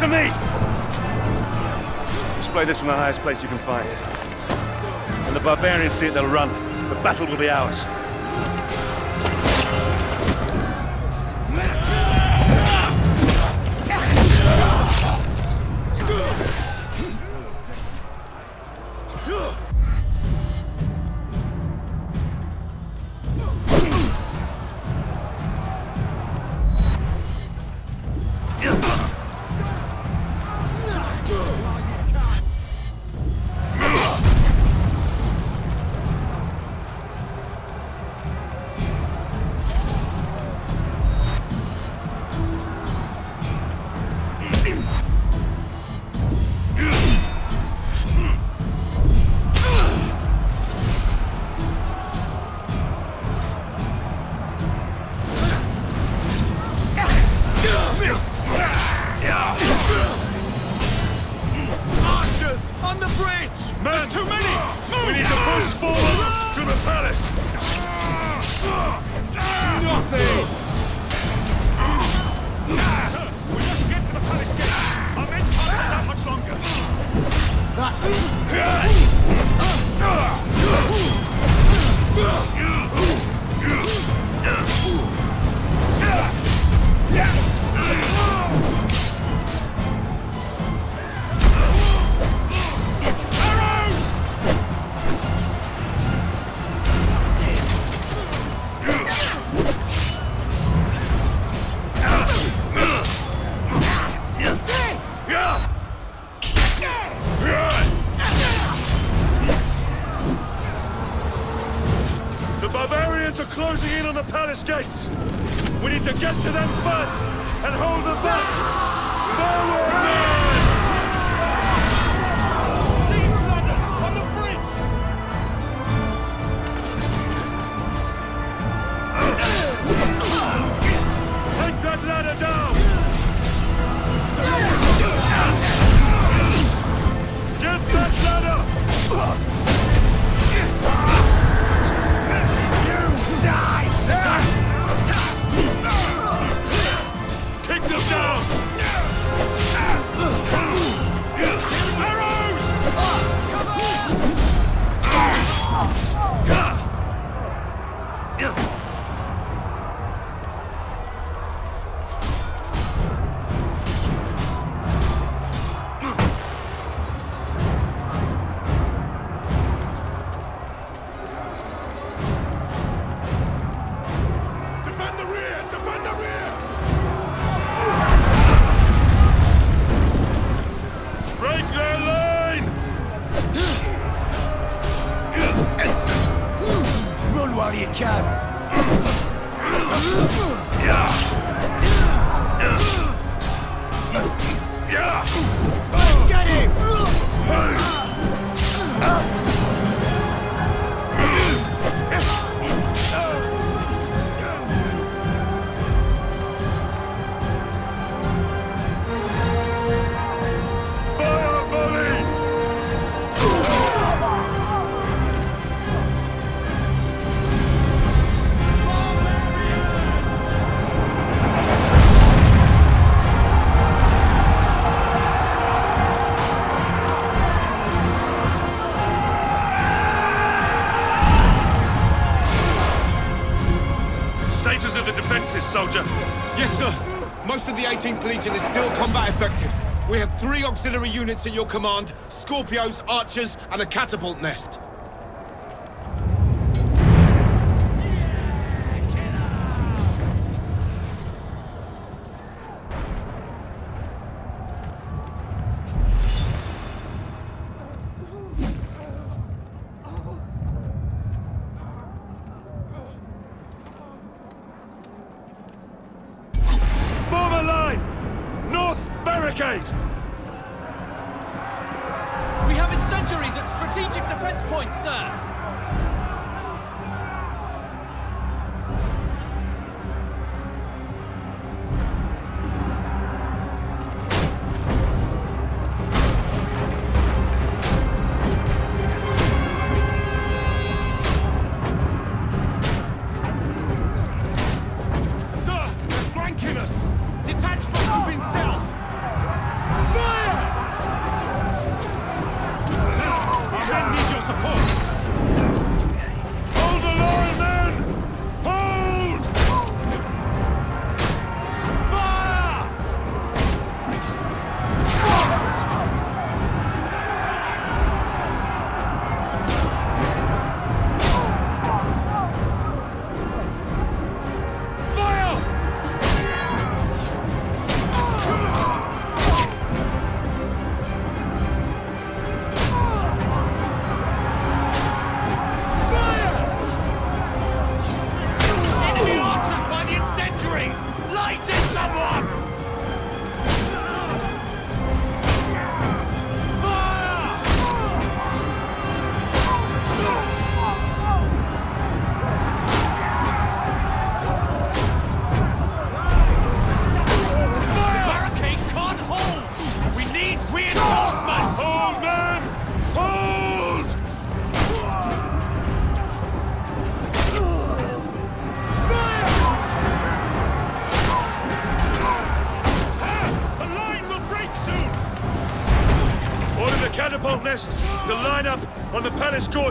to me! Display this from the highest place you can find. When the barbarians see it, they'll run. The battle will be ours. Get to them combat effective. We have three auxiliary units at your command, Scorpios, Archers, and a catapult nest.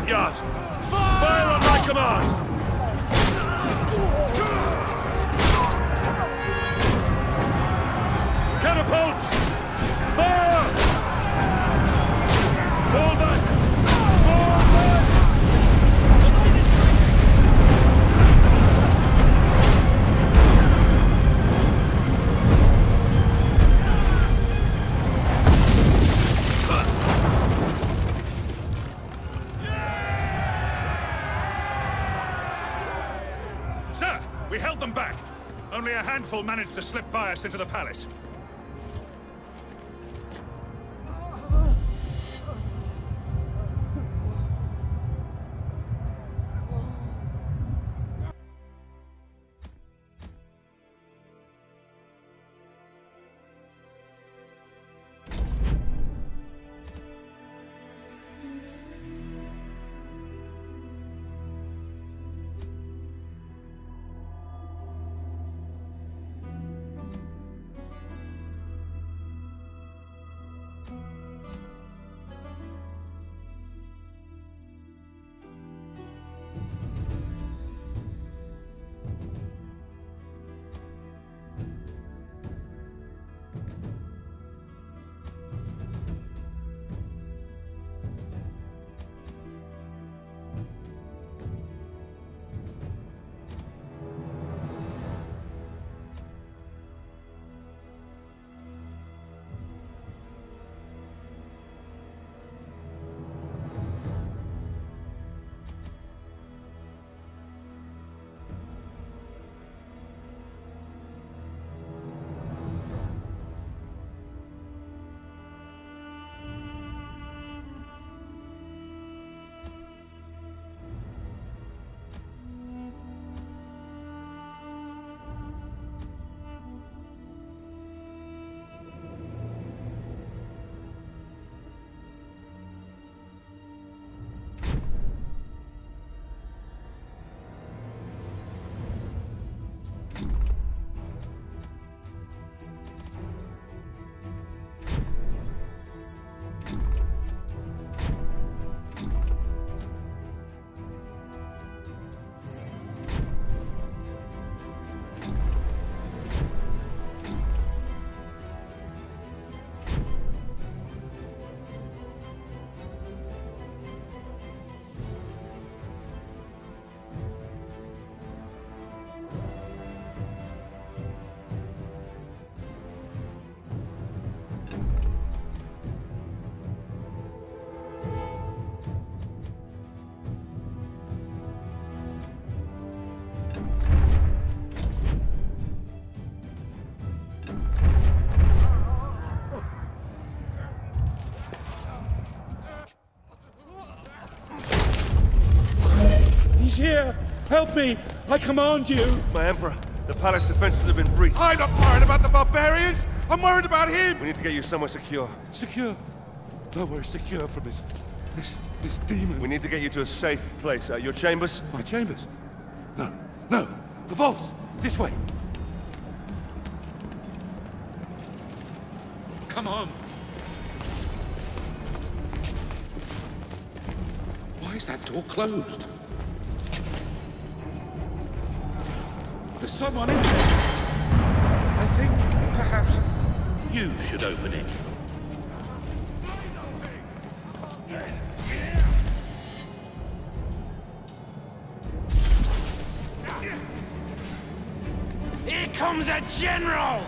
yards. Managed to slip by us into the palace. He's here! Help me! I command you! My Emperor, the palace defenses have been breached. I'm not worried about the barbarians! I'm worried about him! We need to get you somewhere secure. Secure. Nowhere secure from this... this... this demon. We need to get you to a safe place. Uh, your chambers? My chambers? No, no. The vaults! This way! Come on! Why is that door closed? Someone in there. I think perhaps you should open it. Here comes a general!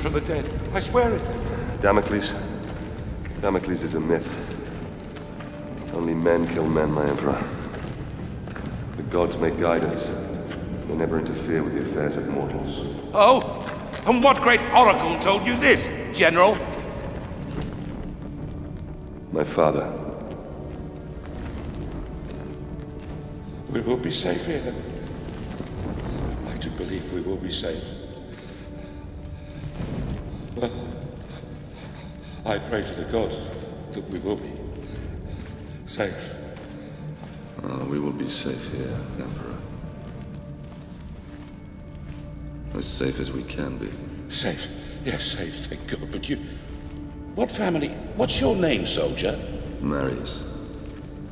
From the dead. I swear it. Damocles? Damocles is a myth. Only men kill men, my Emperor. The gods may guide us. They never interfere with the affairs of mortals. Oh? And what great oracle told you this, General? My father. We will be safe here. I do believe we will be safe. Pray to the gods that we will be safe. Uh, we will be safe here, Emperor. As safe as we can be. Safe. Yes, safe, thank God. But you. What family. What's your name, soldier? Marius.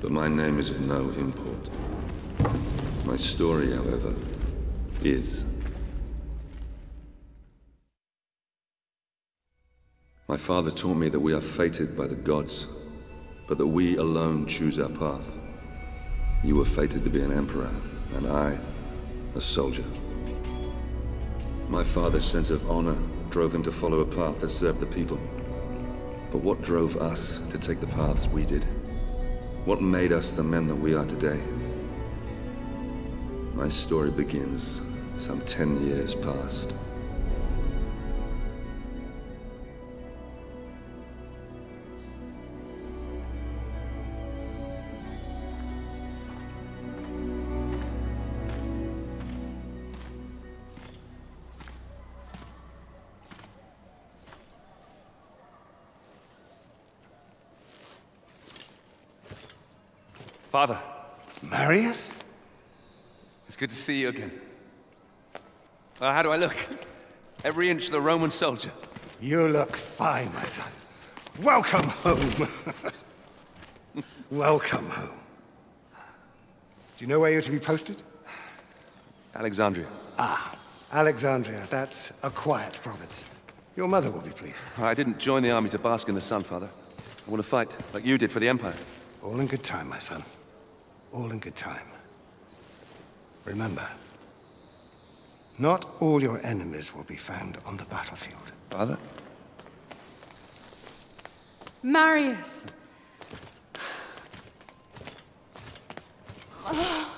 But my name is of no import. My story, however, is. Father taught me that we are fated by the gods, but that we alone choose our path. You were fated to be an emperor, and I, a soldier. My father's sense of honor drove him to follow a path that served the people. But what drove us to take the paths we did? What made us the men that we are today? My story begins some ten years past. Father, Marius? it's good to see you again. Uh, how do I look? Every inch the Roman soldier. You look fine, my son. Welcome home. Welcome home. Do you know where you're to be posted? Alexandria. Ah, Alexandria. That's a quiet province. Your mother will be pleased. I didn't join the army to bask in the sun, Father. I want to fight, like you did for the Empire. All in good time, my son. All in good time. Remember, not all your enemies will be found on the battlefield. Father? Marius! Oh.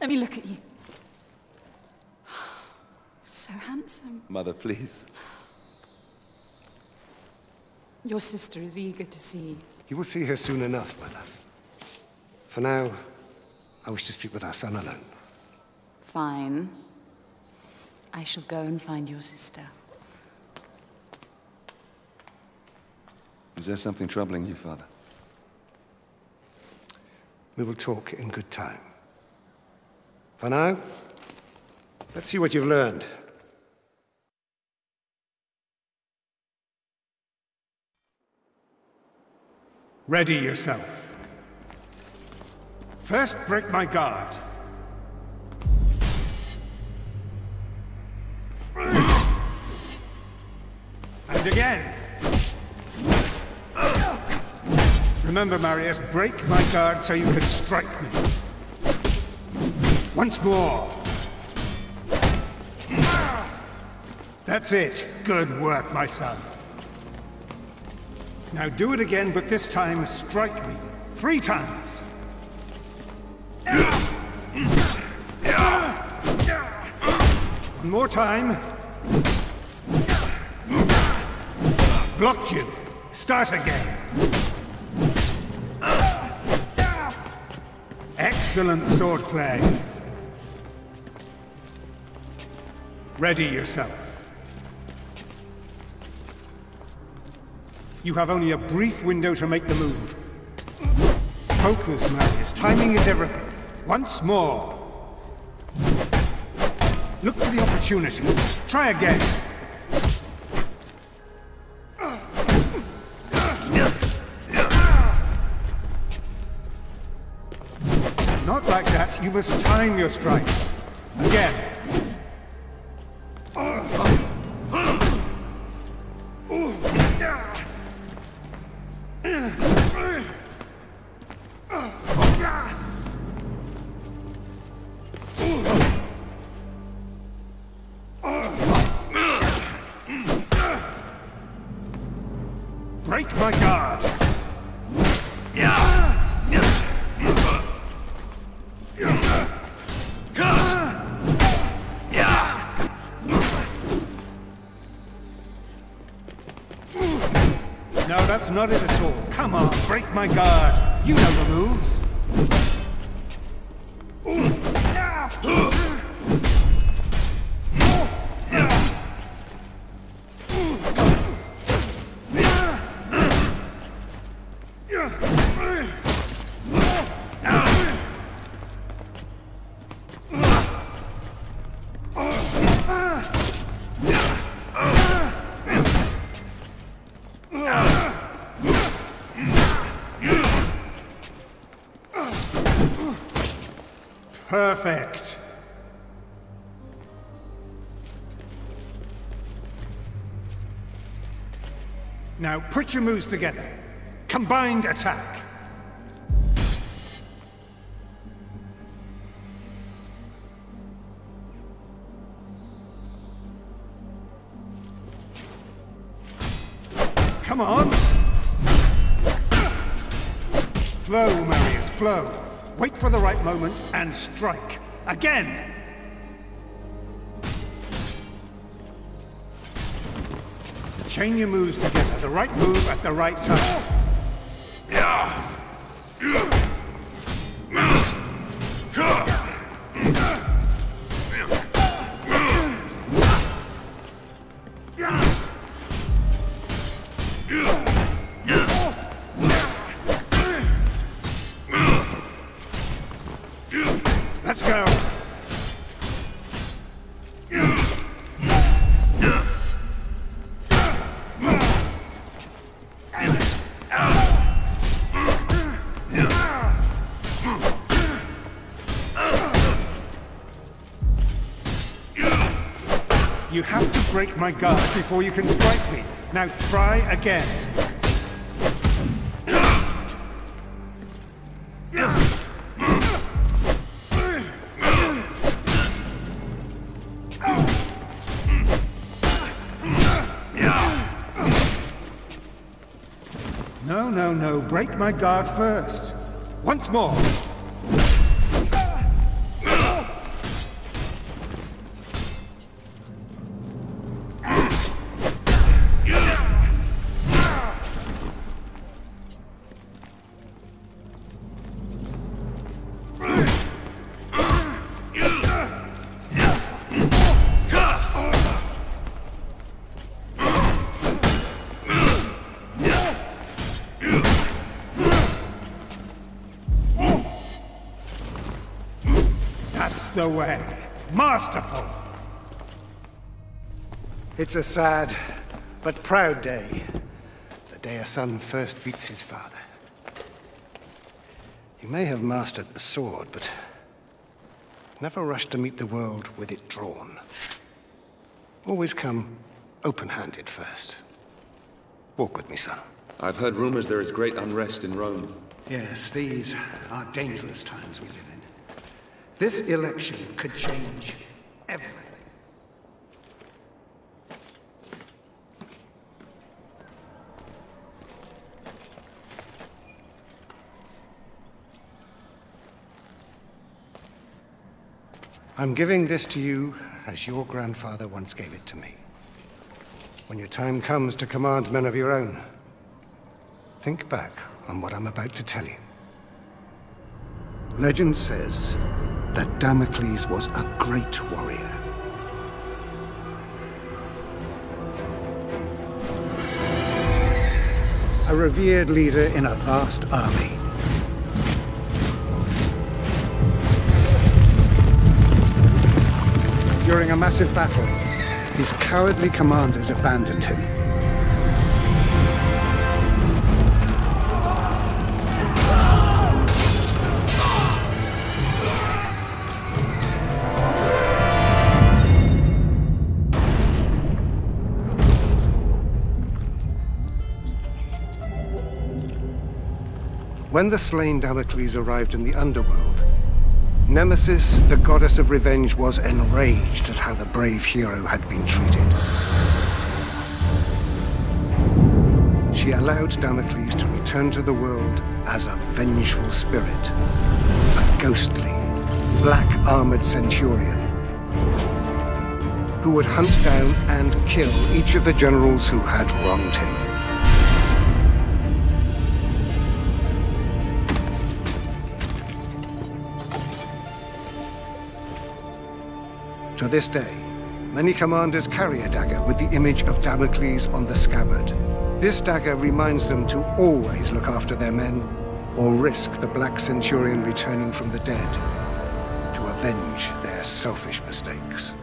Let me look at you. So handsome. Mother, please. Your sister is eager to see you. You will see her soon enough, my love. For now, I wish to speak with our son alone. Fine. I shall go and find your sister. Is there something troubling you, Father? We will talk in good time. For now, let's see what you've learned. Ready yourself. First, break my guard. And again. Remember, Marius, break my guard so you can strike me. Once more. That's it. Good work, my son. Now do it again, but this time strike me. Three times. More time. Blocked you. Start again. Excellent swordplay. Ready yourself. You have only a brief window to make the move. Focus, Marius. Timing is everything. Once more. Look for the opportunity. Try again. Not like that. You must time your strikes. Again. My guard. Now put your moves together. Combined attack. Come on! Flow, Marius, flow. Wait for the right moment and strike. Again! Chain your moves together. The right move at the right time. Break my guard before you can strike me. Now try again. No, no, no. Break my guard first. Once more. The way. Masterful. It's a sad but proud day. The day a son first beats his father. You may have mastered the sword, but never rush to meet the world with it drawn. Always come open-handed first. Walk with me, son. I've heard rumors there is great unrest in Rome. Yes, these are dangerous times we live in. This election could change everything. I'm giving this to you as your grandfather once gave it to me. When your time comes to command men of your own, think back on what I'm about to tell you. Legend says that Damocles was a great warrior. A revered leader in a vast army. During a massive battle, his cowardly commanders abandoned him. When the slain Damocles arrived in the underworld, Nemesis, the goddess of revenge, was enraged at how the brave hero had been treated. She allowed Damocles to return to the world as a vengeful spirit, a ghostly, black-armored centurion who would hunt down and kill each of the generals who had wronged him. To this day, many commanders carry a dagger with the image of Damocles on the scabbard. This dagger reminds them to always look after their men, or risk the Black Centurion returning from the dead to avenge their selfish mistakes.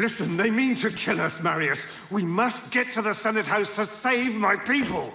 Listen, they mean to kill us, Marius. We must get to the Senate House to save my people.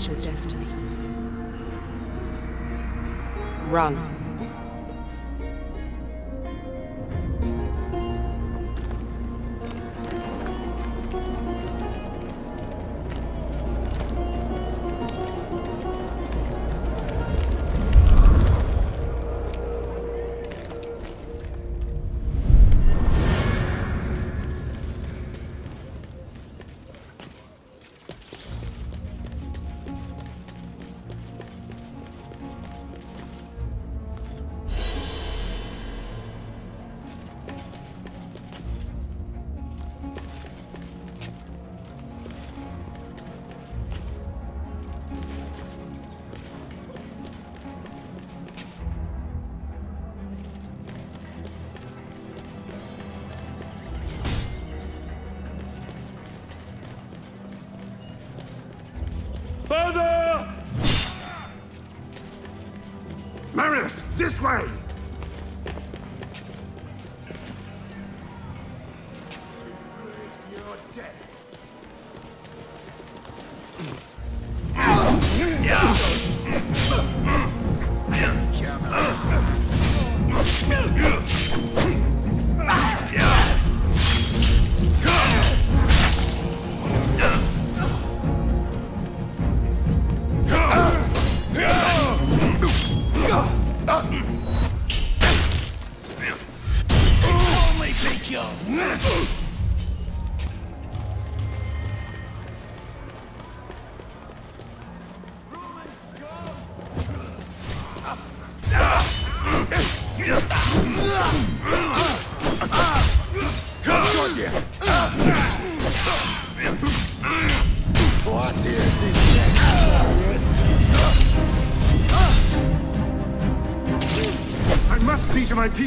is your destiny. Run.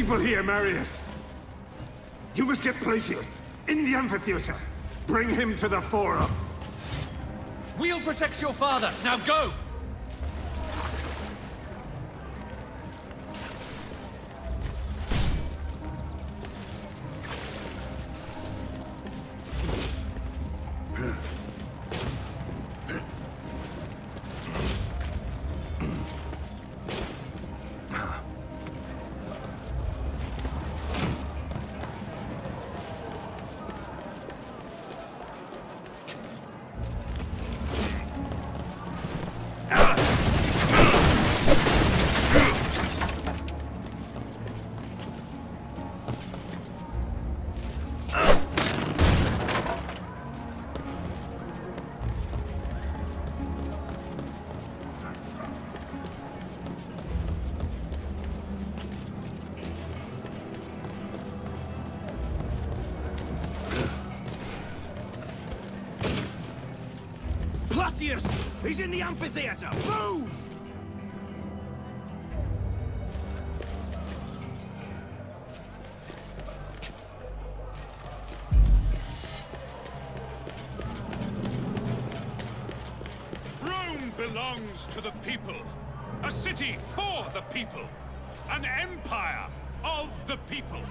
People here, Marius. You must get Plautius in the amphitheater. Bring him to the forum. We'll protect your father. Now go! Plautius! He's in the amphitheater! Move! Rome belongs to the people. A city for the people. An empire of the people.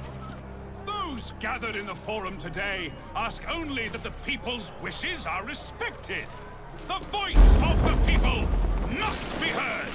Those gathered in the forum today ask only that the people's wishes are respected. The voice of the people must be heard.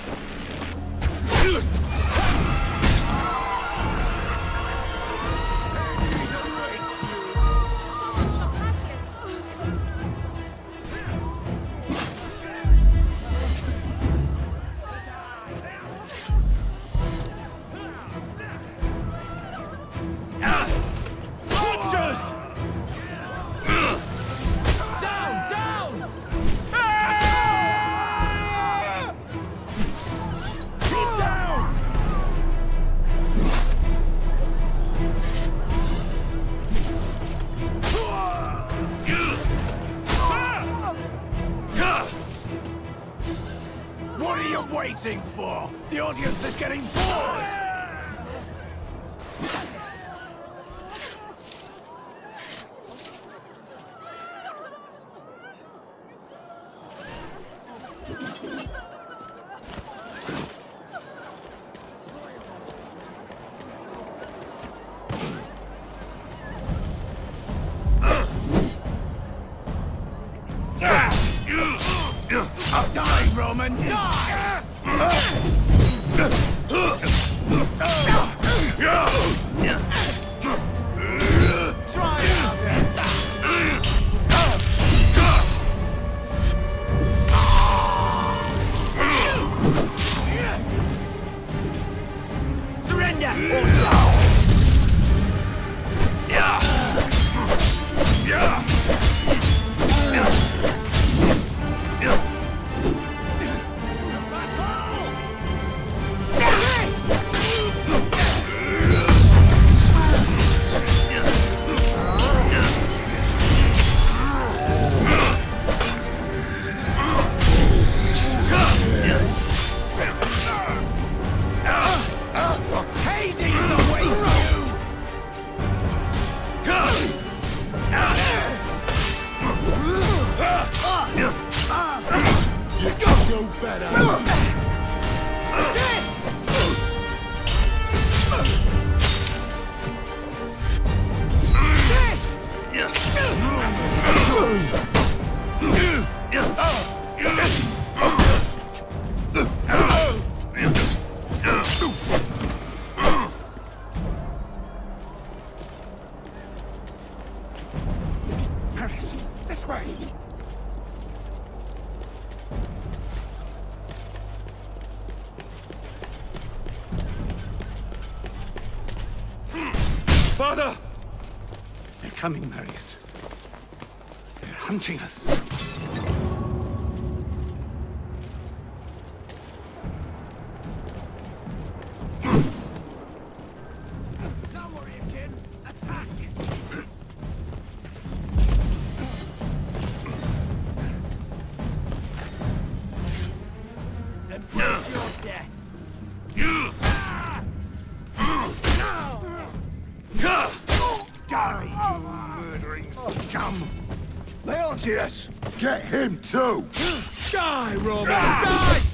Hunting us. Him too! Die, Roman! Die!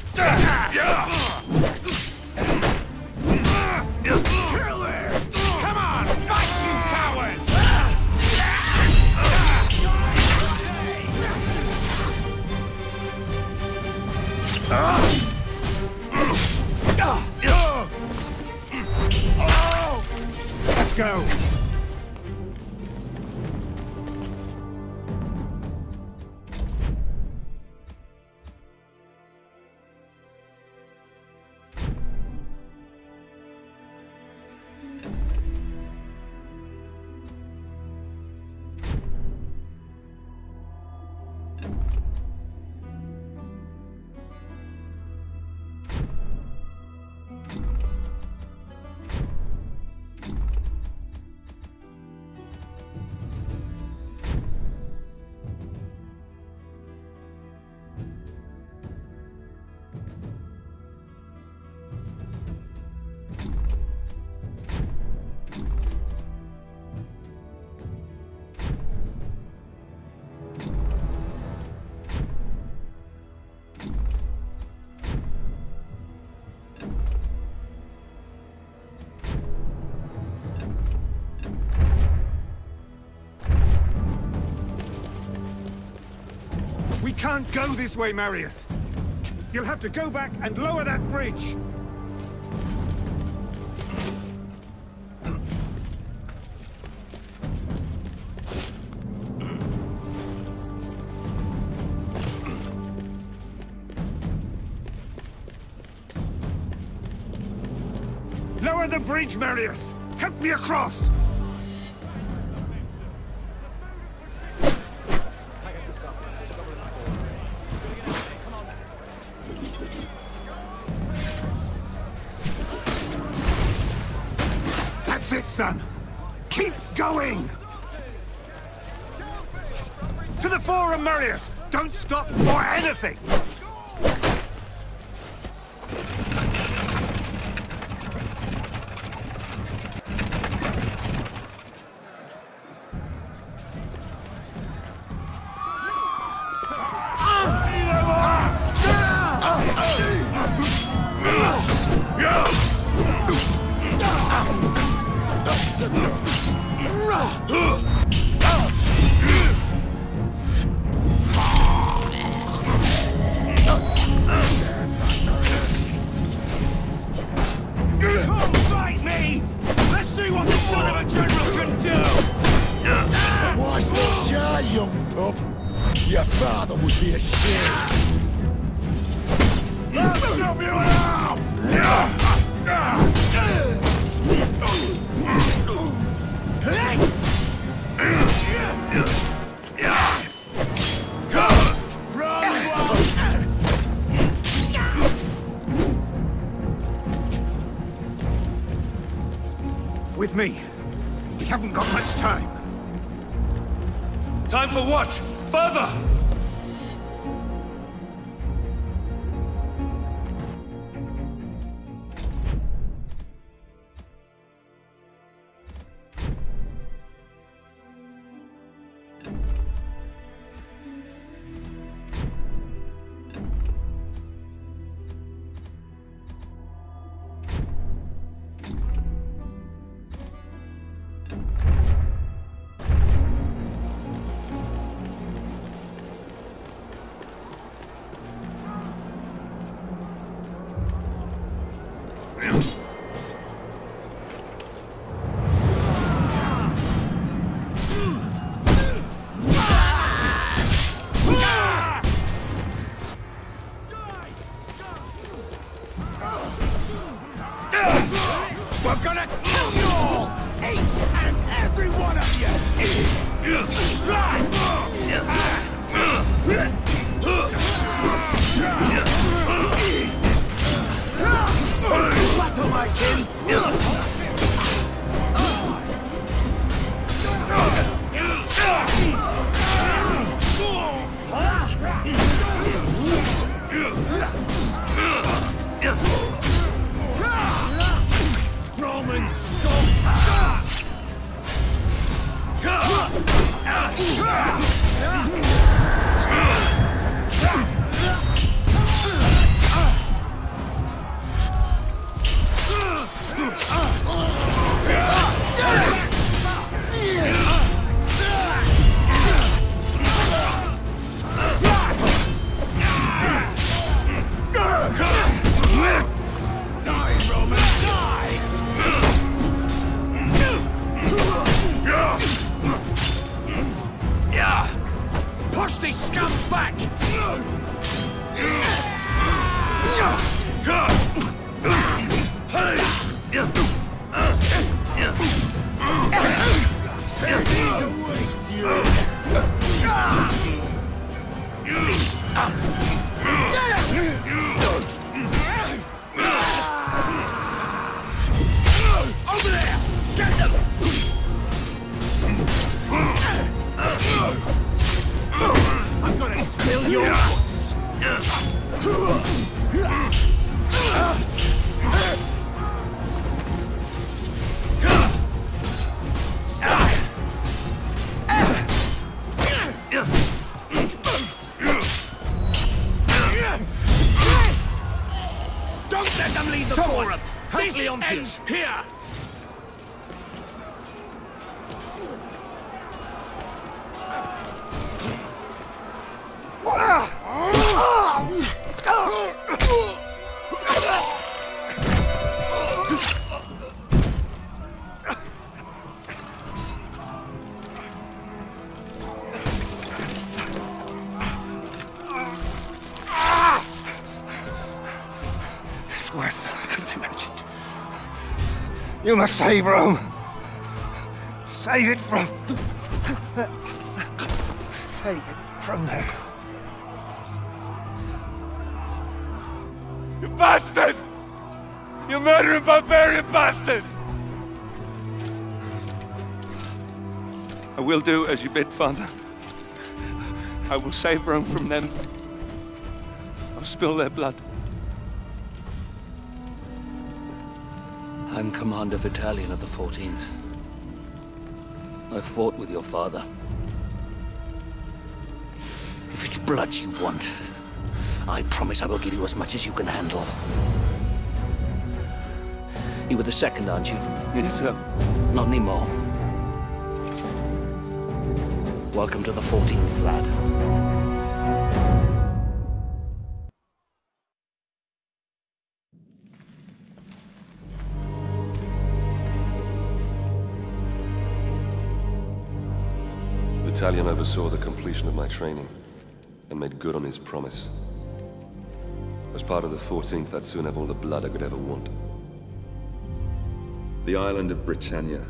Go this way, Marius. You'll have to go back and lower that bridge. Lower the bridge, Marius! Help me across! son. Keep going! To the Forum, Marius! Don't stop for anything! You must save Rome. Save it from. Save it from them. You bastards! You murdering barbarian bastards! I will do as you bid, Father. I will save Rome from them. I'll spill their blood. Commander Vitallion of the 14th. I fought with your father. If it's blood you want, I promise I will give you as much as you can handle. You were the second, aren't you? Yes, sir. Not anymore. Welcome to the 14th, lad. Oversaw the completion of my training and made good on his promise. As part of the 14th, I'd soon have all the blood I could ever want. The island of Britannia,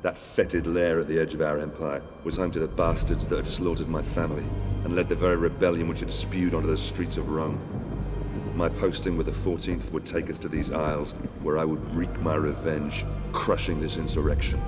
that fetid lair at the edge of our empire, was home to the bastards that had slaughtered my family and led the very rebellion which had spewed onto the streets of Rome. My posting with the 14th would take us to these isles, where I would wreak my revenge, crushing this insurrection.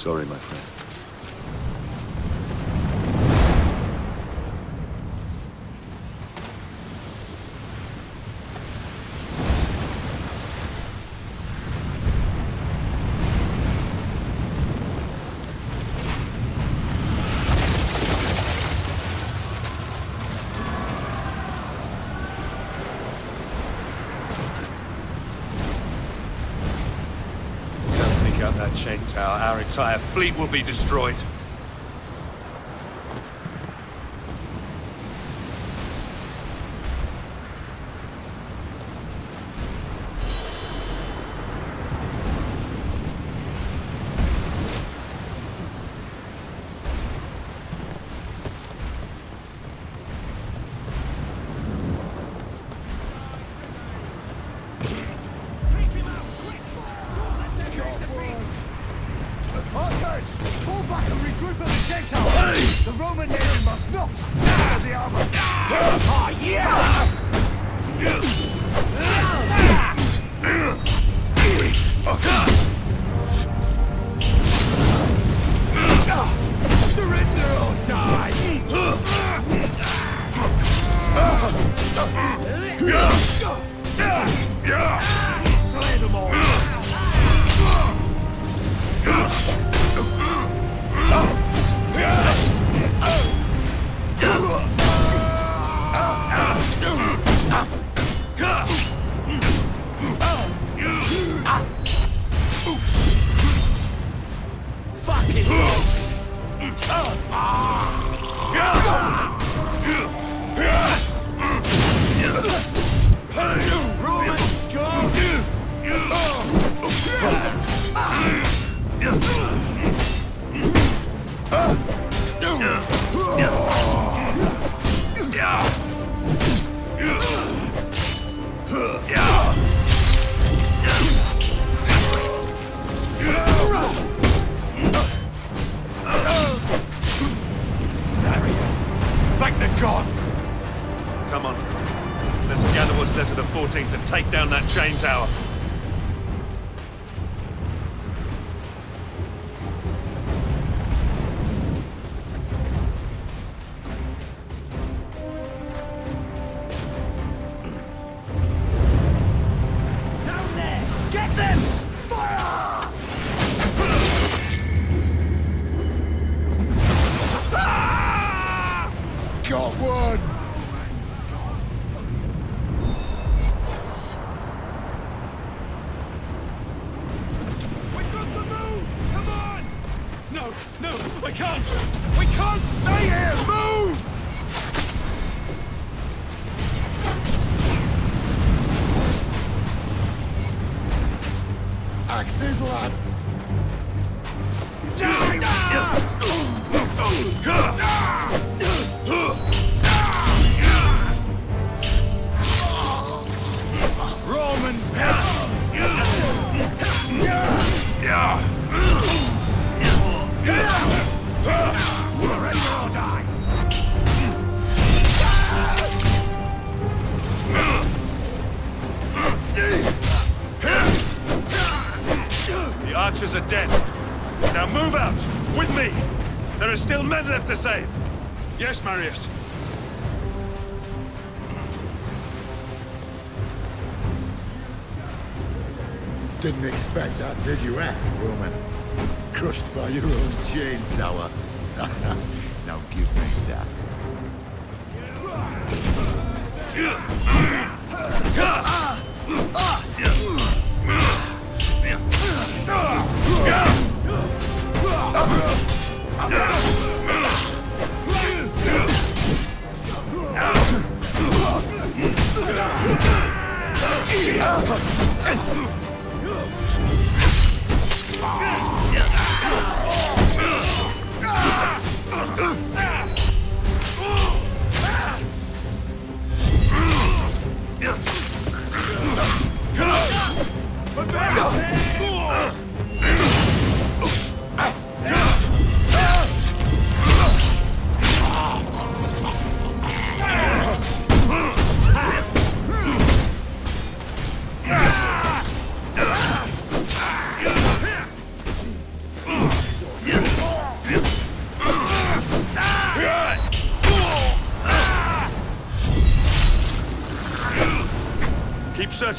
Sorry, my friend. our, entire fleet will be destroyed.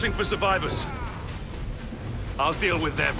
Searching for survivors. I'll deal with them.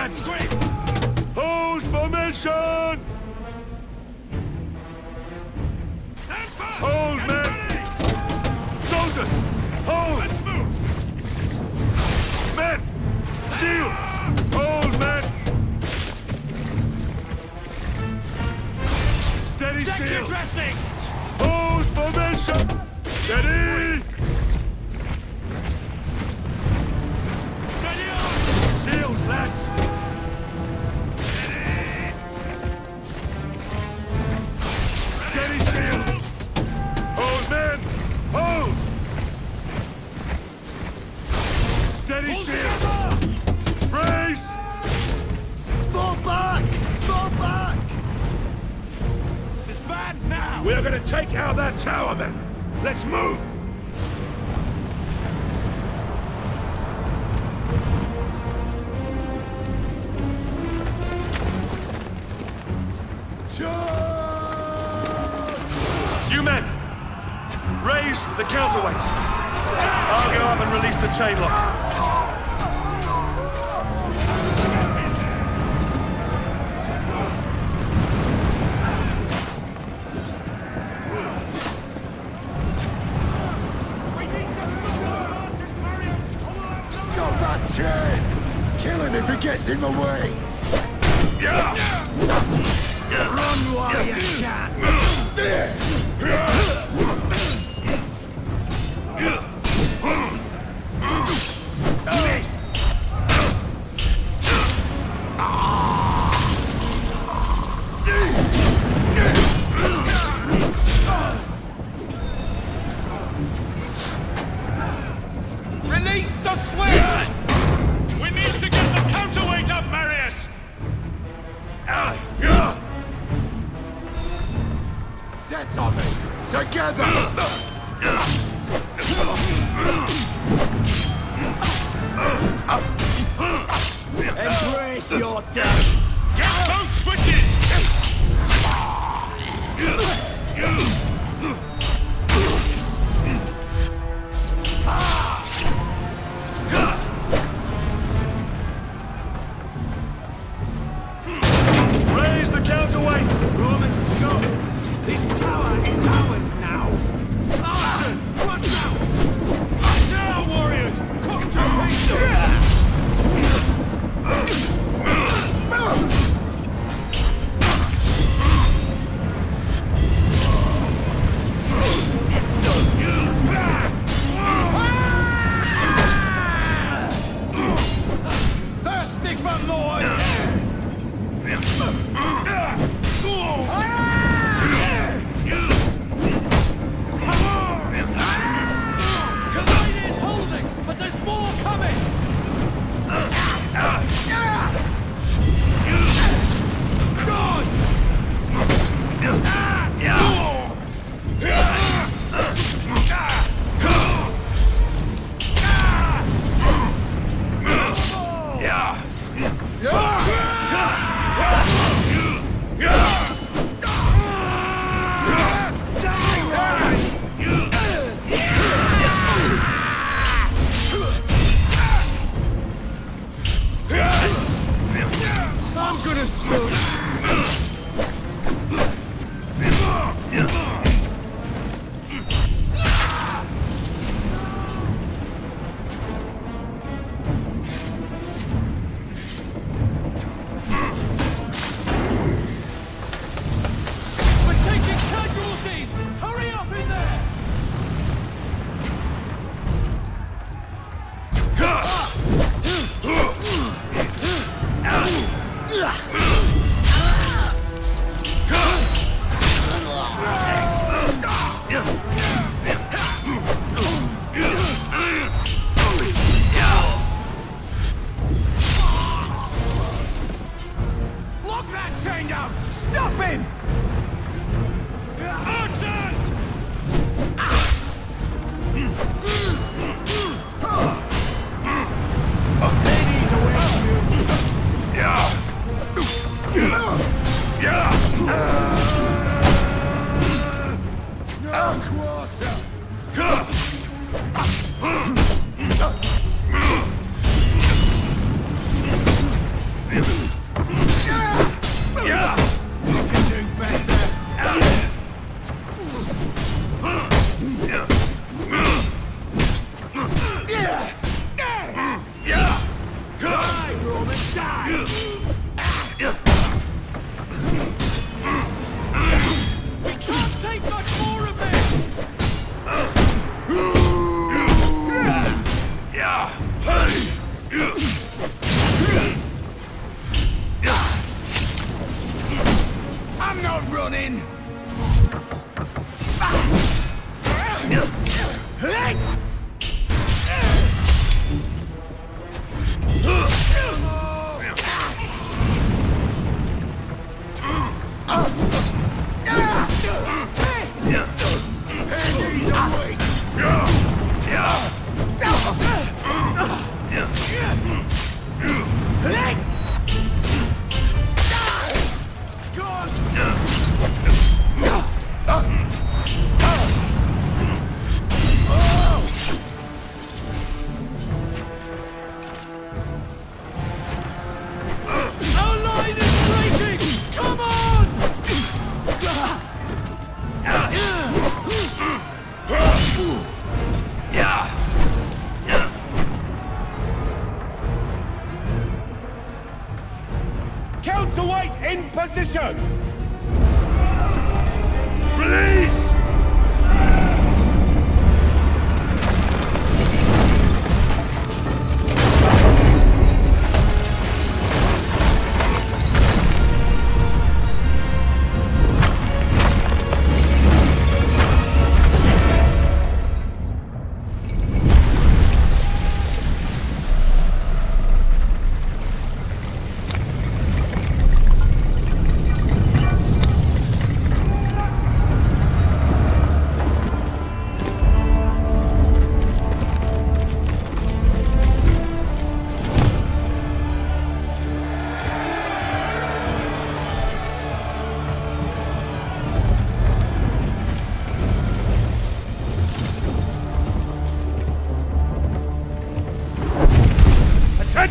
Bad tricks! Hold formation! Hold men! Soldiers! Hold! Let's move! Men! Shields! Hold men! Steady Check shields! Your dressing! Hold formation! Steady! Steady on! Shields, lads!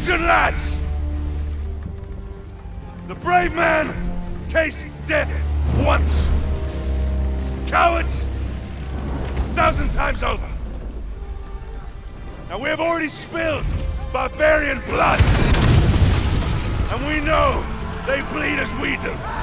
Attention, lads! The brave man tastes death once. Cowards, a thousand times over. Now we have already spilled barbarian blood. And we know they bleed as we do.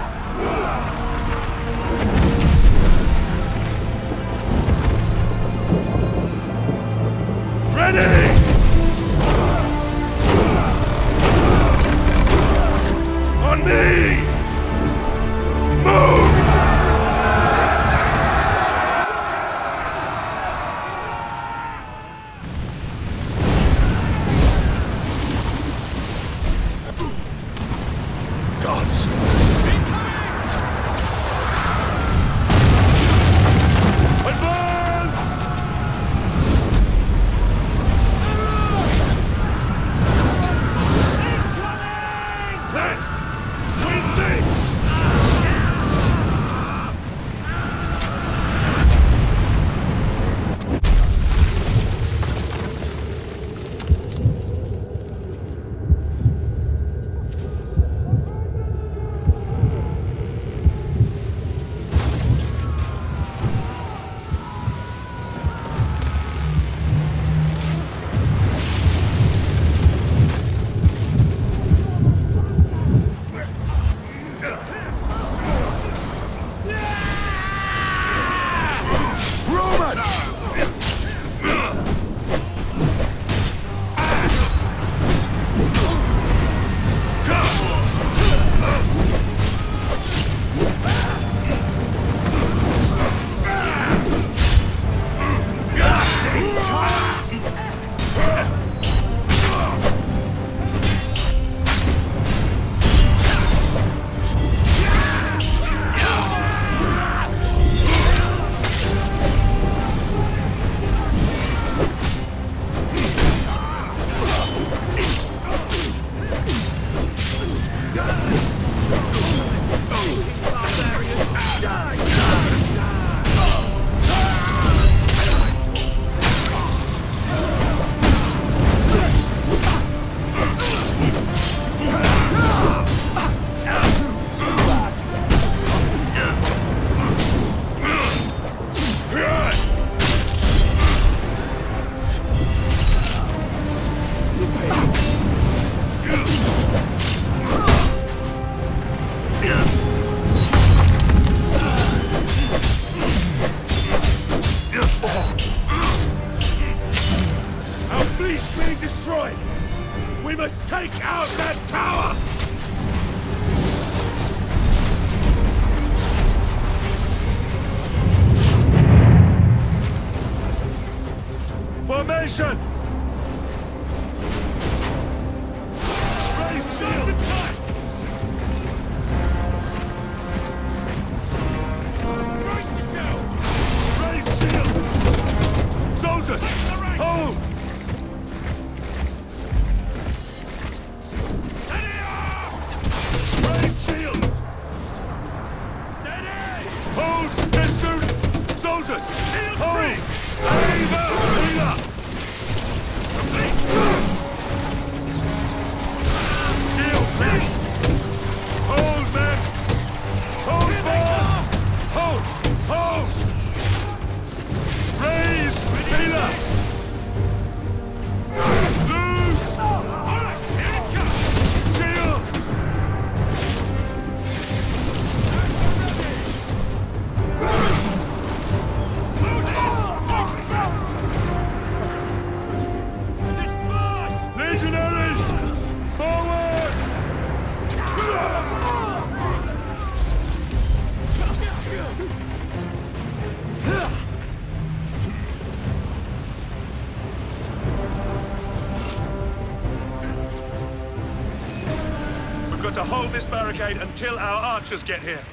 Until our archers get here.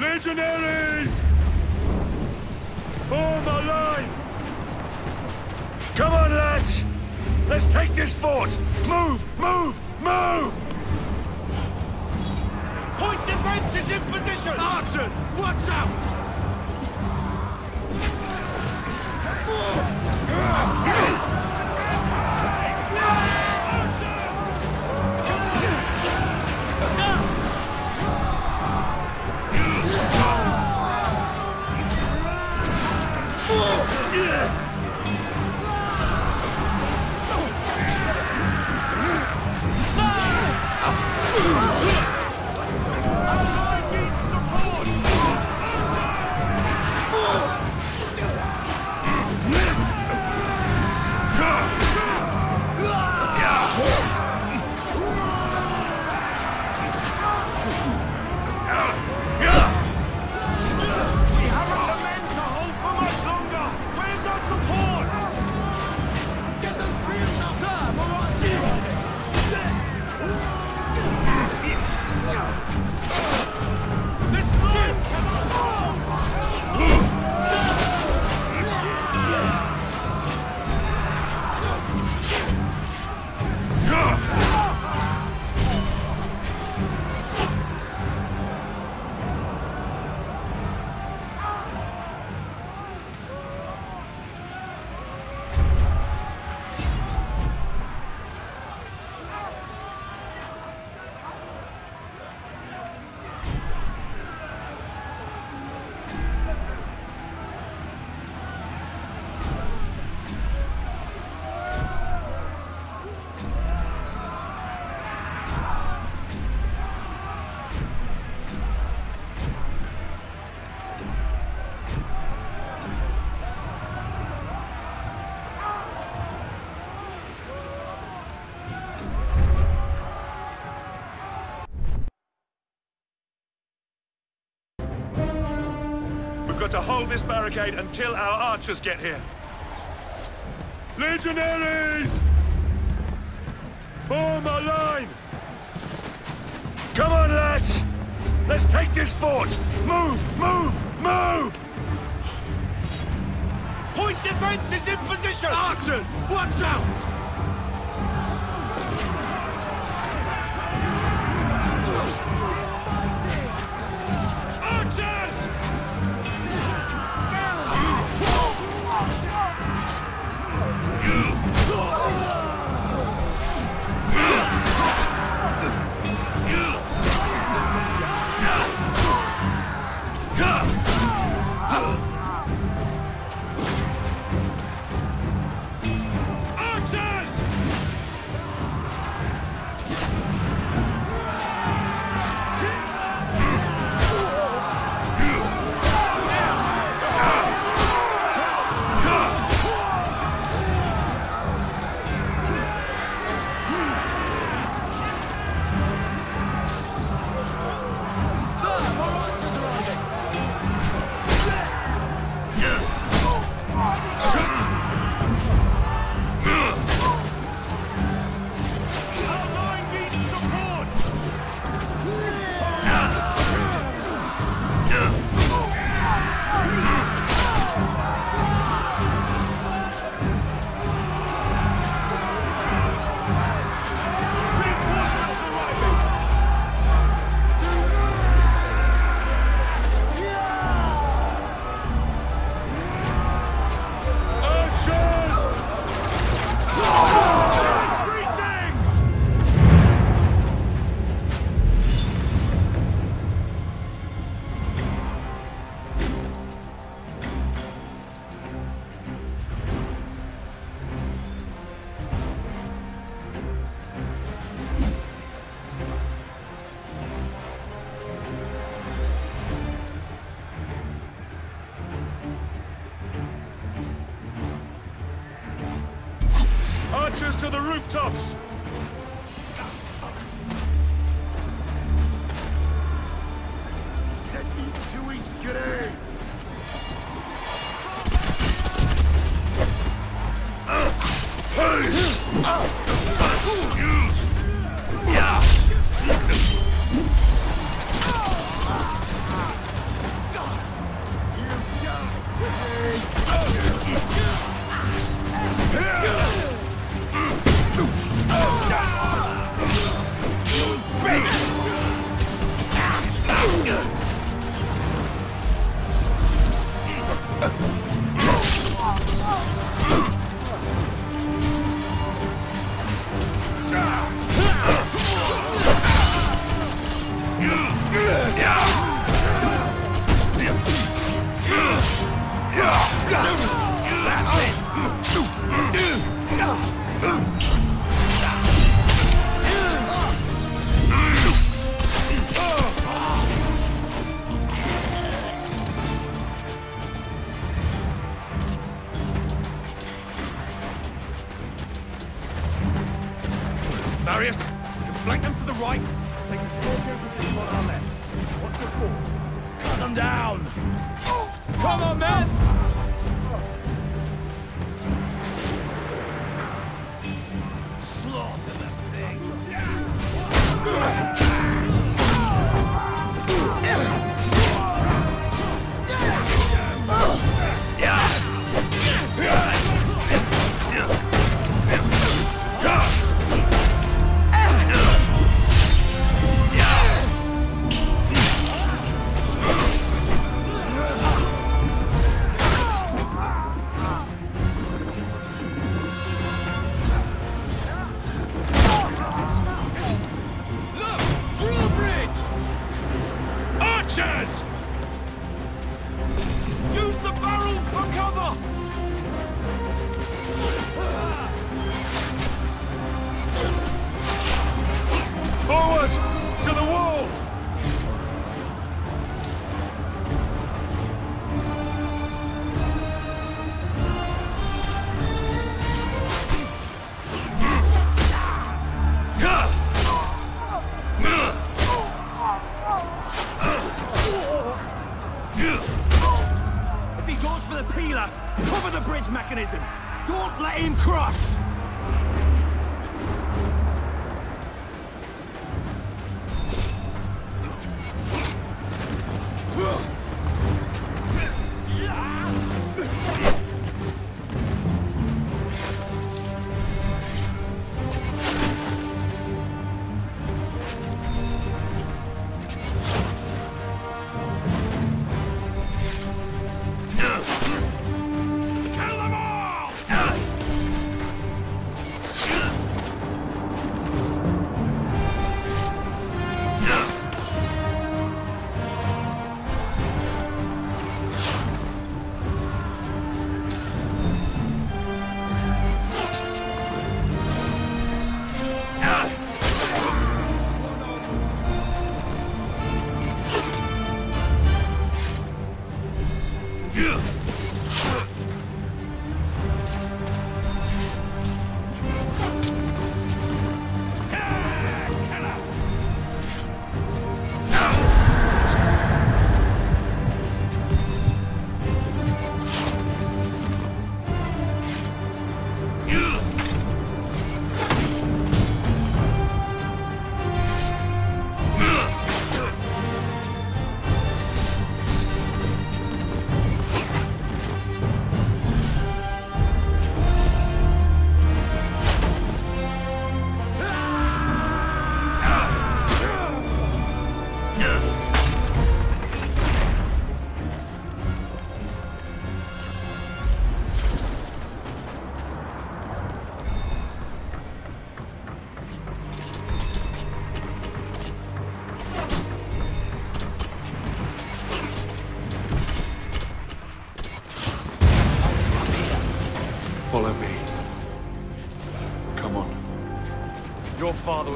Legionaries! Form a line! Come on, lads! Let's take this fort! Move! Move! Move! Point defense is in position! Archers! Watch out! Barricade until our archers get here. Legionaries! Form a line! Come on, lads! Let's take this fort! Move! Move! Move! Point defense is in position! Archers! Watch out!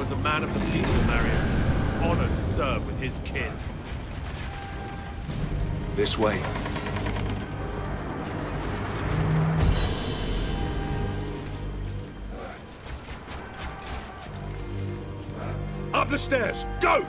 was a man of the people, Marius. It's an honor to serve with his kin. This way. Up the stairs! Go!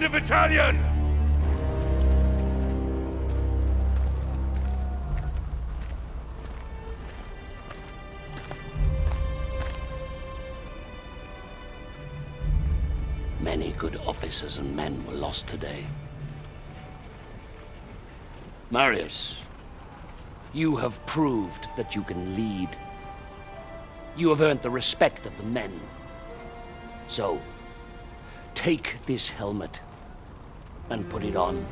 Command a battalion! Many good officers and men were lost today. Marius, you have proved that you can lead. You have earned the respect of the men. So, take this helmet and put it on.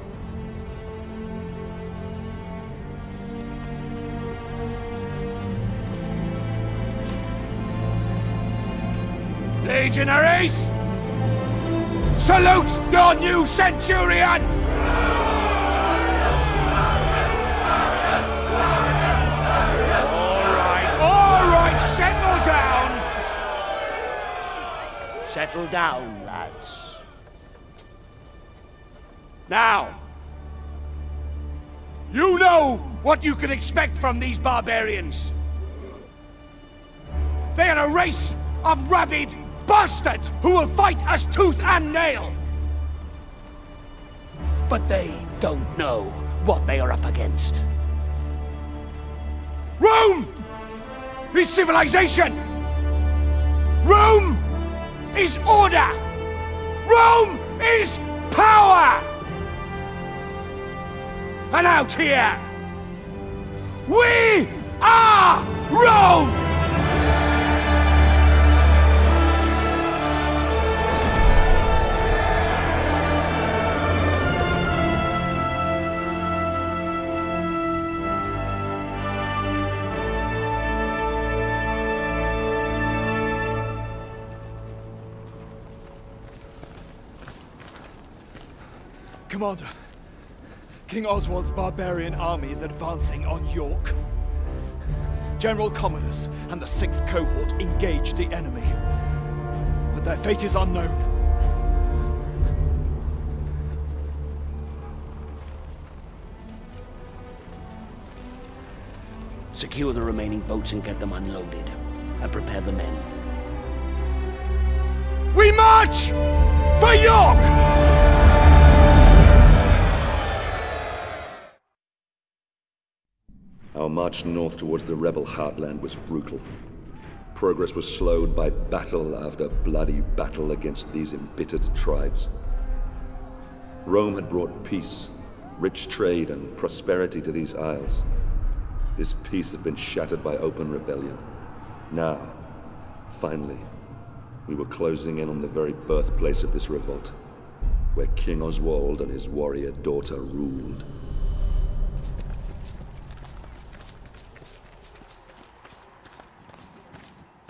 Legionaries! Salute your new centurion! All right, settle down! Settle down, what you can expect from these barbarians. They are a race of rabid bastards who will fight us tooth and nail. but they don't know what they are up against. Rome is civilization. Rome is order. Rome is power. And out here, Commander, King Oswald's barbarian army is advancing on York. General Commodus and the 6th Cohort engage the enemy. But their fate is unknown. Secure the remaining boats and get them unloaded. And prepare the men. We march for York! Our march north towards the rebel heartland was brutal. Progress was slowed by battle after bloody battle against these embittered tribes. Rome had brought peace, rich trade, and prosperity to these isles. This peace had been shattered by open rebellion. Now, finally, we were closing in on the very birthplace of this revolt, where King Oswald and his warrior daughter ruled.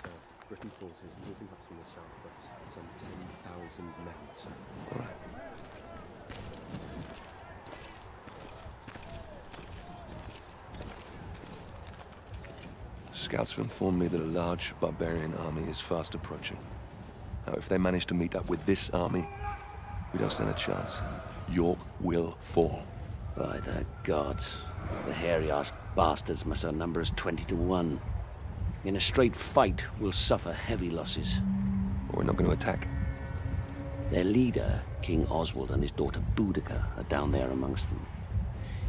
So, Briton forces moving up from the southwest. Some 10,000 men, sir. All right. Scouts have informed me that a large barbarian army is fast approaching. Now, if they manage to meet up with this army, we don't stand a chance. York will fall. By the gods, the hairy-ass bastards must outnumber us 20 to 1. In a straight fight, we'll suffer heavy losses. We're not going to attack. Their leader, King Oswald, and his daughter Boudica are down there amongst them.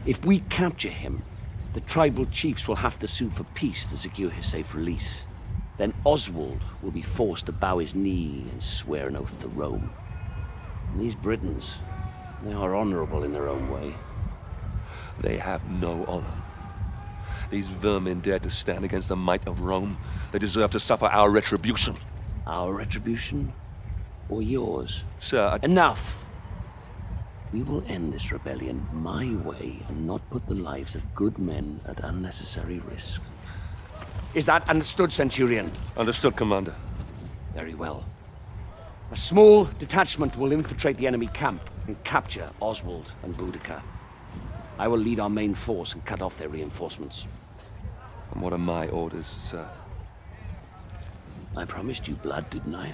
If we capture him, the tribal chiefs will have to sue for peace to secure his safe release. Then Oswald will be forced to bow his knee and swear an oath to Rome. And these Britons, they are honorable in their own way. They have no honor. These vermin dare to stand against the might of Rome. They deserve to suffer our retribution. Our retribution? Or yours? Sir, I... Enough! We will end this rebellion my way and not put the lives of good men at unnecessary risk. Is that understood, Centurion? Understood, Commander. Very well. A small detachment will infiltrate the enemy camp and capture Oswald and Boudica. I will lead our main force and cut off their reinforcements. And what are my orders, sir? I promised you blood, didn't I?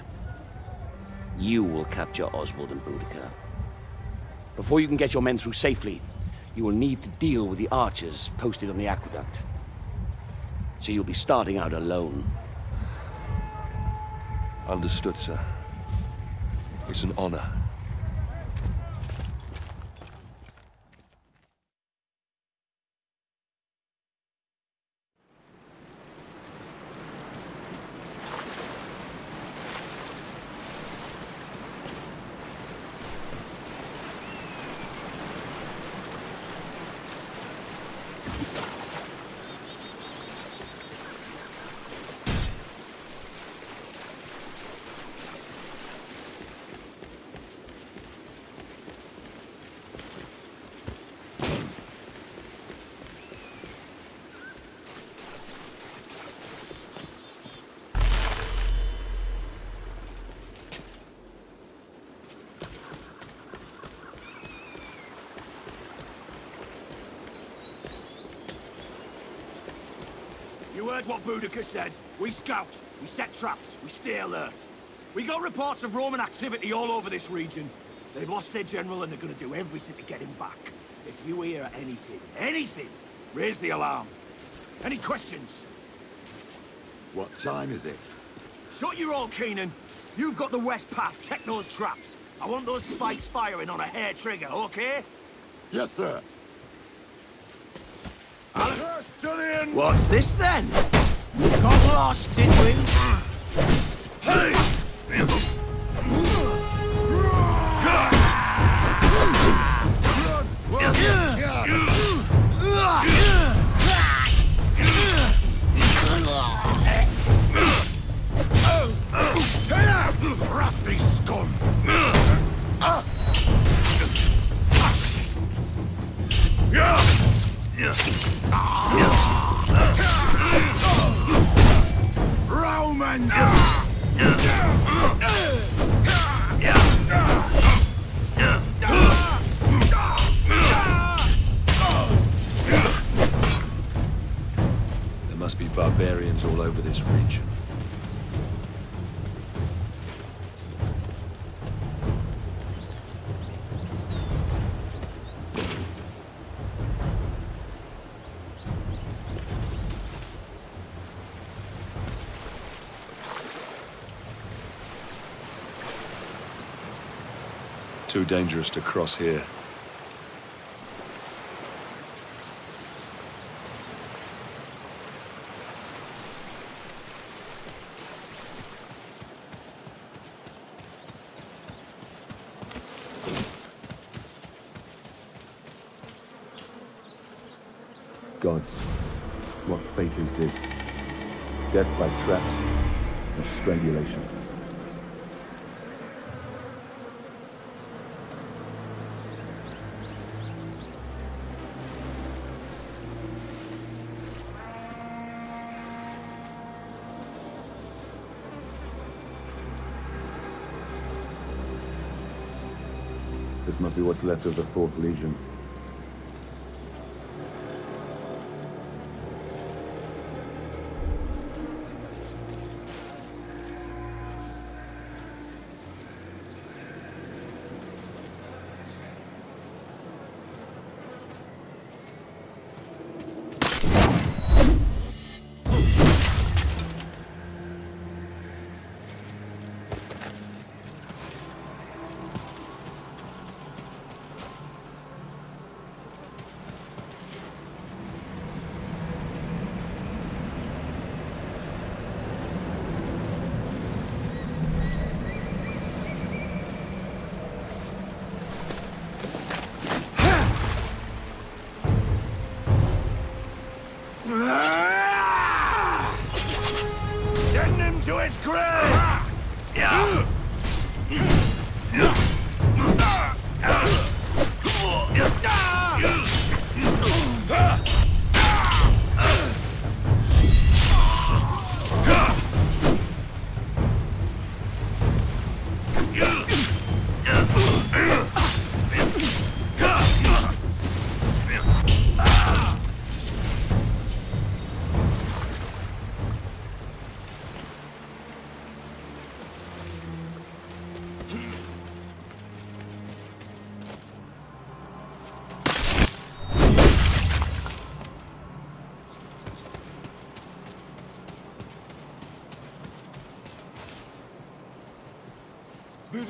You will capture Oswald and Boudica. Before you can get your men through safely, you will need to deal with the archers posted on the aqueduct. So you'll be starting out alone. Understood, sir. It's an honor. You Boudica said. We scout, we set traps, we stay alert. We got reports of Roman activity all over this region. They've lost their general and they're gonna do everything to get him back. If you hear anything, anything, raise the alarm. Any questions? What time is it? Shut your all, Keenan. You've got the west path. Check those traps. I want those spikes firing on a hair trigger, okay? Yes, sir. What's this then? Got lost, did we? This region. Too dangerous to cross here. Left of the Fourth Legion.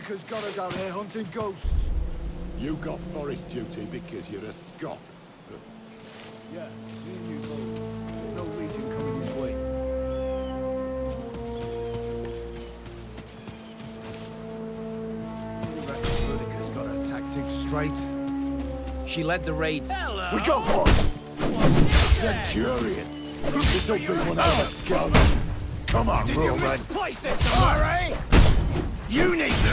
Boudica's got us out here hunting ghosts. You got forest duty because you're a Scot. Yeah, me and you both. There's no legion coming this way. Boudica's got her tactics straight. She led the raid. We got one! Centurion! This'll be one of the scouts. Come on, Roman! Did you Roman! misplace it, Samari? You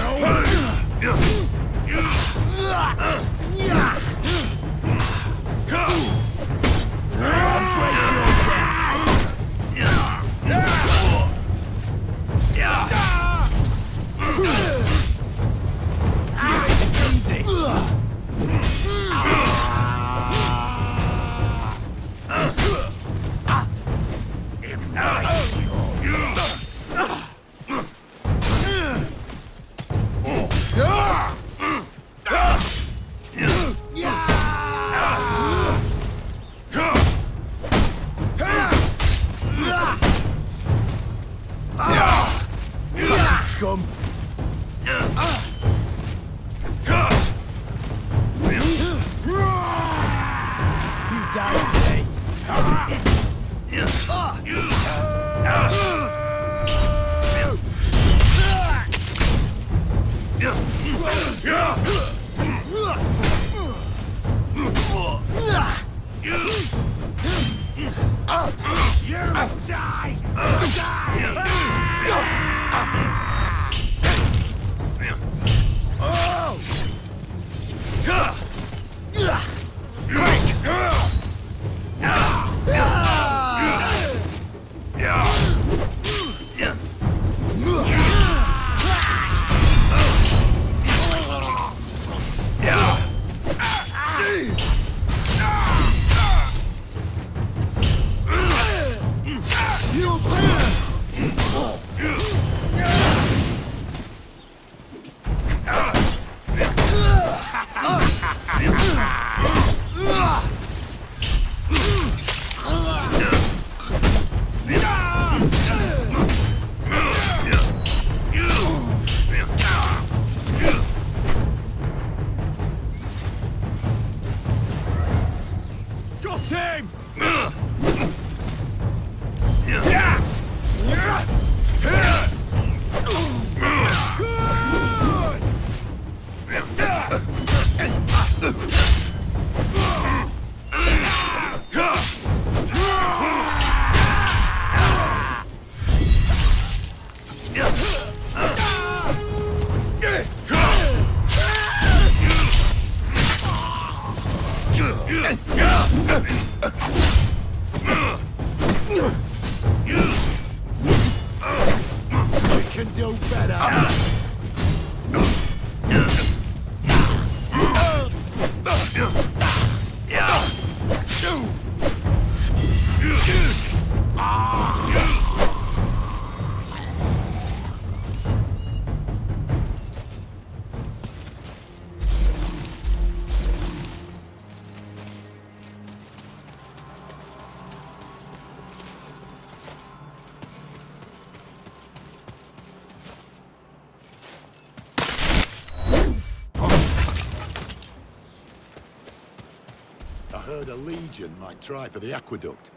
legion might try for the aqueduct.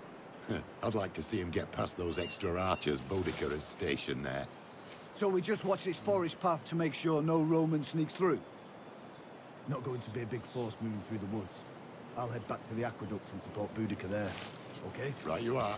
I'd like to see him get past those extra archers Boudica has stationed there. So we just watch this forest path to make sure no Roman sneaks through? Not going to be a big force moving through the woods. I'll head back to the aqueduct and support Boudica there. Okay? Right you are.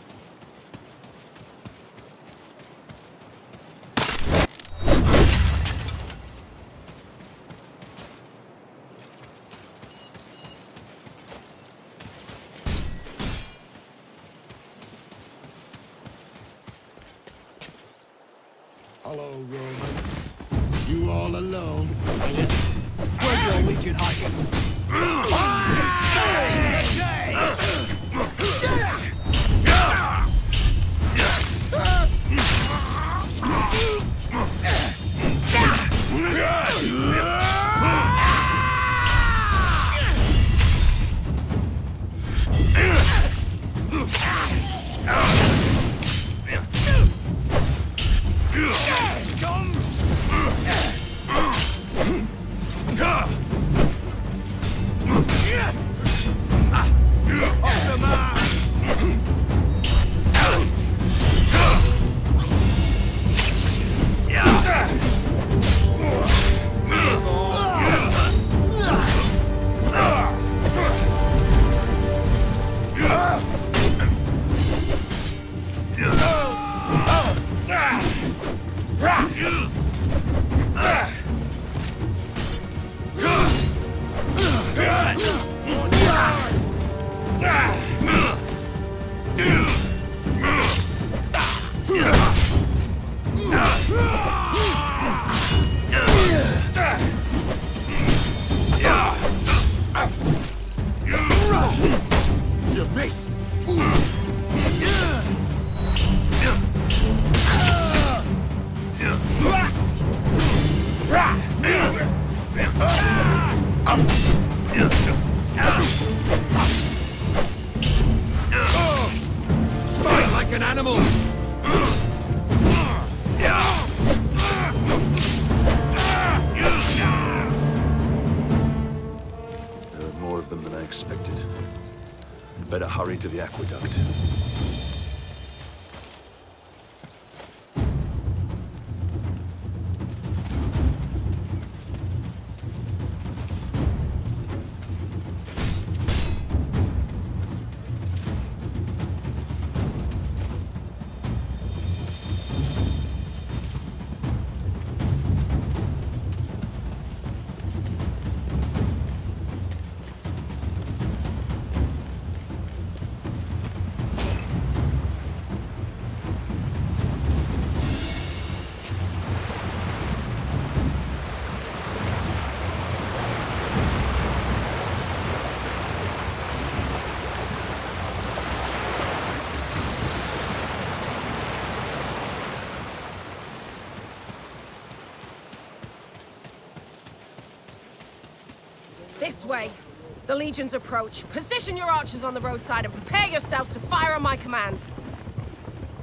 Legion's approach. Position your archers on the roadside and prepare yourselves to fire on my command.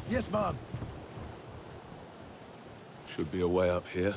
Yes, ma'am. Should be a way up here.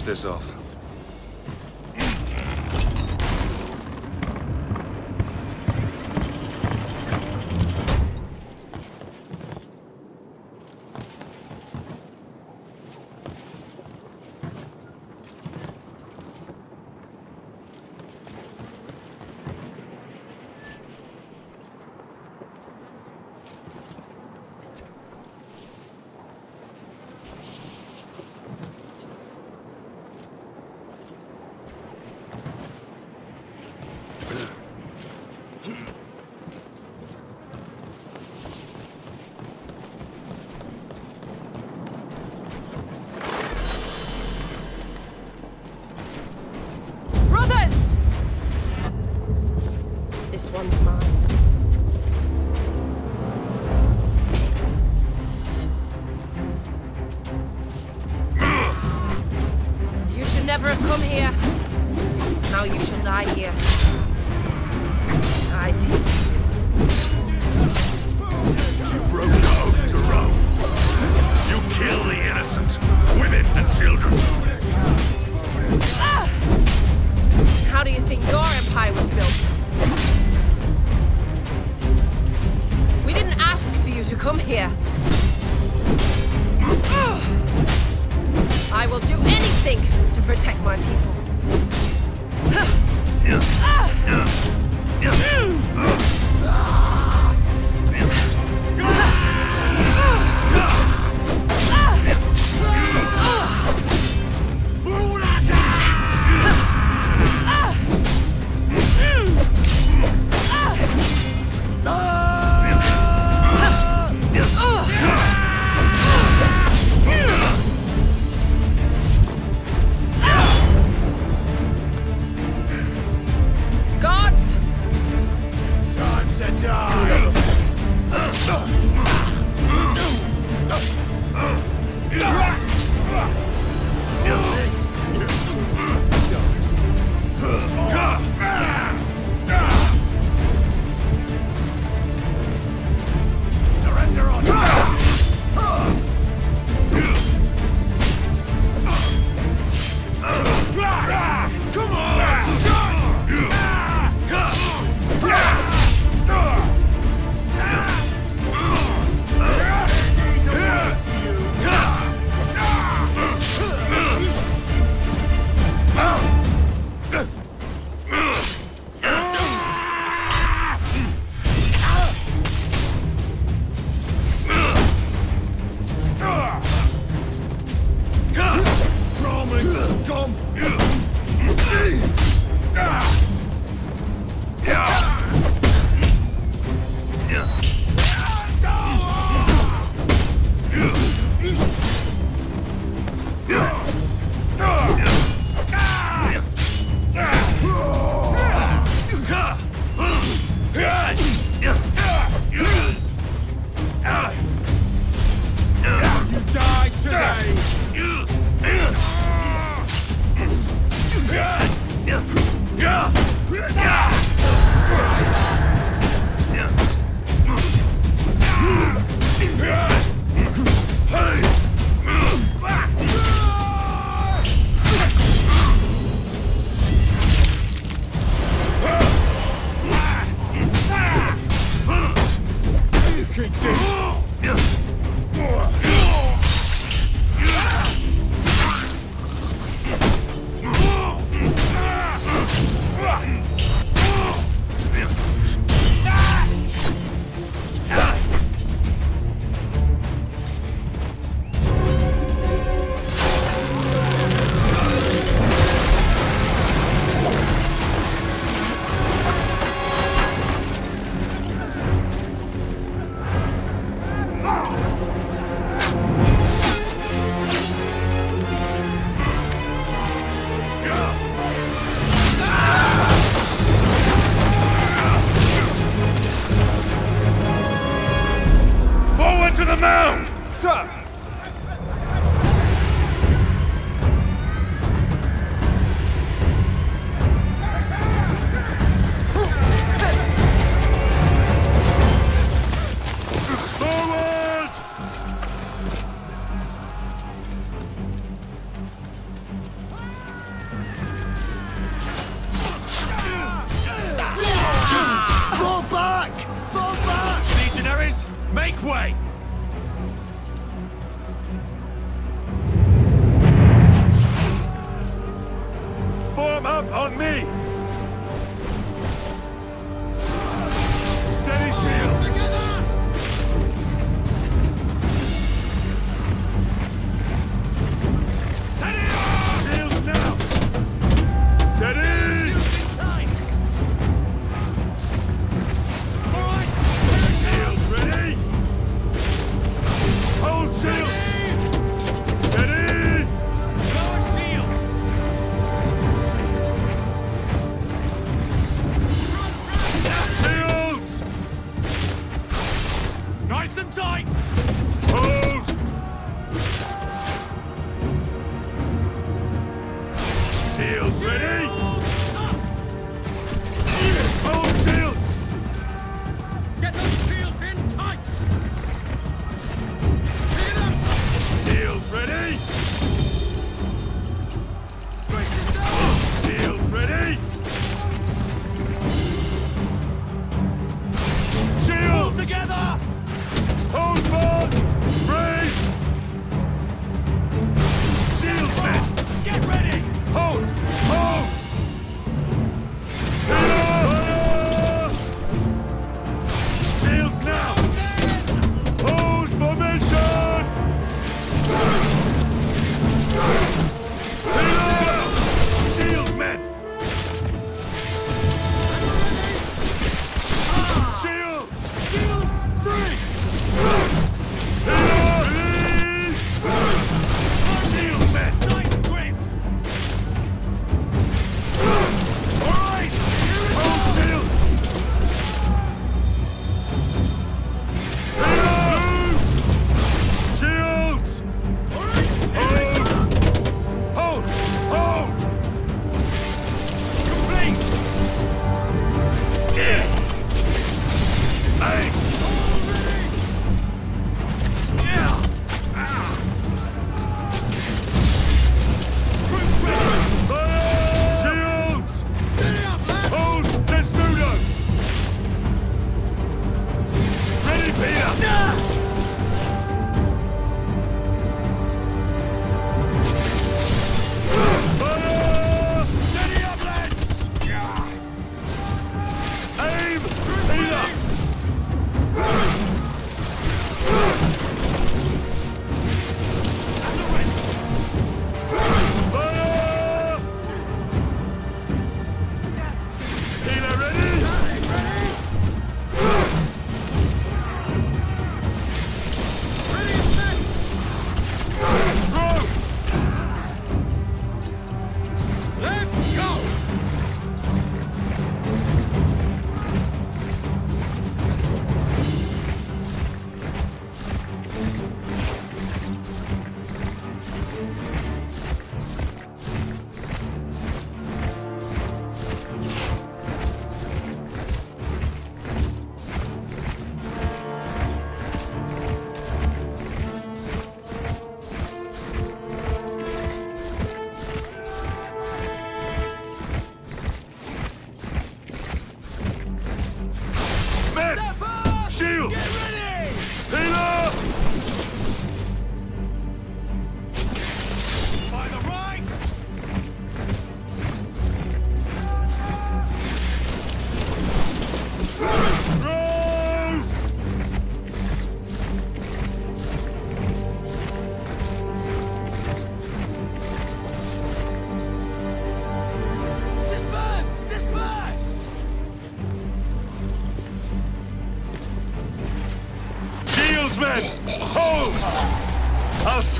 Push this off.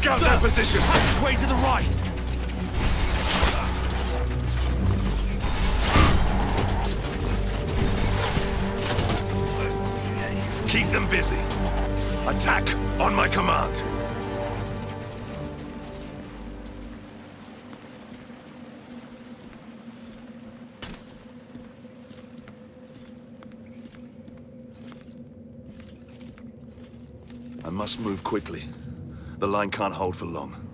Scout their position. Passageway to the right! Keep them busy. Attack on my command. I must move quickly. The line can't hold for long.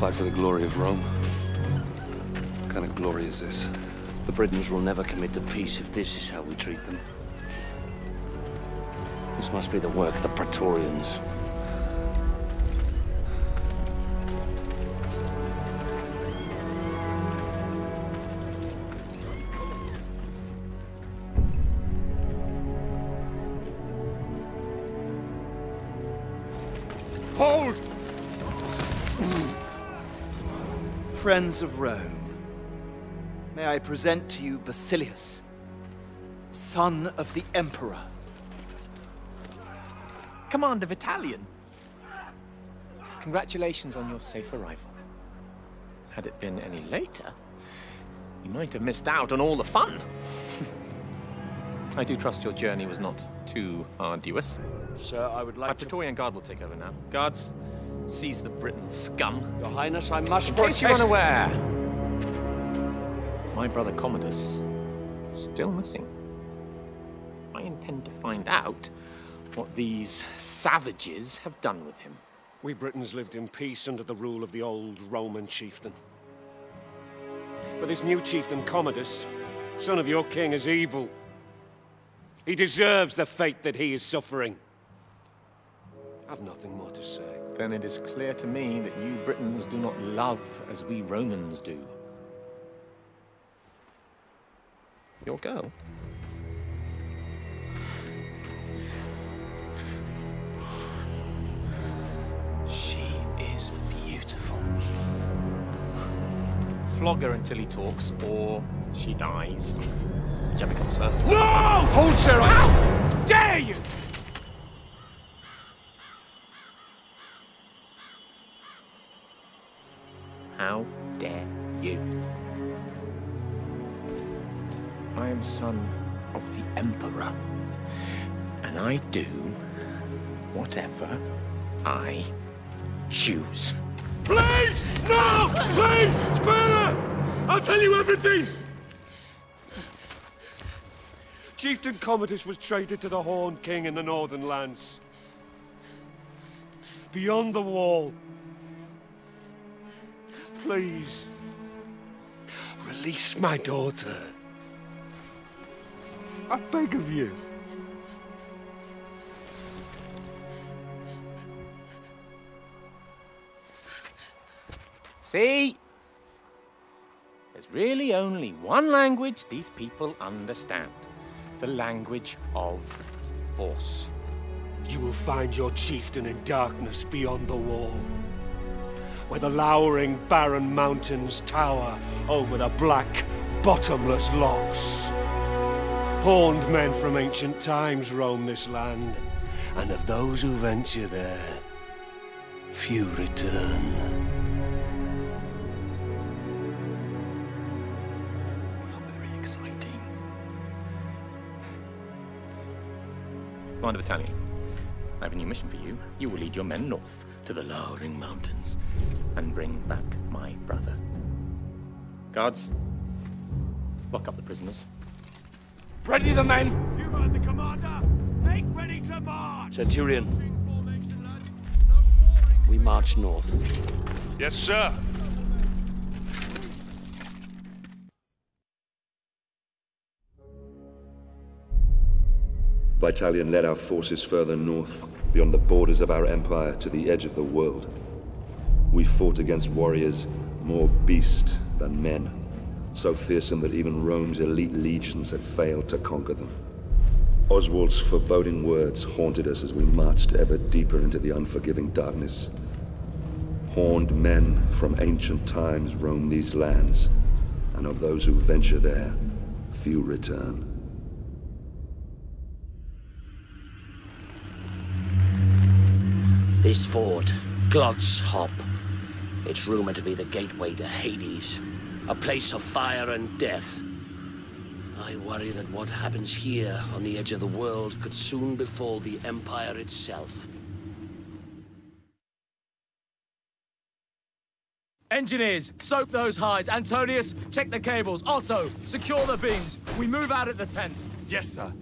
Fight for the glory of Rome. What kind of glory is this? The Britons will never commit to peace if this is how we treat them. This must be the work of the Praetorians. Friends of Rome, may I present to you Basilius, son of the Emperor. Commander Vitallion. Congratulations on your safe arrival. Had it been any later, you might have missed out on all the fun. I do trust your journey was not too arduous. Sir, I would like My to... Praetorian Guard will take over now. Guards, seize the Briton scum. Your Highness, I must In case you're unaware, my brother Commodus still missing. I intend to find out what these savages have done with him. We Britons lived in peace under the rule of the old Roman chieftain. But this new chieftain, Commodus, son of your king, is evil. He deserves the fate that he is suffering. I've nothing more to say. Then it is clear to me that you Britons do not love as we Romans do. Your girl. She is beautiful. Flog her until he talks, or she dies. Whichever comes first. No! Hold her! How dare you! How dare you? I am son of the Emperor, and I do whatever I choose. Please! No! Please! Spare her! I'll tell you everything! Chieftain Commodus was traded to the Horned King in the Northern Lands. Beyond the wall. Please. Release my daughter. I beg of you. See? There's really only one language these people understand the language of force. You will find your chieftain in darkness beyond the wall, where the lowering barren mountains tower over the black, bottomless locks. Horned men from ancient times roam this land, and of those who venture there, few return. Exciting. Commander Vitallion, I have a new mission for you. You will lead your men north to the lowering mountains and bring back my brother. Guards, lock up the prisoners. Ready the men! You heard the commander! Make ready to march! Centurion, we march north. Yes, sir. Vitallion led our forces further north beyond the borders of our empire to the edge of the world. We fought against warriors more beast than men, so fearsome that even Rome's elite legions had failed to conquer them. Oswald's foreboding words haunted us as we marched ever deeper into the unforgiving darkness. Horned men from ancient times roam these lands, and of those who venture there, few return. This fort, Glot's Hop. It's rumored to be the gateway to Hades, a place of fire and death. I worry that what happens here on the edge of the world could soon befall the Empire itself. Engineers, soak those hides. Antonius, check the cables. Otto, secure the beams. We move out at the tent. Yes, sir.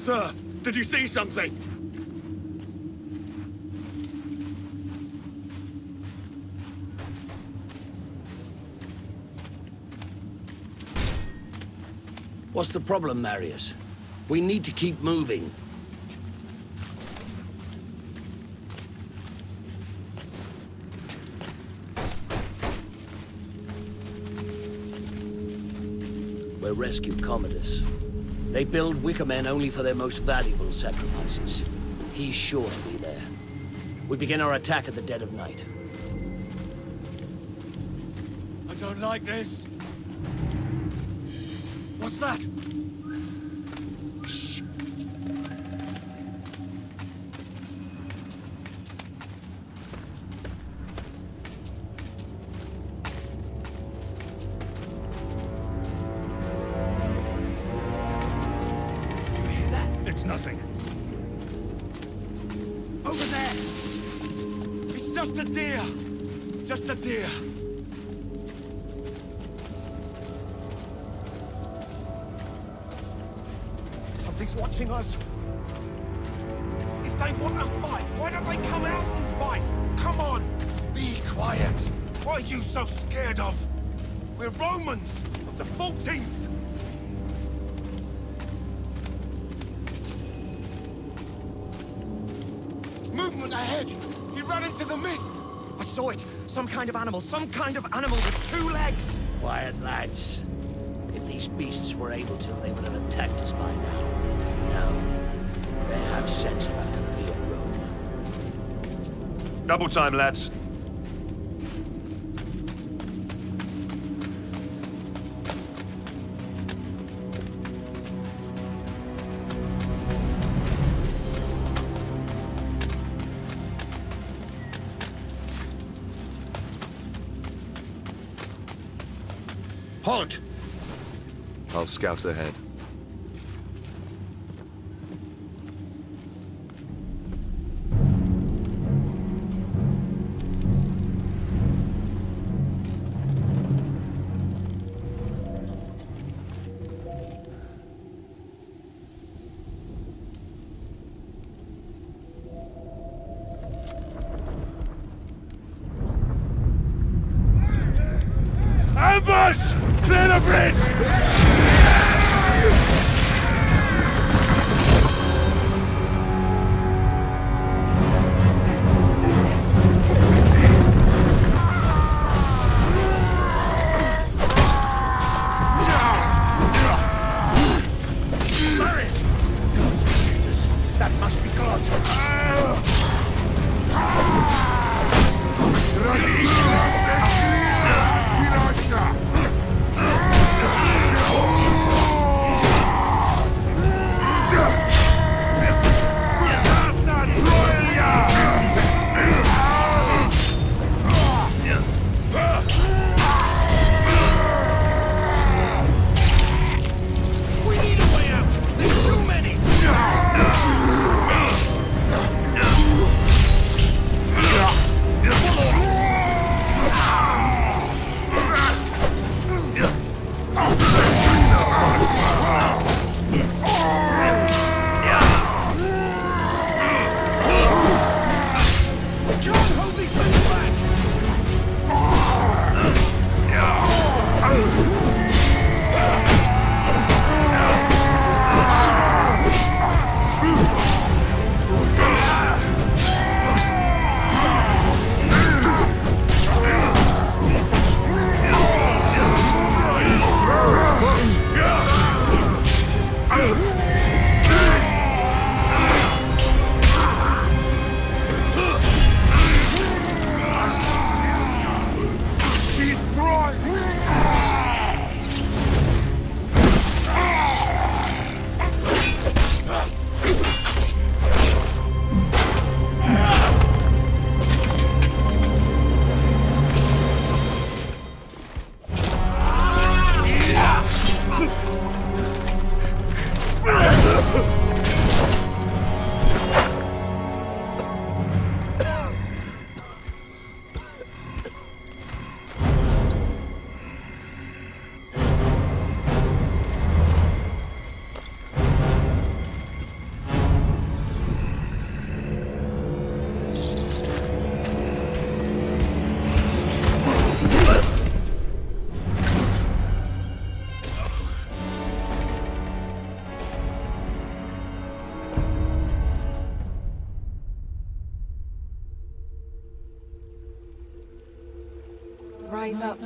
Sir, did you see something? What's the problem, Marius? We need to keep moving. We're rescued Commodus. They build Wicker Men only for their most valuable sacrifices. He's sure to be there. We begin our attack at the dead of night. I don't like this. What's that? Ran into the mist! I saw it! Some kind of animal, some kind of animal with two legs! Quiet, lads. If these beasts were able to, they would have attacked us by now. No. They have sense enough to fear Rome. Double time, lads. I'll scout ahead.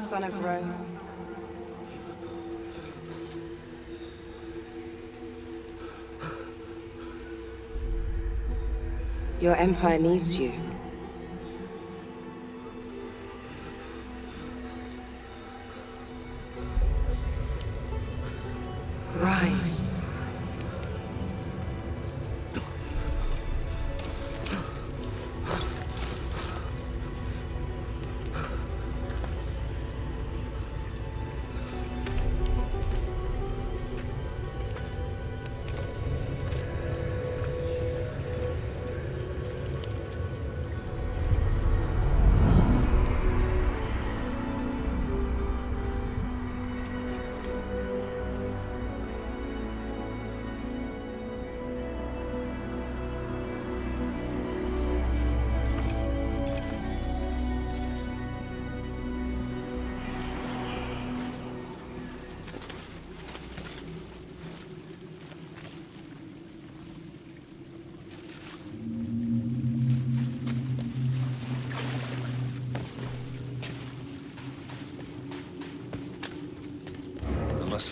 Son of Rome. Your empire needs you.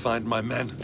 Find my men.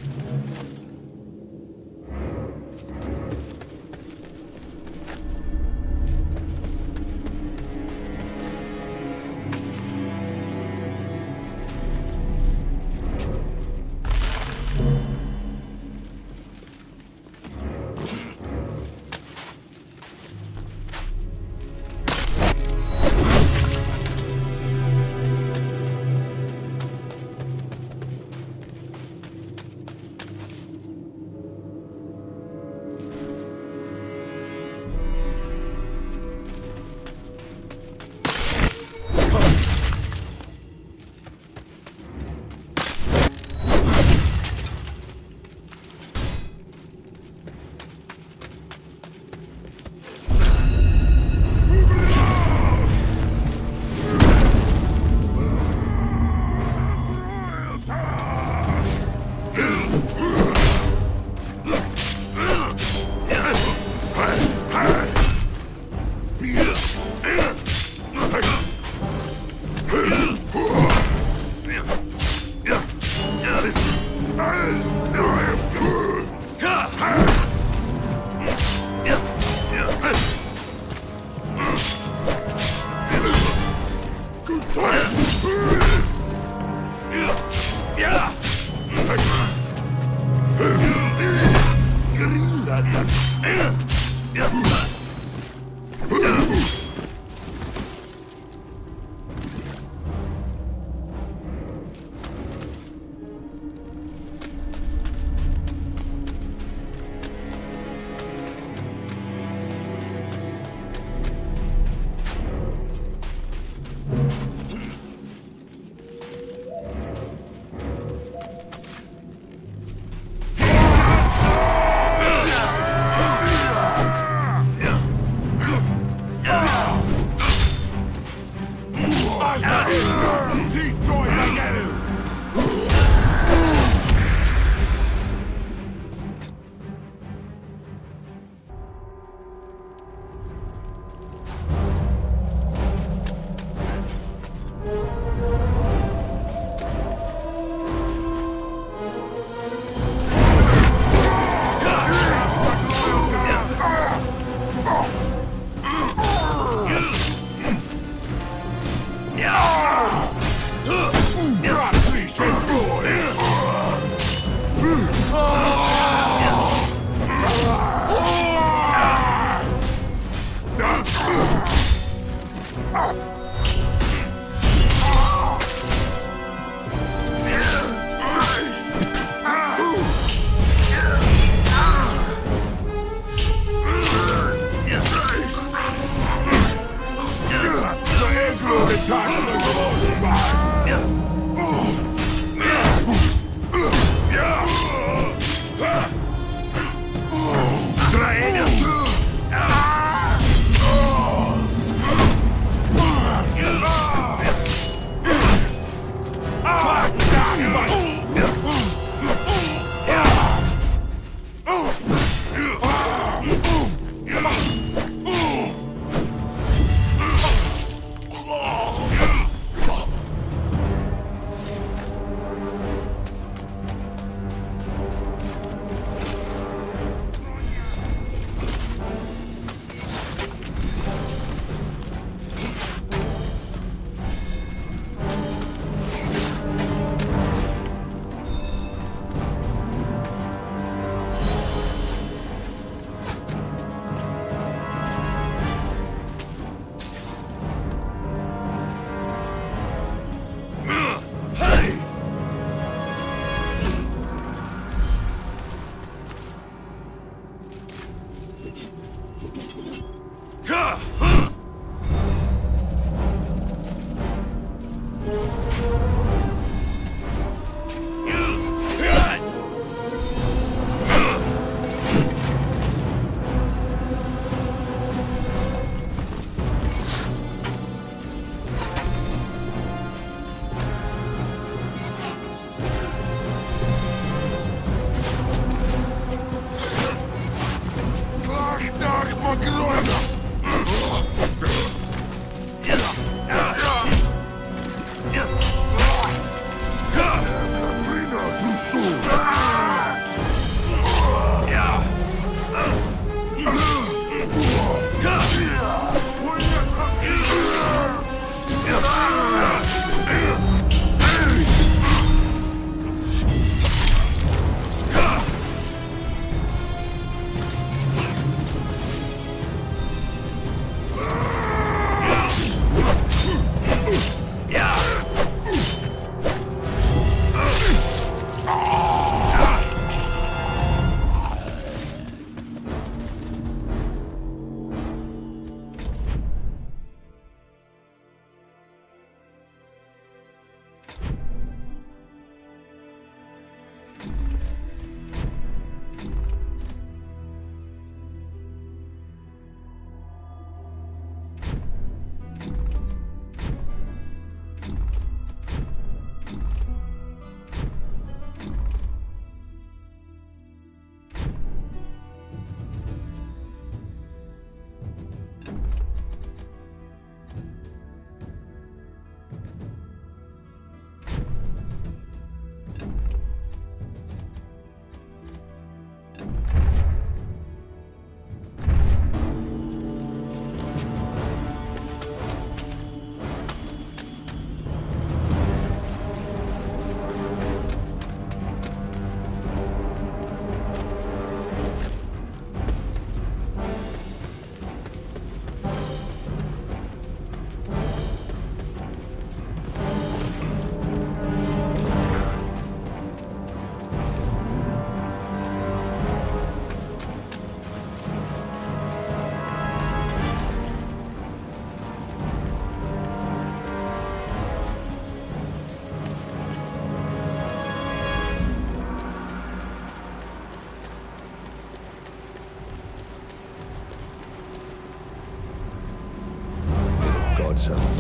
God's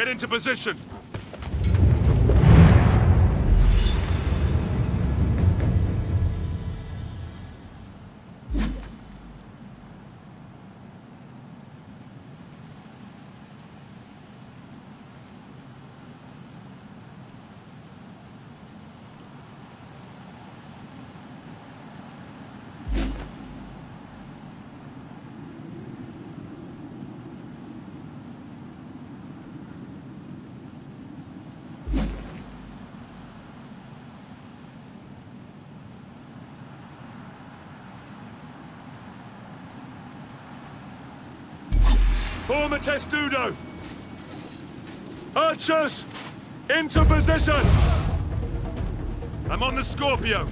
Get into position! Testudo! Archers! Into position! I'm on the Scorpio!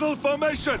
Formation!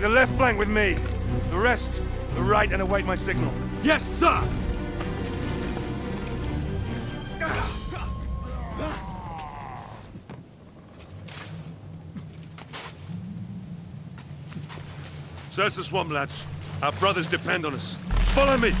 Take the left flank with me. The rest, the right and await my signal. Yes, sir! Search the swamp, lads. Our brothers depend on us. Follow me!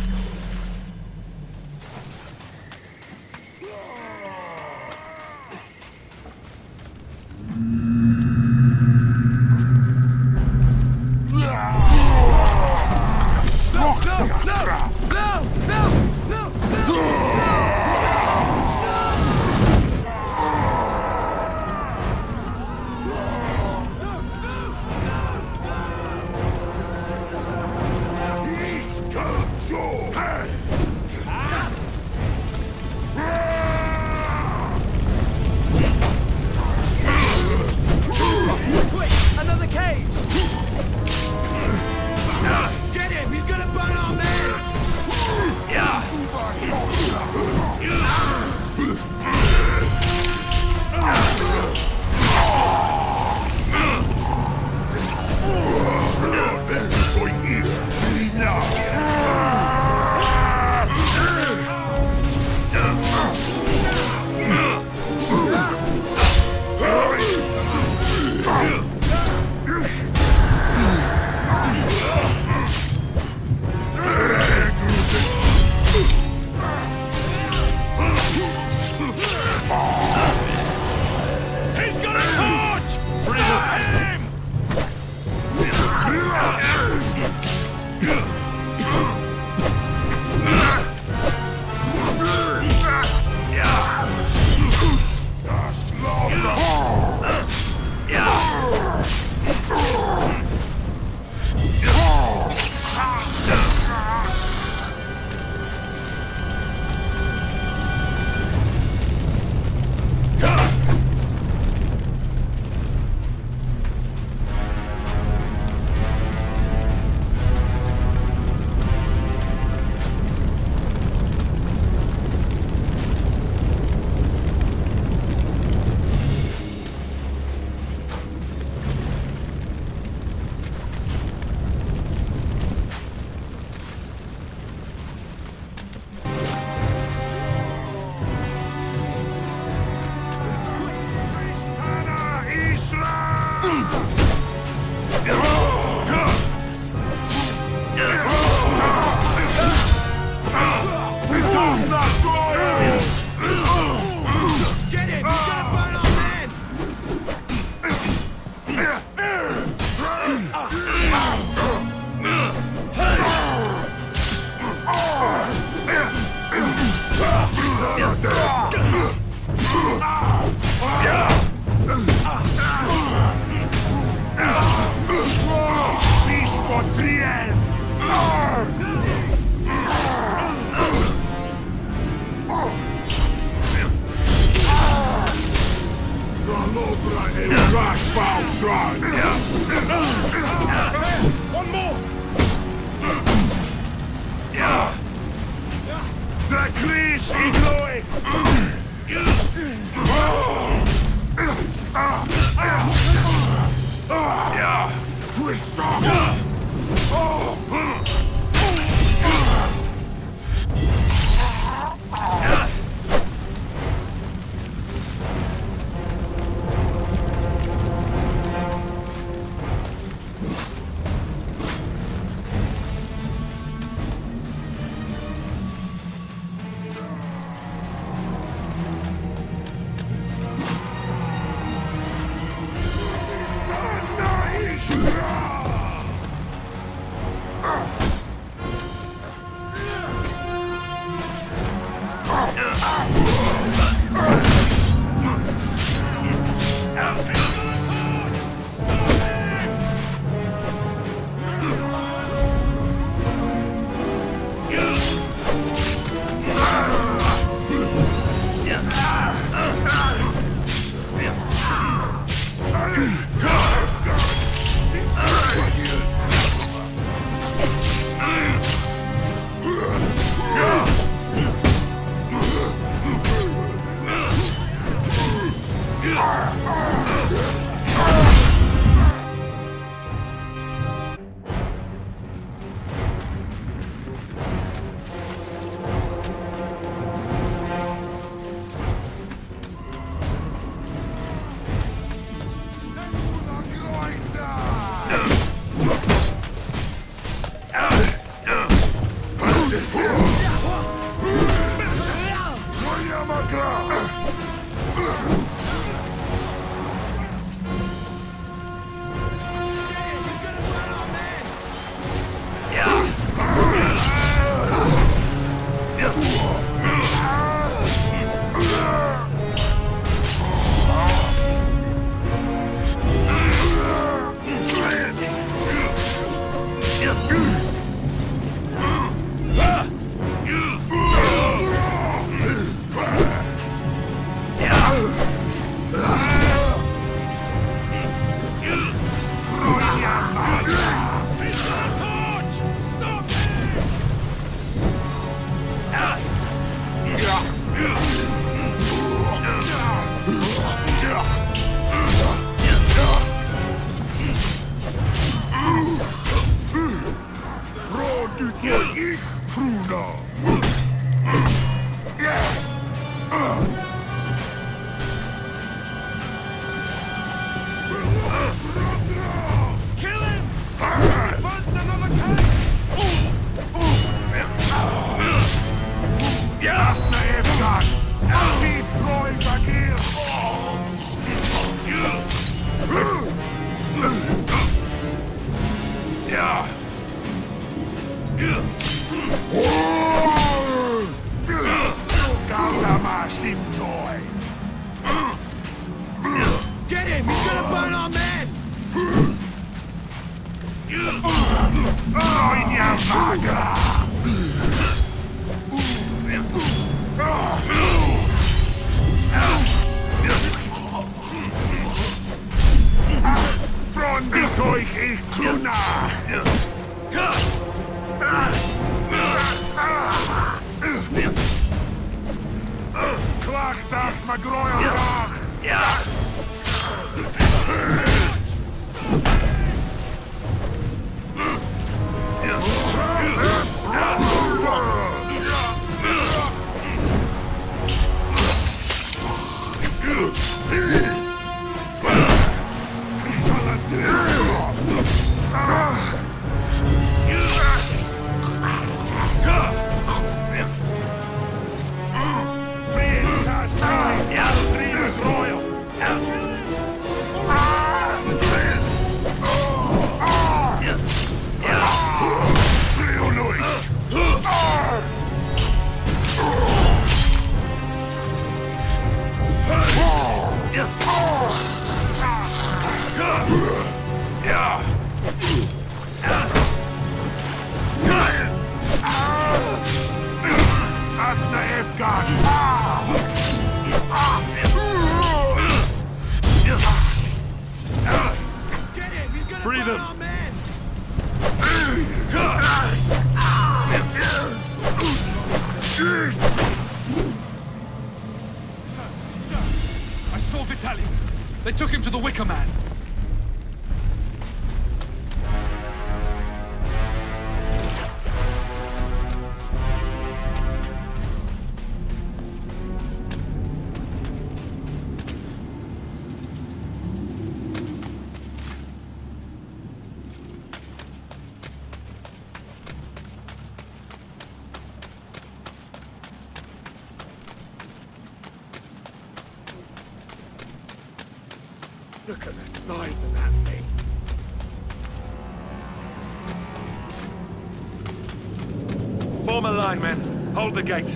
The gate.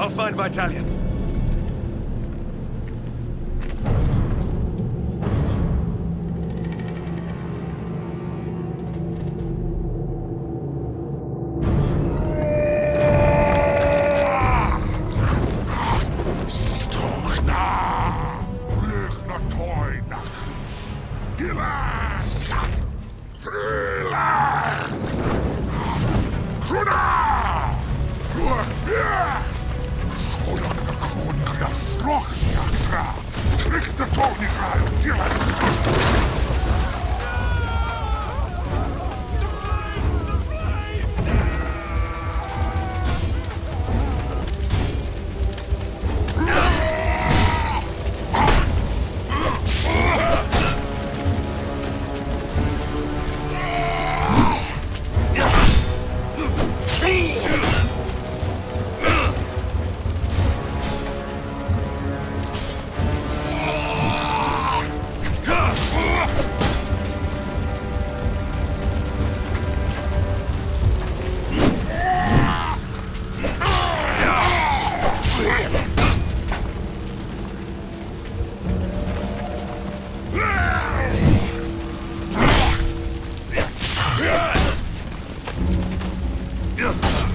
I'll find Vitallion. Ugh!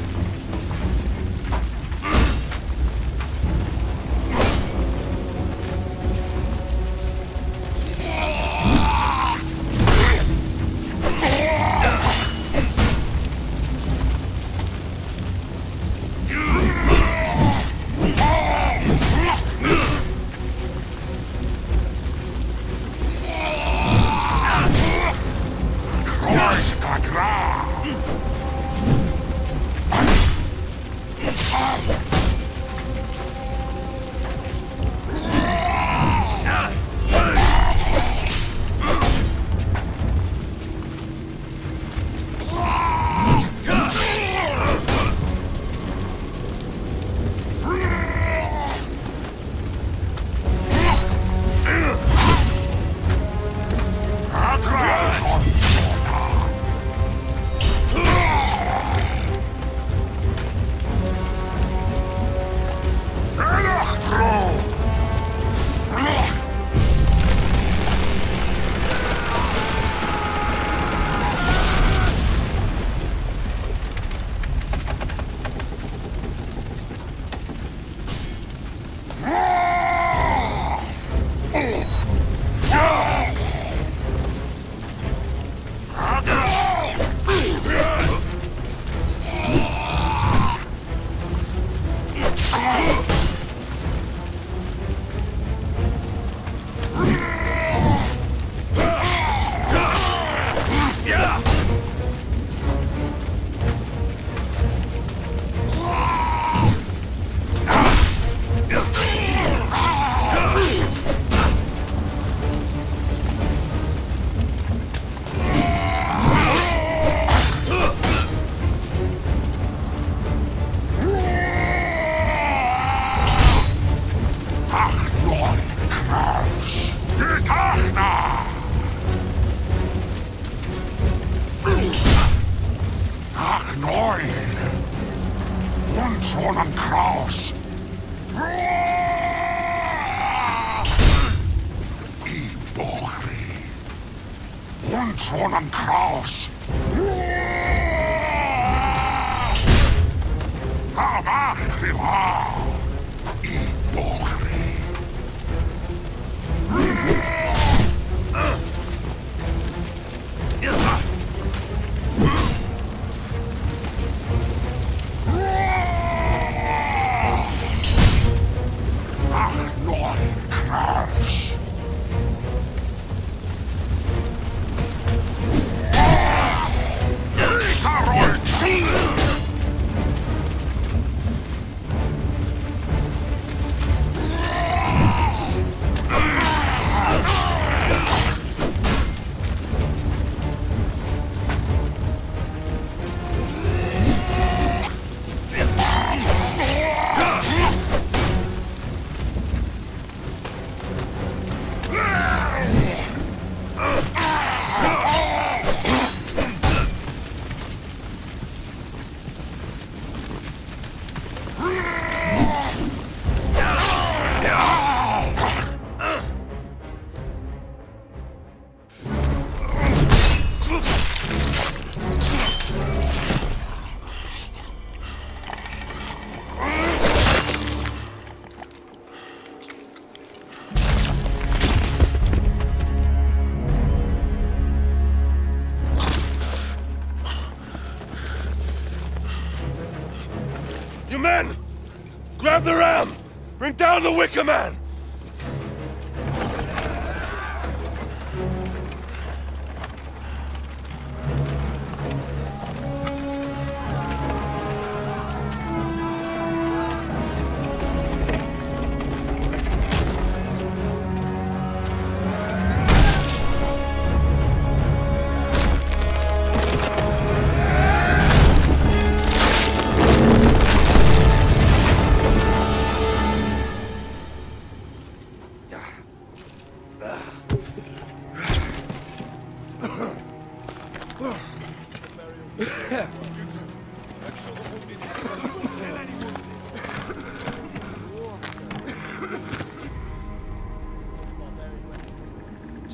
Down the Wicker Man!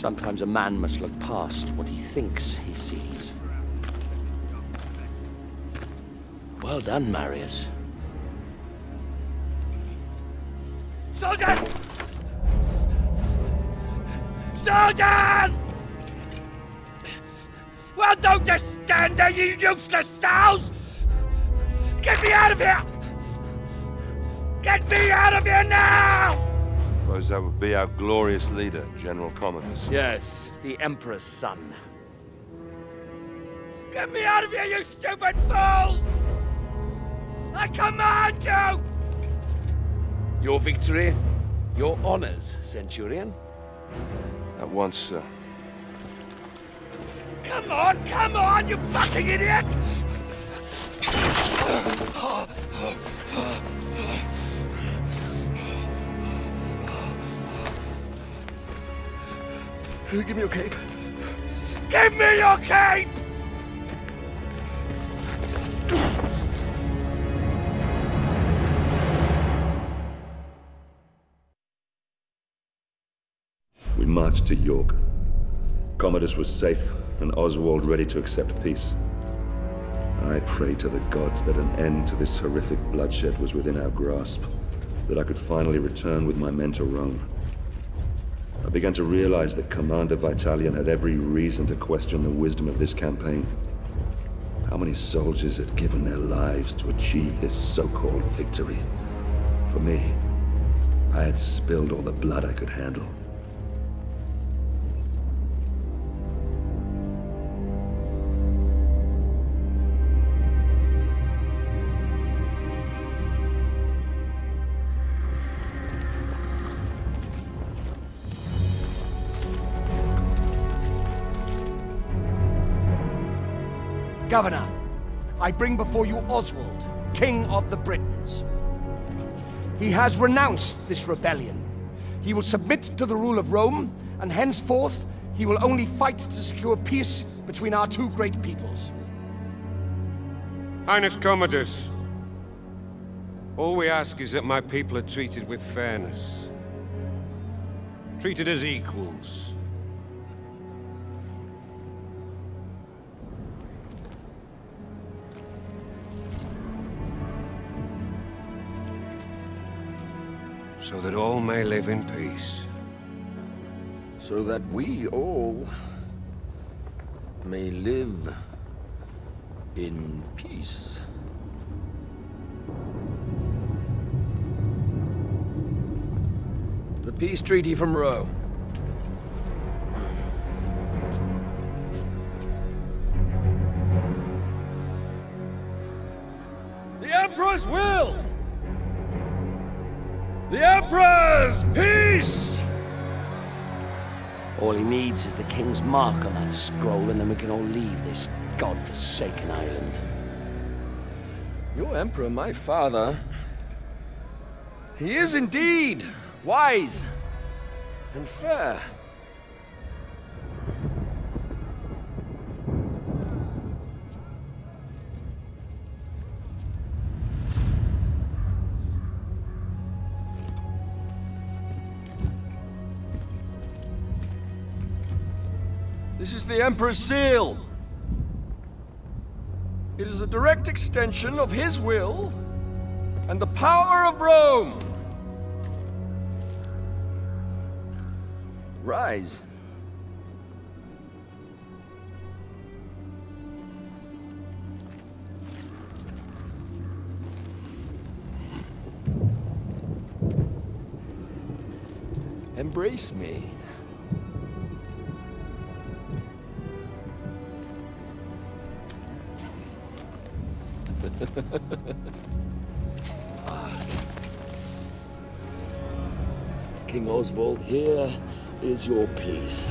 Sometimes a man must look past what he thinks he sees. Well done, Marius. Soldiers! Soldiers! Well, don't just stand there, you useless Suppose that would be our glorious leader, General Commodus. Yes, the Emperor's son. Get me out of here, you stupid fools! I command you! Your victory, your honors, Centurion. At once, sir. Come on, come on, you fucking idiot! Give me your cape. Give me your cape! We marched to York. Commodus was safe, and Oswald ready to accept peace. I prayed to the gods that an end to this horrific bloodshed was within our grasp, that I could finally return with my men to Rome. Began to realize that Commander Vitallion had every reason to question the wisdom of this campaign. How many soldiers had given their lives to achieve this so-called victory? For me, I had spilled all the blood I could handle. Governor, I bring before you Oswald, King of the Britons. He has renounced this rebellion. He will submit to the rule of Rome, and henceforth he will only fight to secure peace between our two great peoples. Highness Commodus, all we ask is that my people are treated with fairness. Treated as equals. So that all may live in peace. So that we all may live in peace. The peace treaty from Rome. The Emperor's will! The Emperor's peace! All he needs is the king's mark on that scroll, and then we can all leave this god-forsaken island. Your Emperor, my father, he is indeed wise and fair. the Emperor's seal. It is a direct extension of his will and the power of Rome. Rise. Embrace me. King Oswald, here is your peace.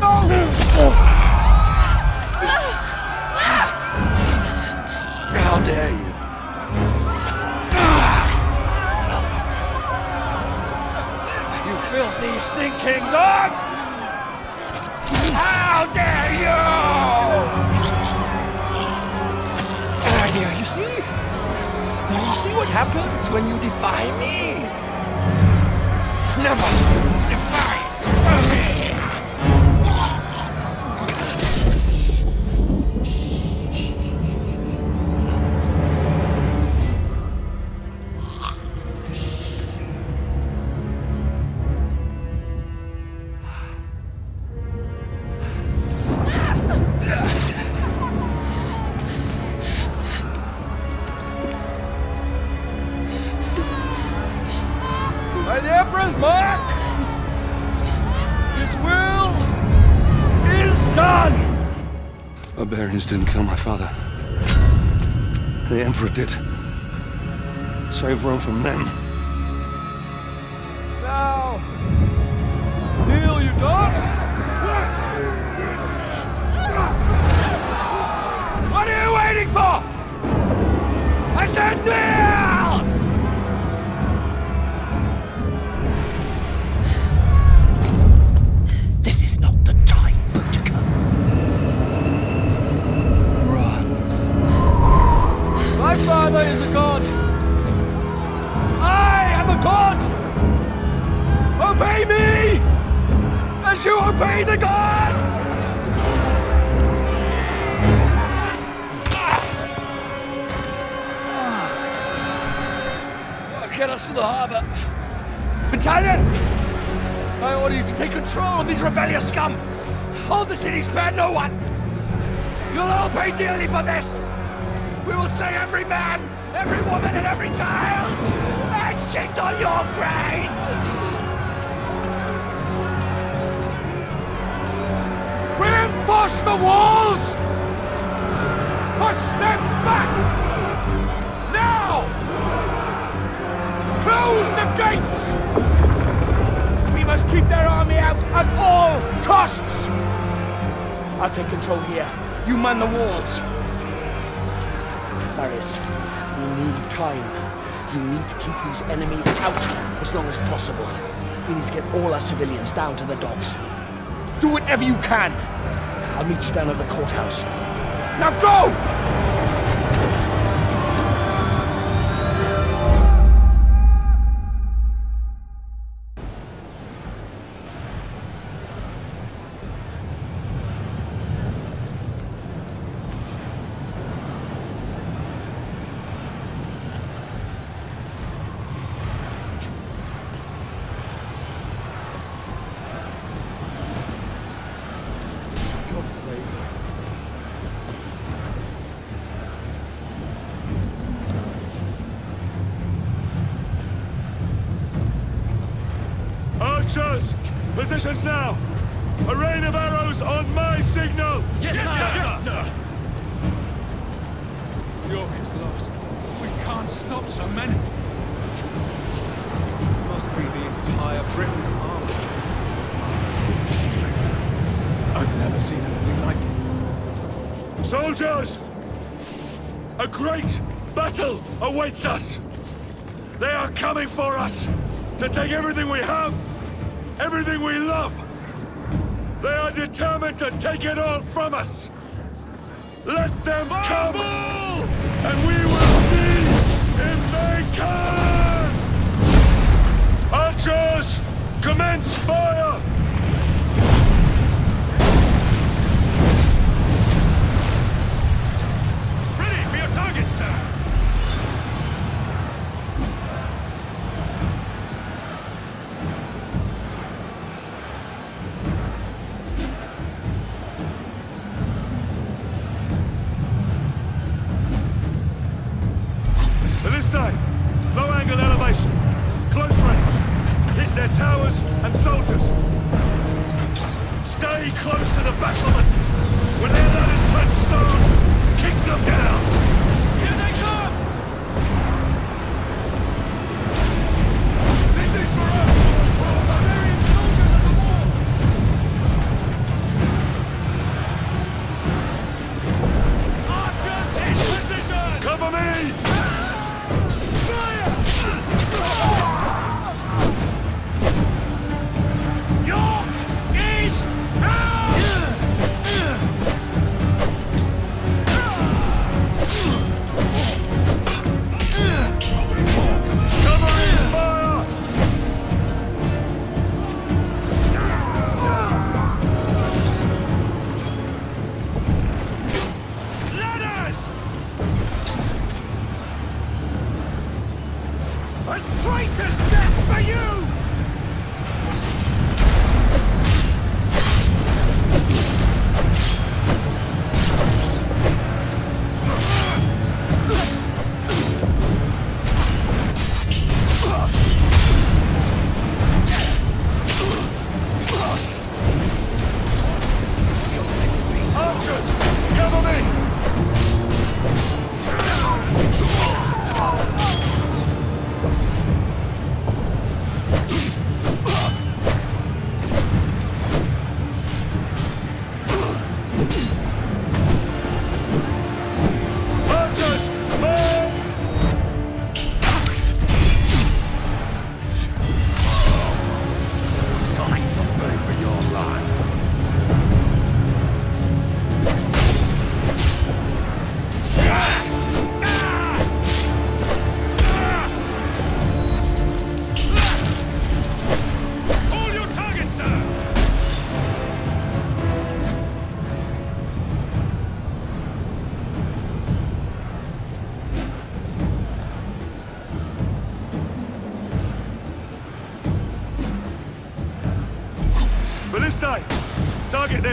How dare you? You filthy, stinking dog! How dare you! See? Now you see what happens when you defy me? Never Barbarians didn't kill my father. The Emperor did. Save Rome from them. City, spare no one. You'll all pay dearly for this. We will slay every man, every woman, and every child, and shit on your grave. Reinforce the walls. Push them back. Now. Close the gates. We must keep their army out at all costs. I'll take control here. You man the walls. Marius, we need time. You need to keep these enemy out as long as possible. We need to get all our civilians down to the docks. Do whatever you can. I'll meet you down at the courthouse. Now go! Take everything we have, everything we love! They are determined to take it all from us! Let them come!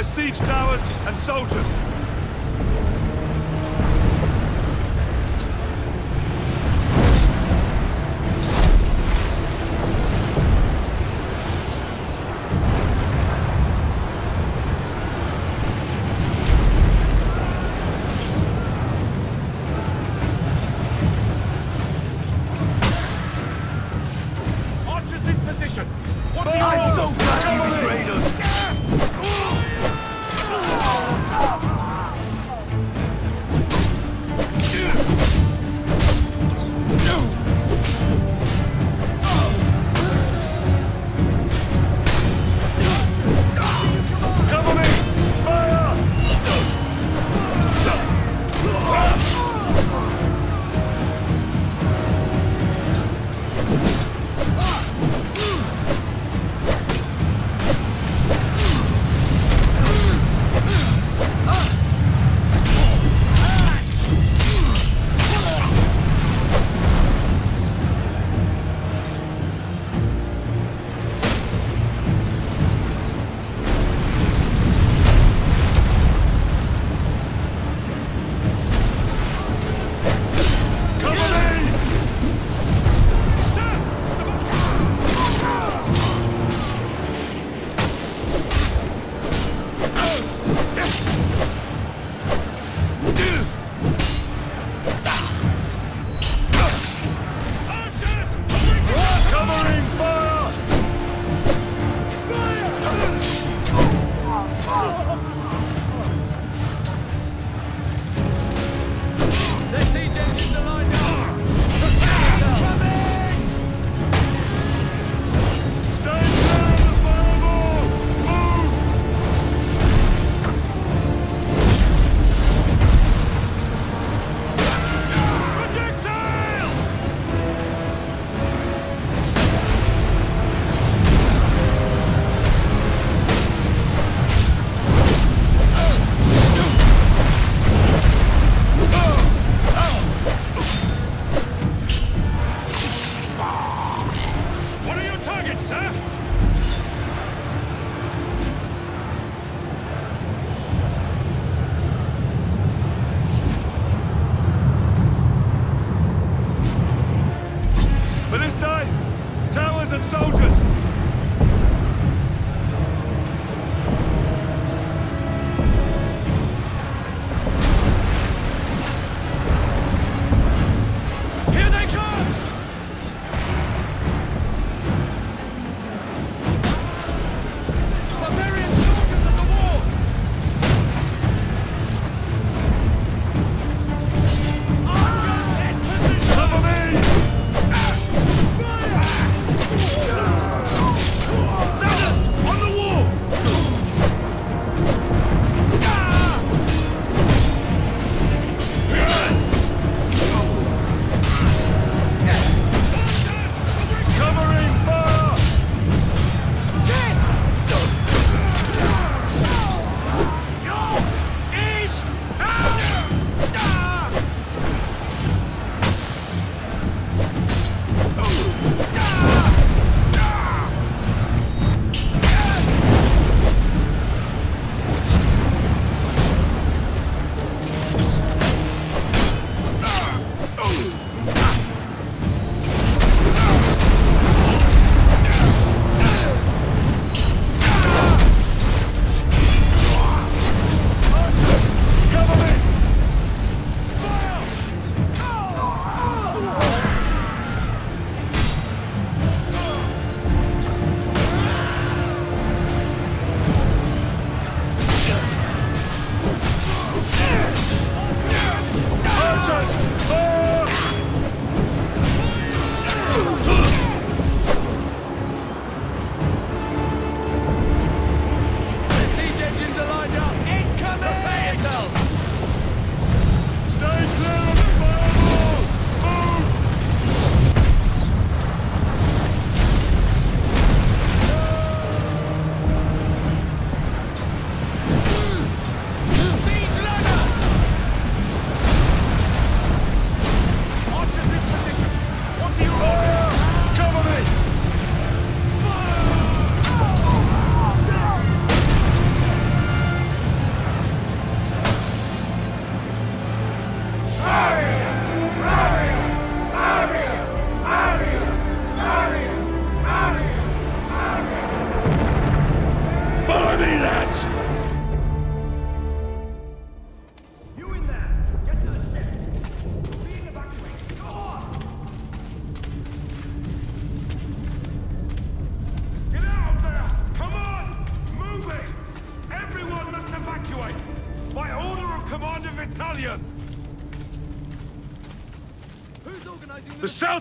Siege towers and soldiers.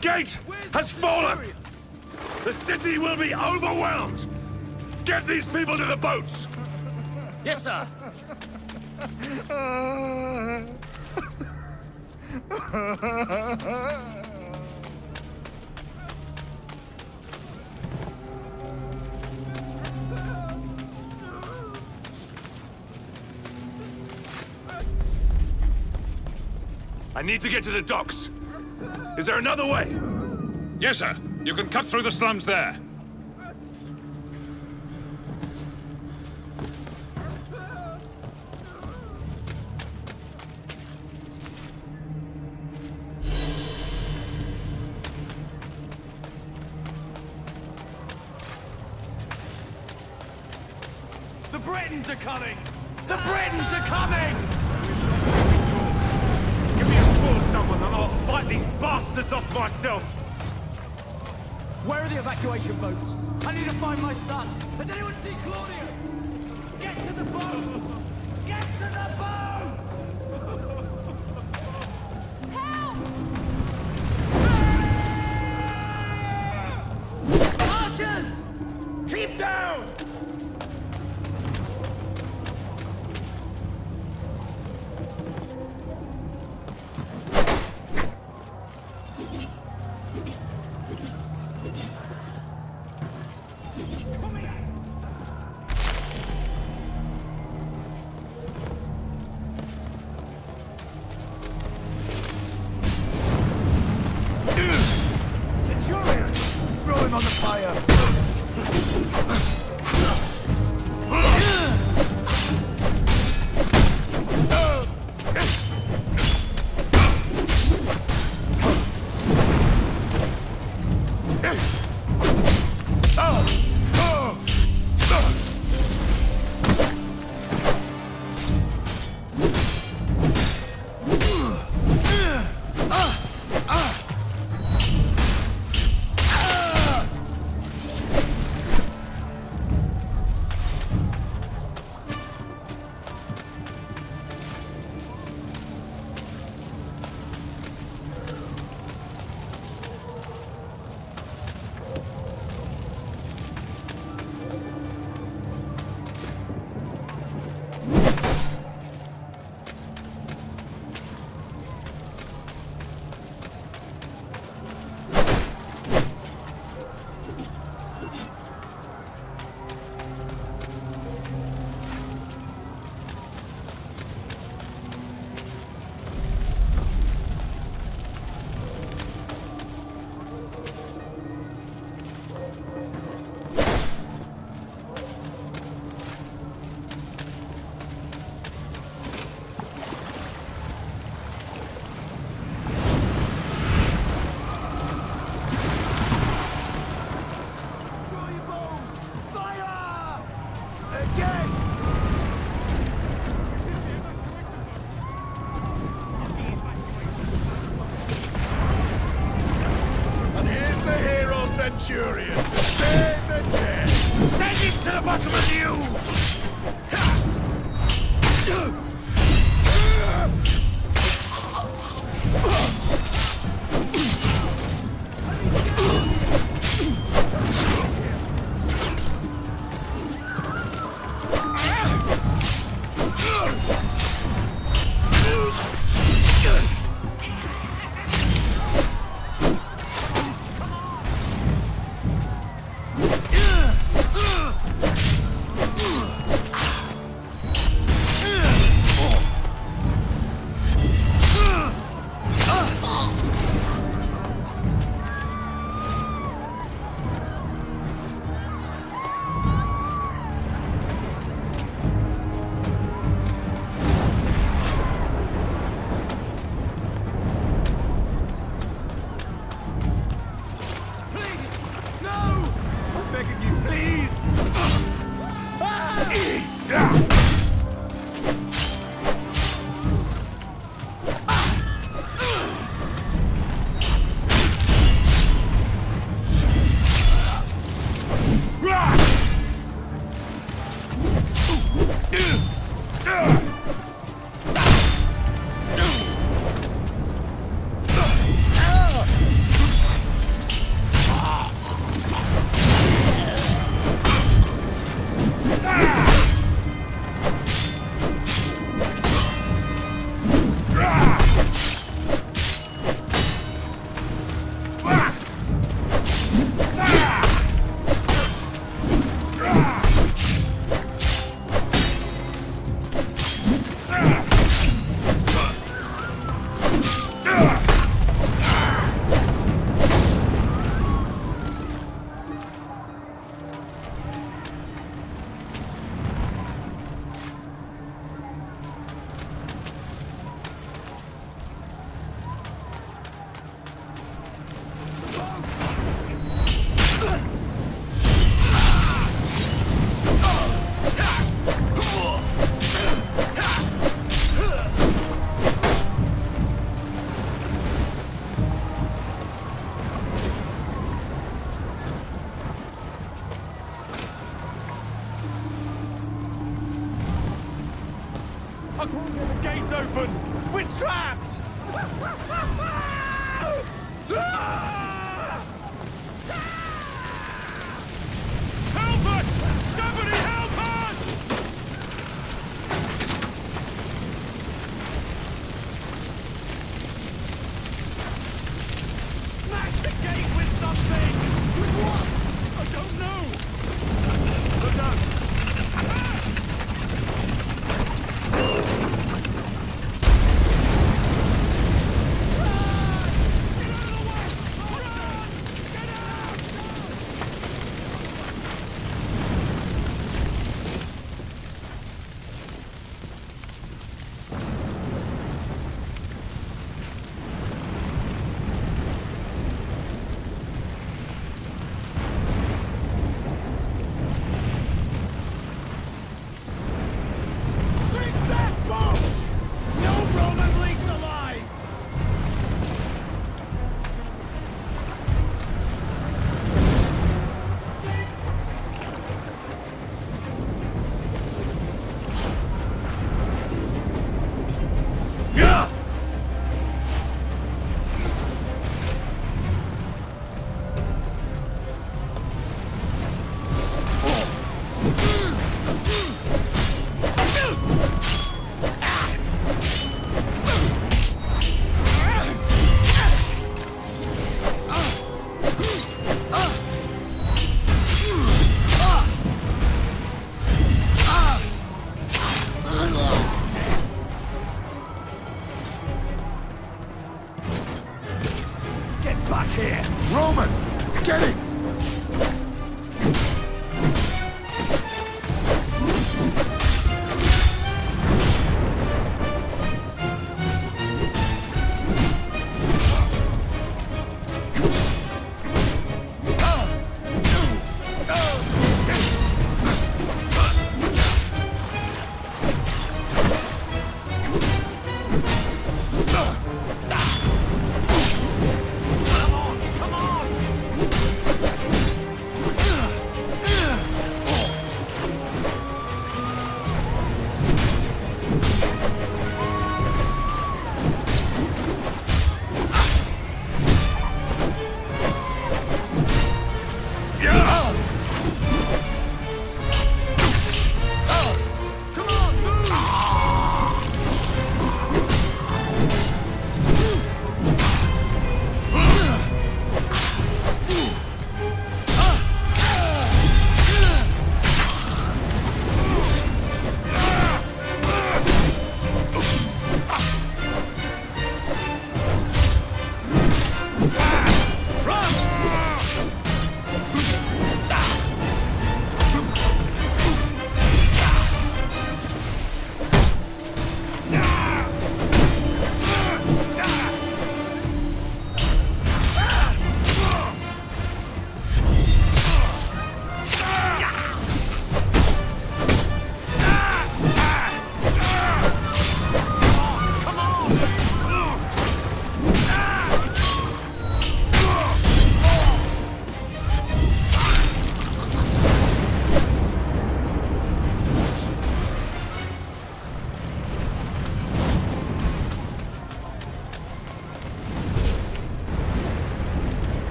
Gate has fallen! The city will be overwhelmed! Get these people to the boats! Yes, sir! I need to get to the docks. Is there another way? Yes, sir. You can cut through the slums there.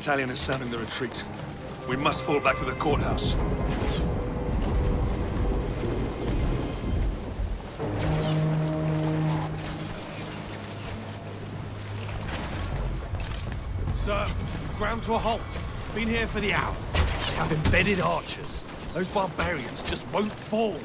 Battalion is sounding the retreat. We must fall back to the courthouse. Sir, ground to a halt. Been here for the hour. They have embedded archers. Those barbarians just won't fall.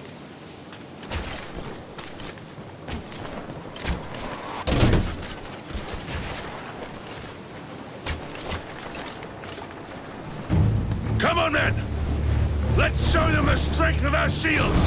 Shields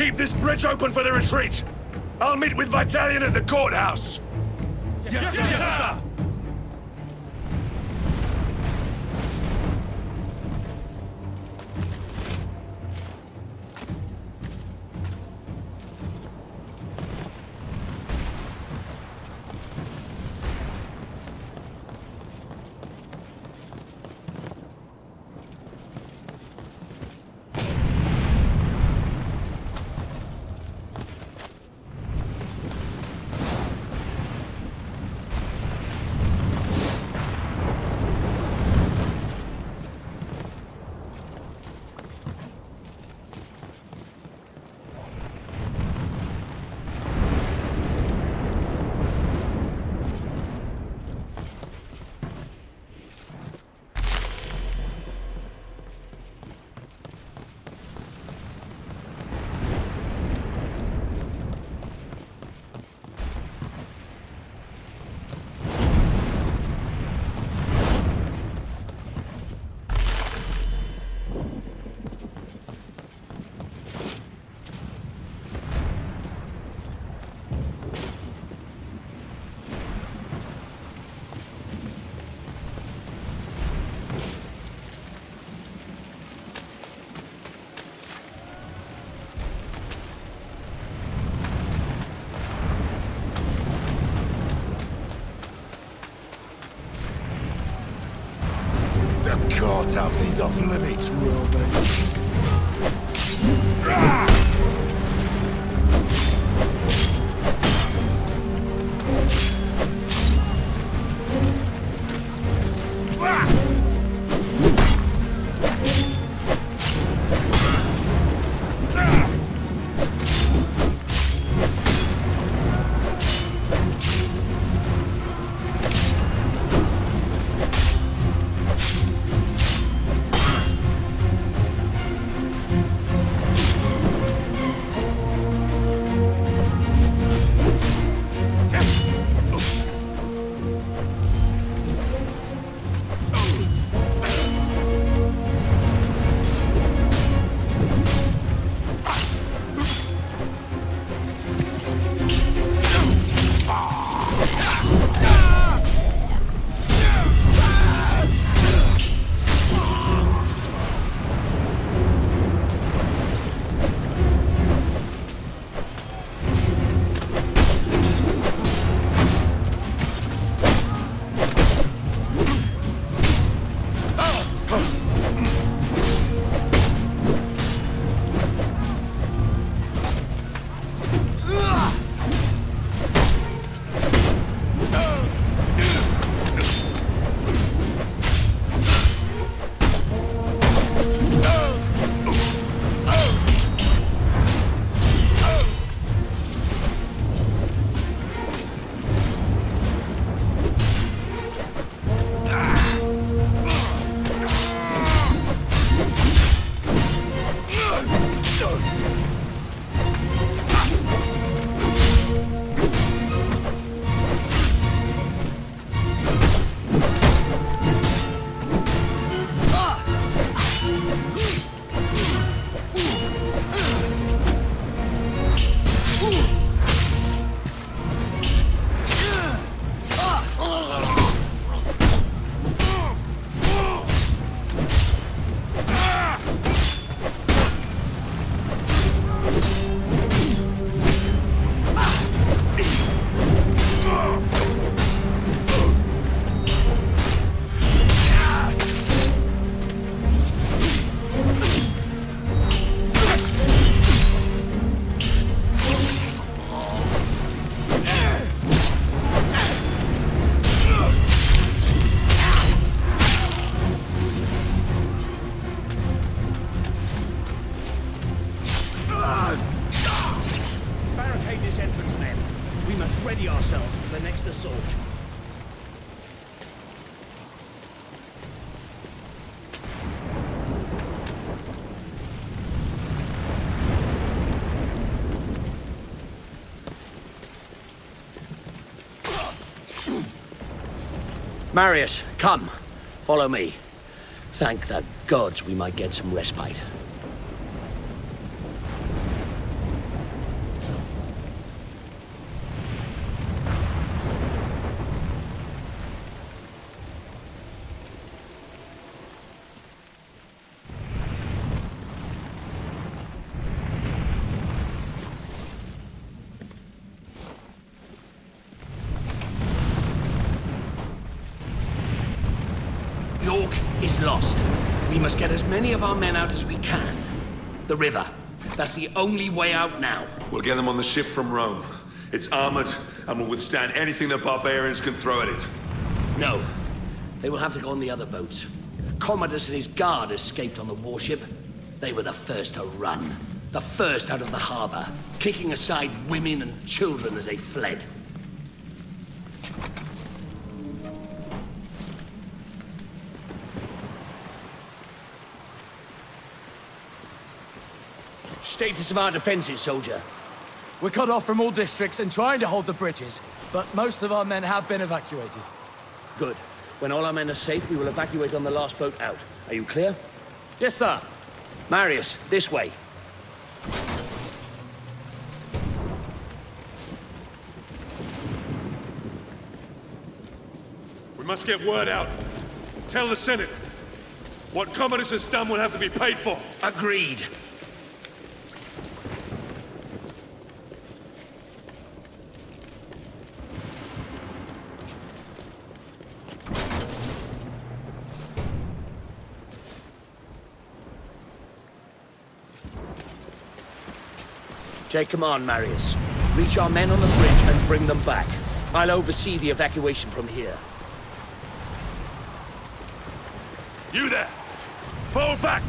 Keep this bridge open for the retreat! I'll meet with Vitallion at the courthouse! Yes, yes, yes, Marius, come. Follow me. Thank the gods we might get some respite. We must get as many of our men out as we can. The river. That's the only way out now. We'll get them on the ship from Rome. It's armored and will withstand anything the barbarians can throw at it. No. They will have to go on the other boats. Commodus and his guard escaped on the warship. They were the first to run. The first out of the harbor, kicking aside women and children as they fled. Status of our defenses, soldier. We're cut off from all districts and trying to hold the bridges, but most of our men have been evacuated. Good. When all our men are safe, we will evacuate on the last boat out. Are you clear? Yes, sir. Marius, this way. We must get word out. Tell the Senate. What Commodus has done will have to be paid for. Agreed. Take command, Marius. Reach our men on the bridge and bring them back. I'll oversee the evacuation from here. You there! Fall back!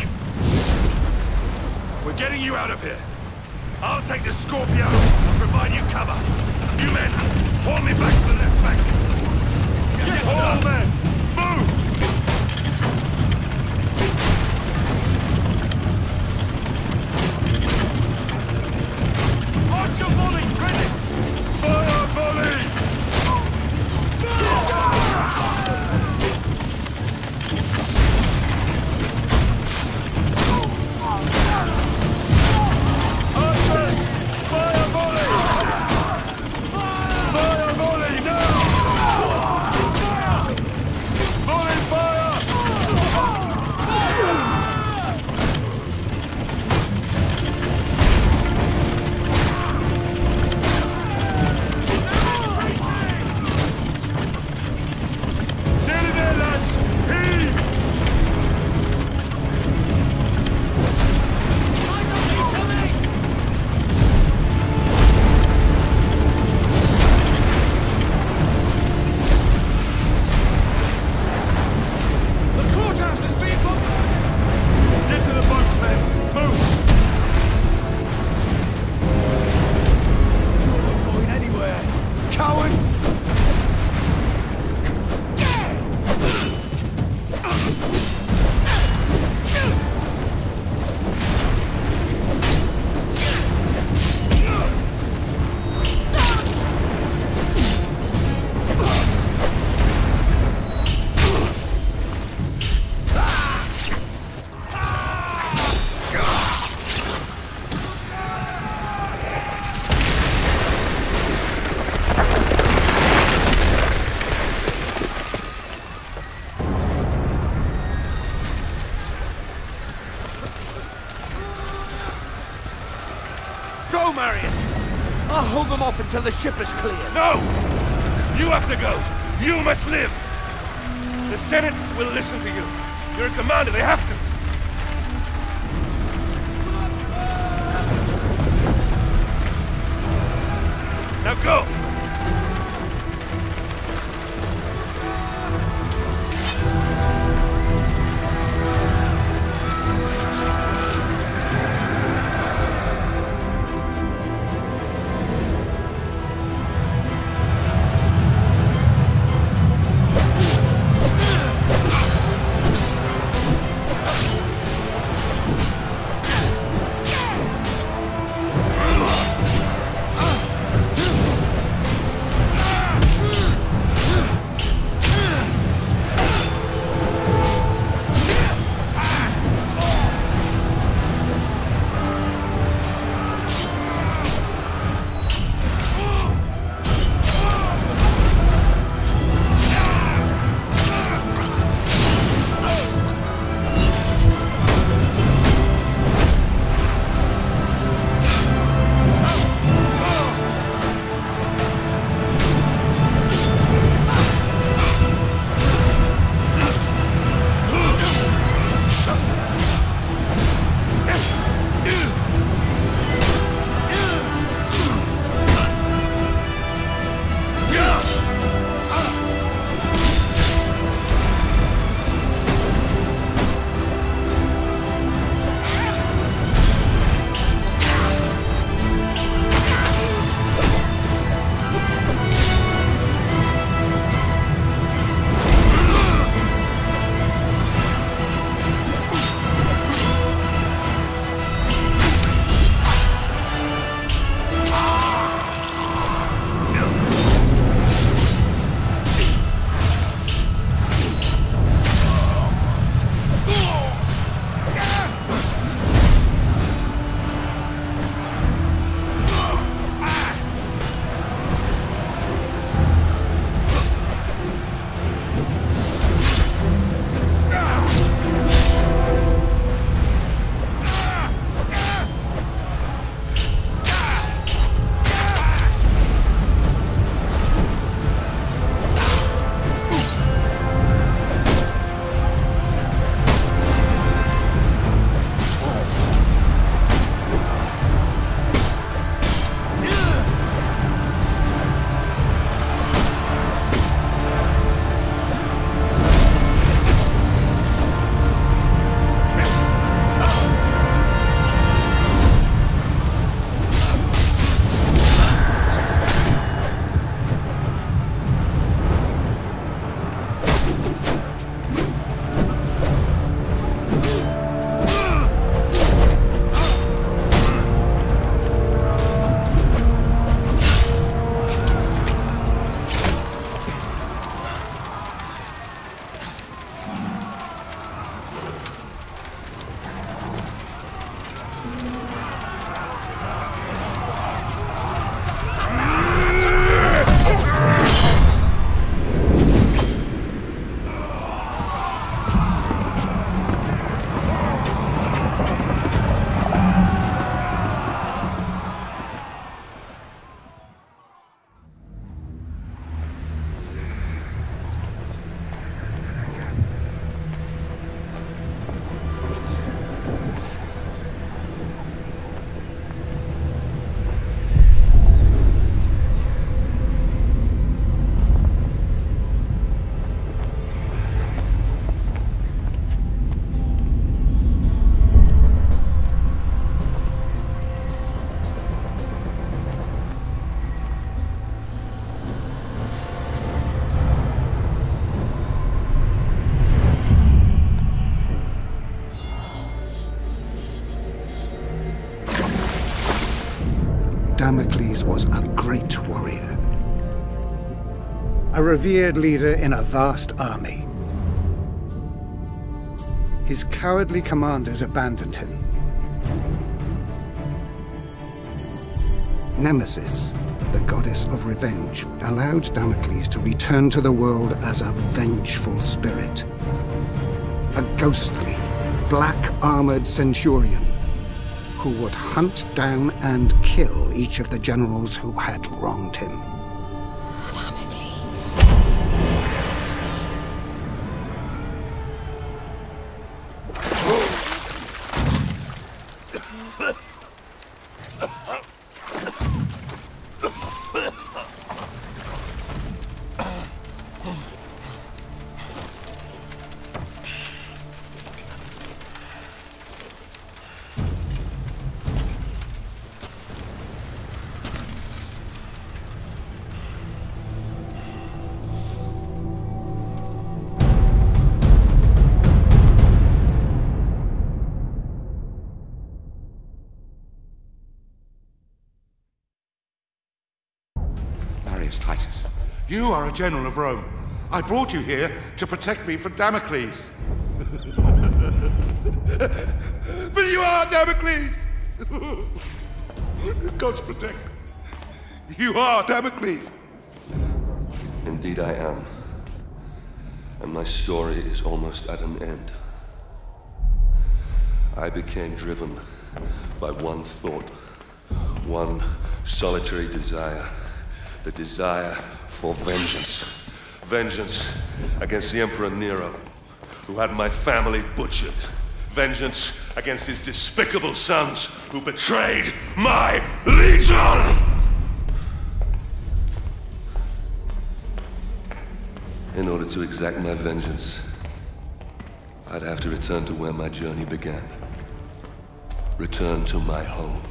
We're getting you out of here. I'll take the Scorpio and provide you cover. You men, haul me back to the left bank. Yes, All men, Archer volley, ready! Fire them off until the ship is clear. No! You have to go! You must live! The Senate will listen to you. You're a commander, they have revered leader in a vast army. His cowardly commanders abandoned him. Nemesis, the goddess of revenge, allowed Damocles to return to the world as a vengeful spirit. A ghostly, black-armored centurion who would hunt down and kill each of the generals who had wronged him. A general of Rome. I brought you here to protect me from Damocles. but you are Damocles! God's protect. You are Damocles! Indeed I am. And my story is almost at an end. I became driven by one thought, one solitary desire. The desire for vengeance. Vengeance against the Emperor Nero, who had my family butchered. Vengeance against his despicable sons, who betrayed my legion! In order to exact my vengeance, I'd have to return to where my journey began. Return to my home.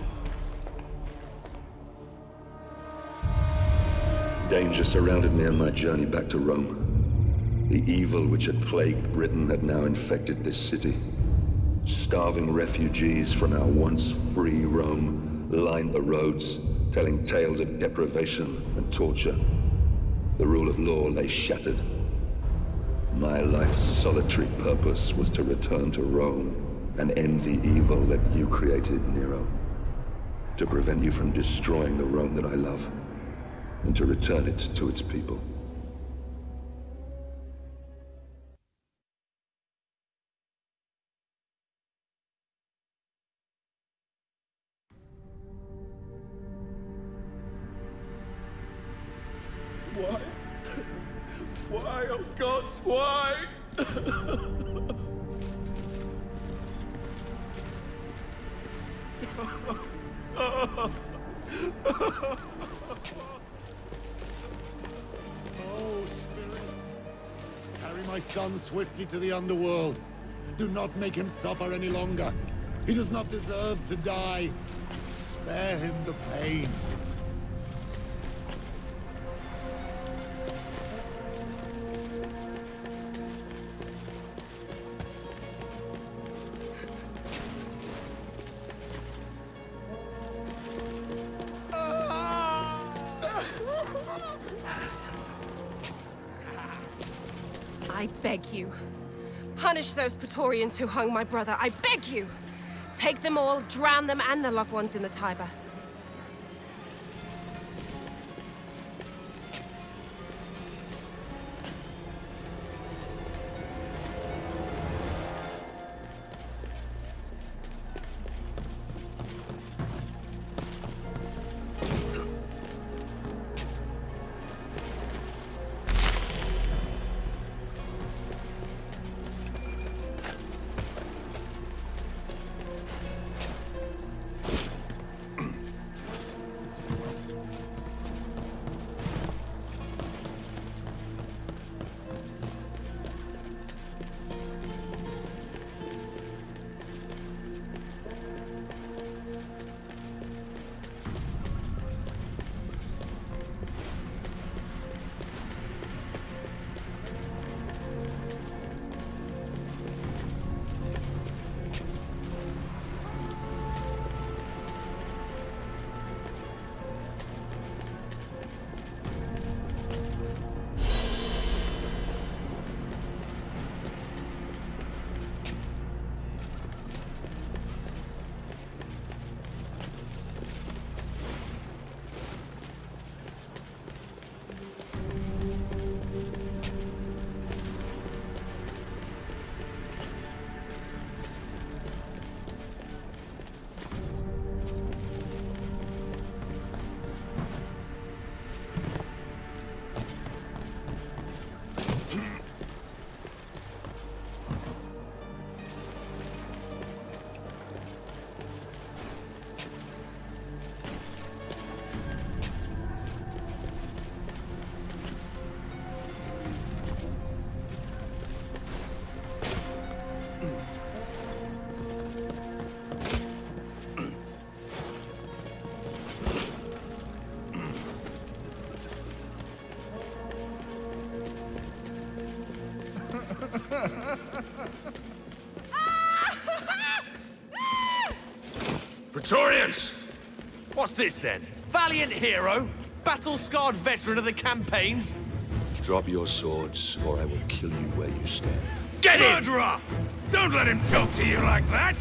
Danger surrounded me on my journey back to Rome. The evil which had plagued Britain had now infected this city. Starving refugees from our once free Rome lined the roads, telling tales of deprivation and torture. The rule of law lay shattered. My life's solitary purpose was to return to Rome and end the evil that you created, Nero. To prevent you from destroying the Rome that I love and to return it to its people. Swiftly to the underworld. Do not make him suffer any longer. He does not deserve to die. Spare him the pain. Praetorians who hung my brother. I beg you. Take them all, drown them and their loved ones in the Tiber. What's this then? Valiant hero? Battle-scarred veteran of the campaigns? Drop your swords, or I will kill you where you stand. Get in! Murderer! Don't let him talk to you like that!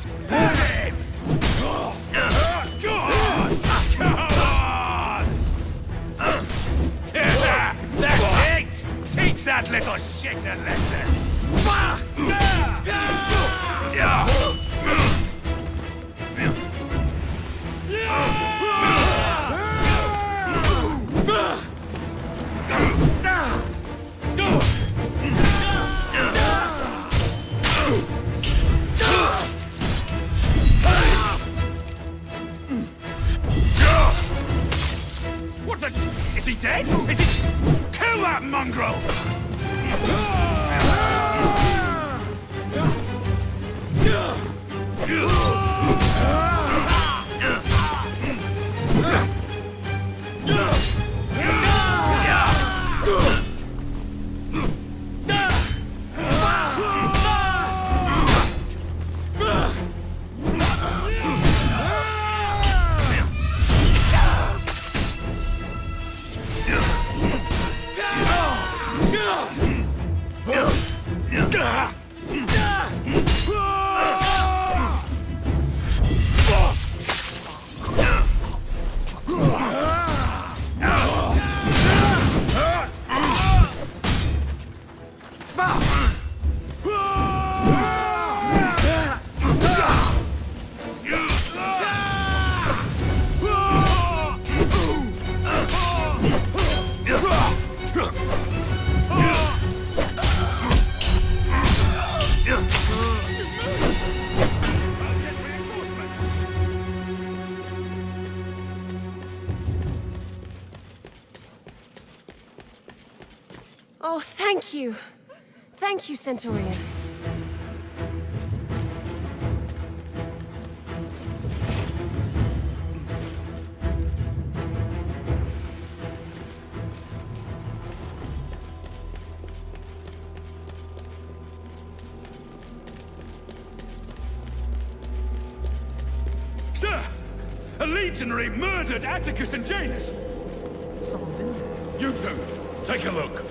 Centurion. Sir! A legionary murdered Atticus and Janus! Someone's in there. You two, take a look.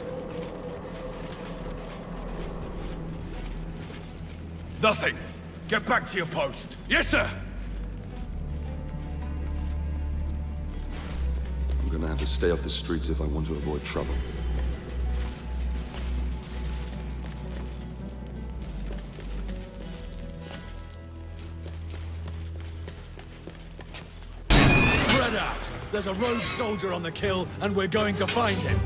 Nothing. Get back to your post. Yes, sir! I'm gonna have to stay off the streets if I want to avoid trouble. Spread out! There's a rogue soldier on the kill, and we're going to find him.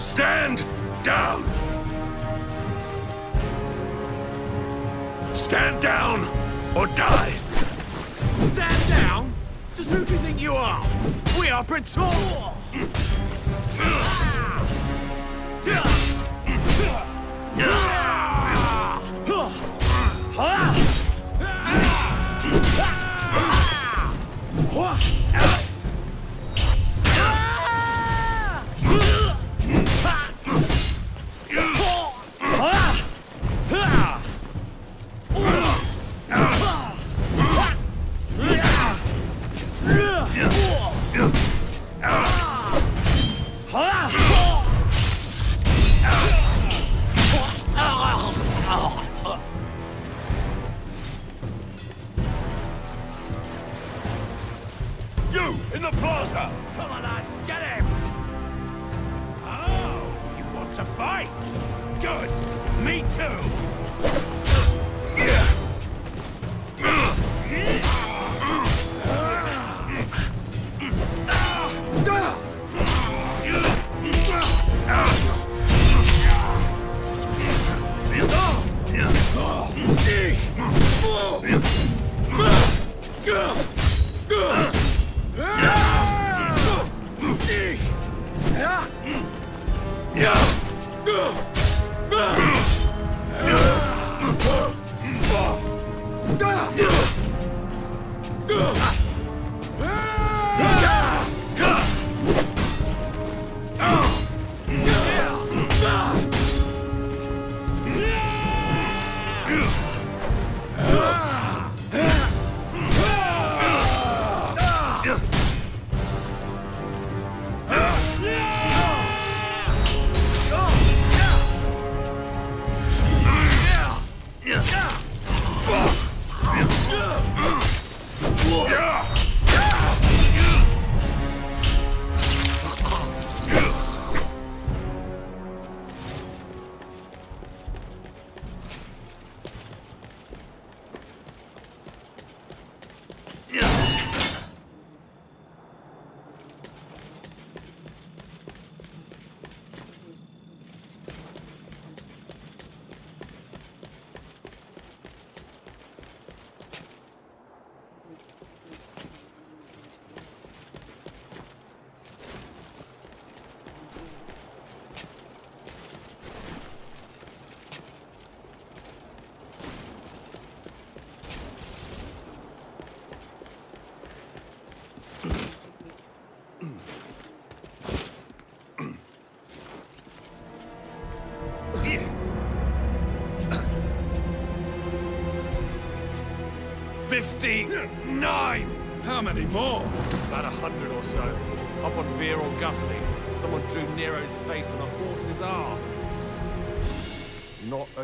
Stand down! Stand down or die! Stand down? Just who do you think you are? We are Praetor! You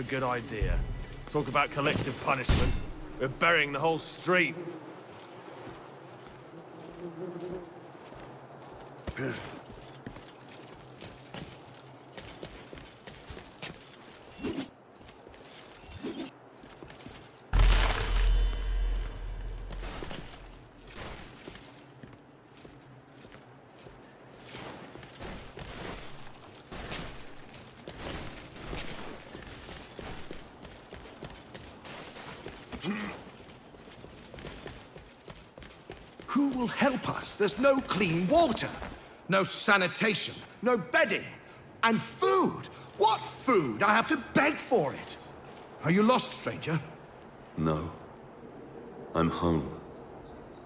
good idea. Talk about collective punishment. We're burying the whole street. There's no clean water, no sanitation, no bedding, and food. What food? I have to beg for it. Are you lost, stranger? No. I'm home.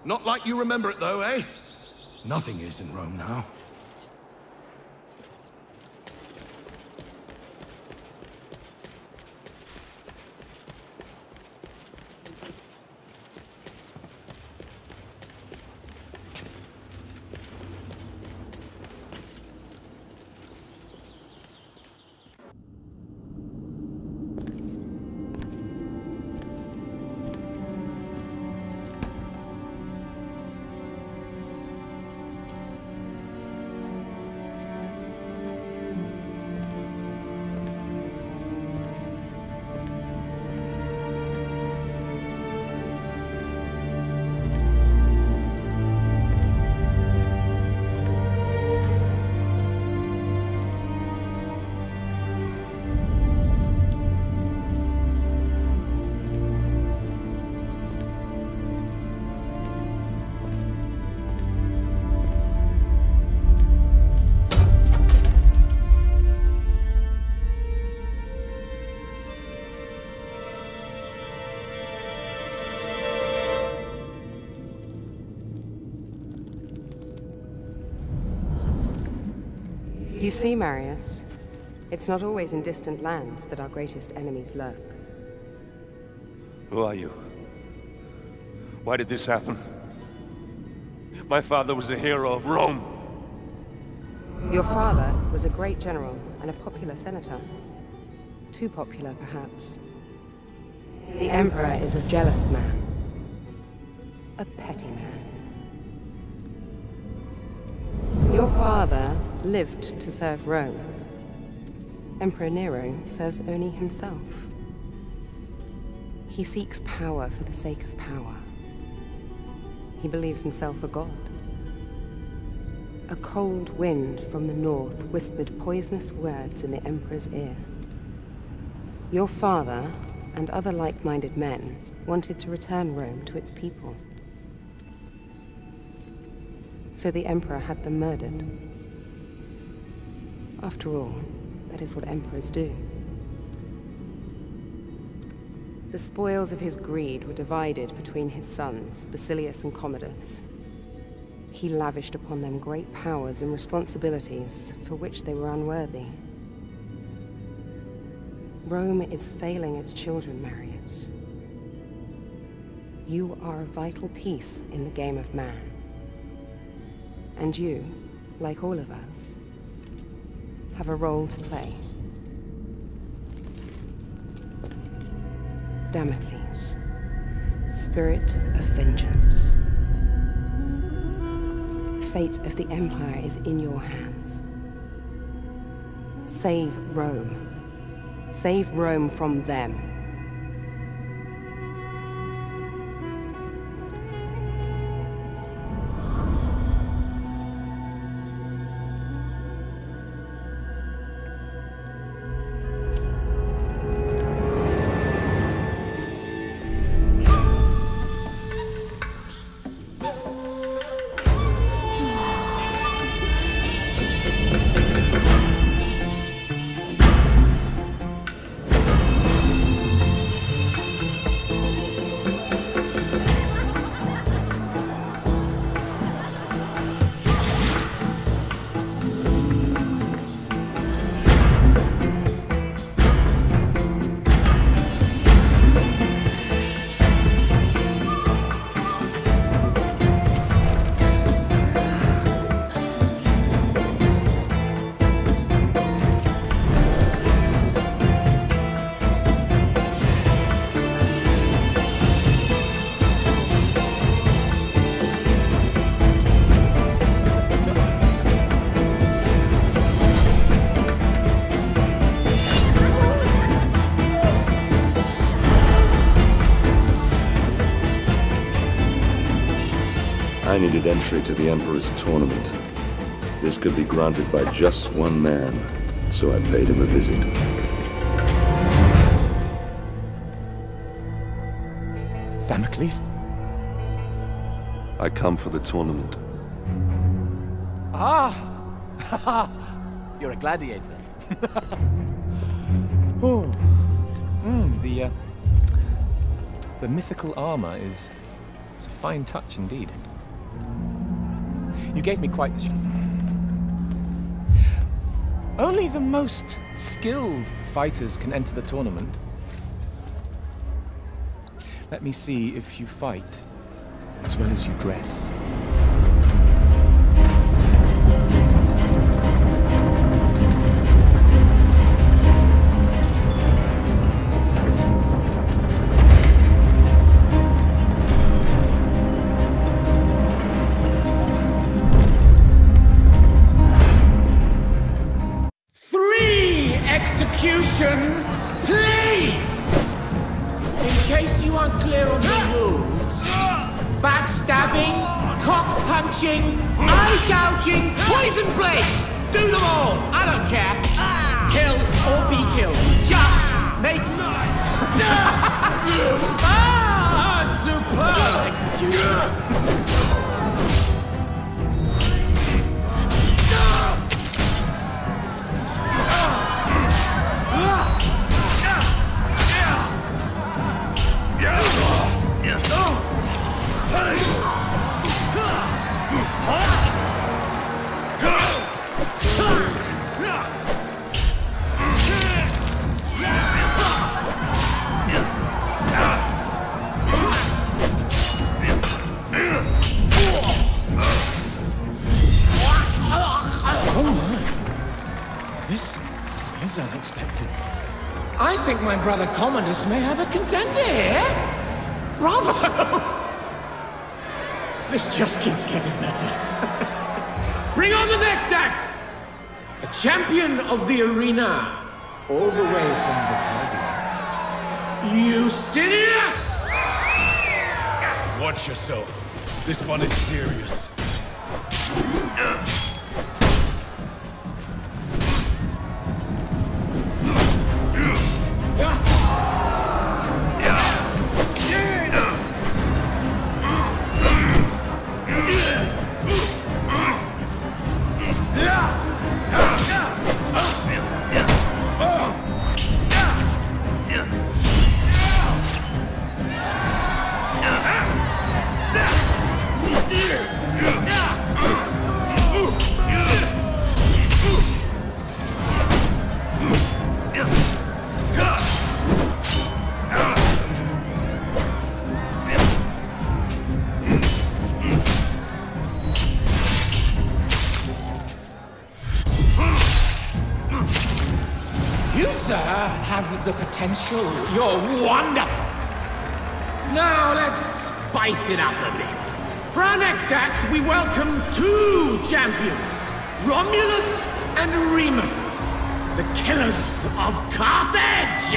Not like you remember it, though, eh? Nothing is in Rome now. You see, Marius, it's not always in distant lands that our greatest enemies lurk. Who are you? Why did this happen? My father was a hero of Rome. Your father was a great general and a popular senator. Too popular, perhaps. The Emperor is a jealous man. A petty man. Your father lived to serve Rome. Emperor Nero serves only himself. He seeks power for the sake of power. He believes himself a god. A cold wind from the north whispered poisonous words in the Emperor's ear. Your father and other like-minded men wanted to return Rome to its people. So the Emperor had them murdered. After all, that is what emperors do. The spoils of his greed were divided between his sons, Basilius and Commodus. He lavished upon them great powers and responsibilities for which they were unworthy. Rome is failing its children, Marius. You are a vital piece in the game of man. And you, like all of us, have a role to play. Damocles, spirit of vengeance. The fate of the Empire is in your hands. Save Rome. Save Rome from them. I needed entry to the Emperor's tournament. This could be granted by just one man, so I paid him a visit. Damocles? I come for the tournament. Ah! You're a gladiator. oh. Mm, the, uh, the mythical armor is it's a fine touch indeed. You gave me quite Only the most skilled fighters can enter the tournament. Let me see if you fight as well as you dress. Commodus may have a contender here. Bravo! this just keeps getting better. Bring on the next act! A champion of the arena, all the way from the Batavia. Eustinius! Watch yourself. This one is serious. Potential. You're wonderful. Now let's spice it up a bit. For our next act, we welcome two champions, Romulus and Remus, the killers of Carthage.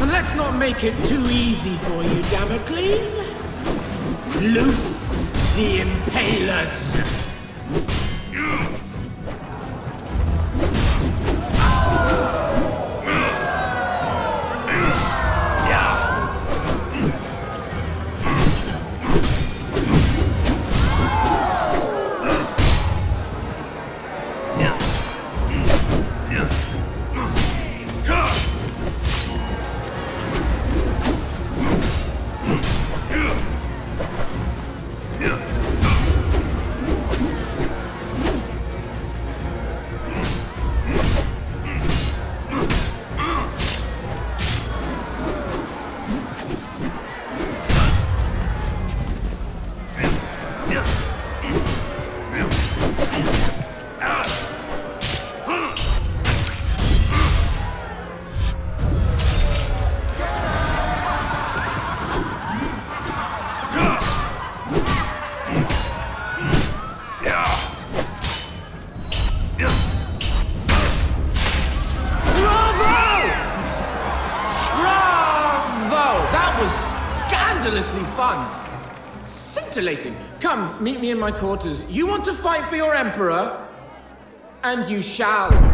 And let's not make it too easy for you, Damocles. Loose the impalers. Me in my quarters. You want to fight for your emperor? And you shall.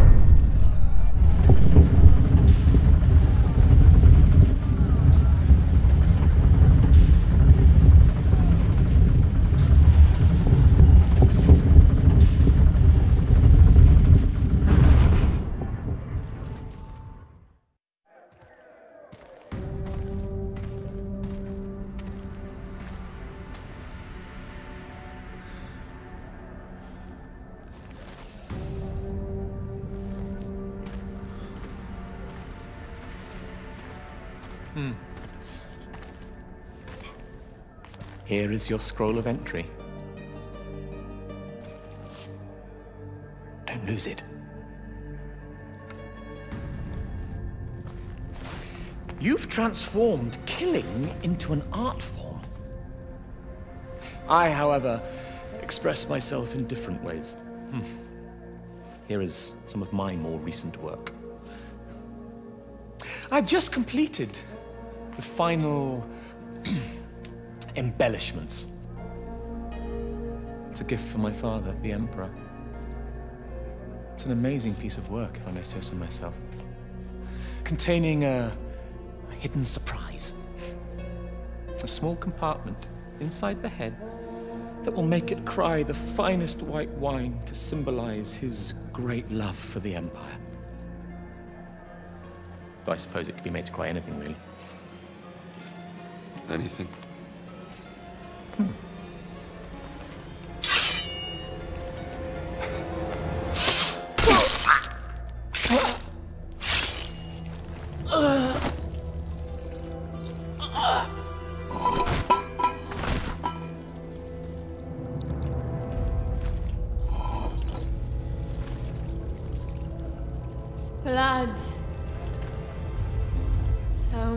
Is your scroll of entry. Don't lose it. You've transformed killing into an art form. I, however, express myself in different ways. Hmm. Here is some of my more recent work. I've just completed the final embellishments. It's a gift from my father, the Emperor. It's an amazing piece of work, if I may say so myself. Containing a, a hidden surprise. A small compartment inside the head that will make it cry the finest white wine to symbolize his great love for the Empire. I suppose it could be made to cry anything, really. Anything? Lads,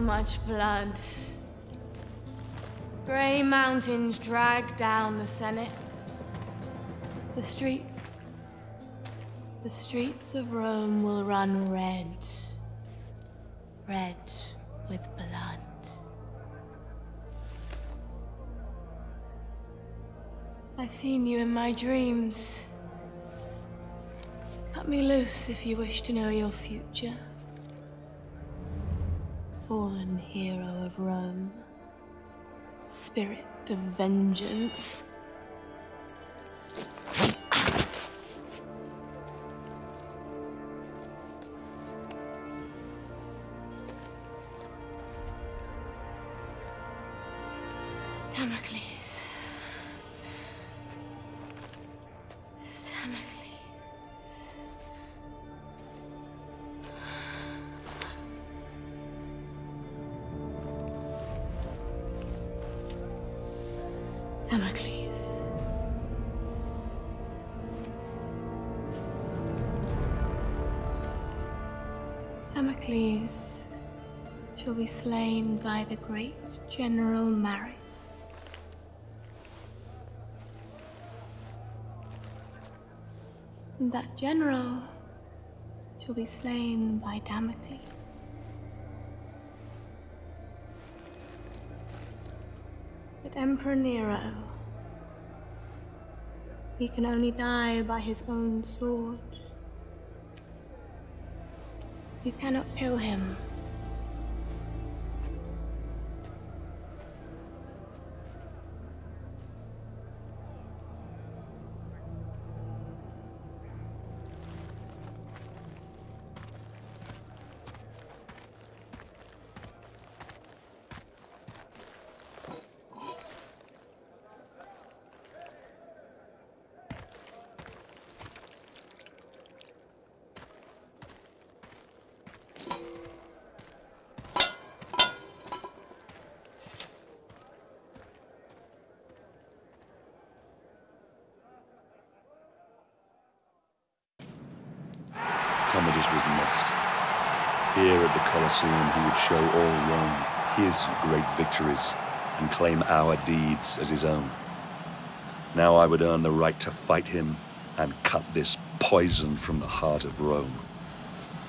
much blood. Grey mountains drag down the Senate. The street. The streets of Rome will run red. Red with blood. I've seen you in my dreams. Cut me loose if you wish to know your future. Fallen hero of Rome. Spirit of vengeance. Slain by the great General Marius. That general shall be slain by Damocles. But Emperor Nero, he can only die by his own sword. You cannot kill him. Colosseum, he would show all Rome his great victories and claim our deeds as his own. Now I would earn the right to fight him and cut this poison from the heart of Rome.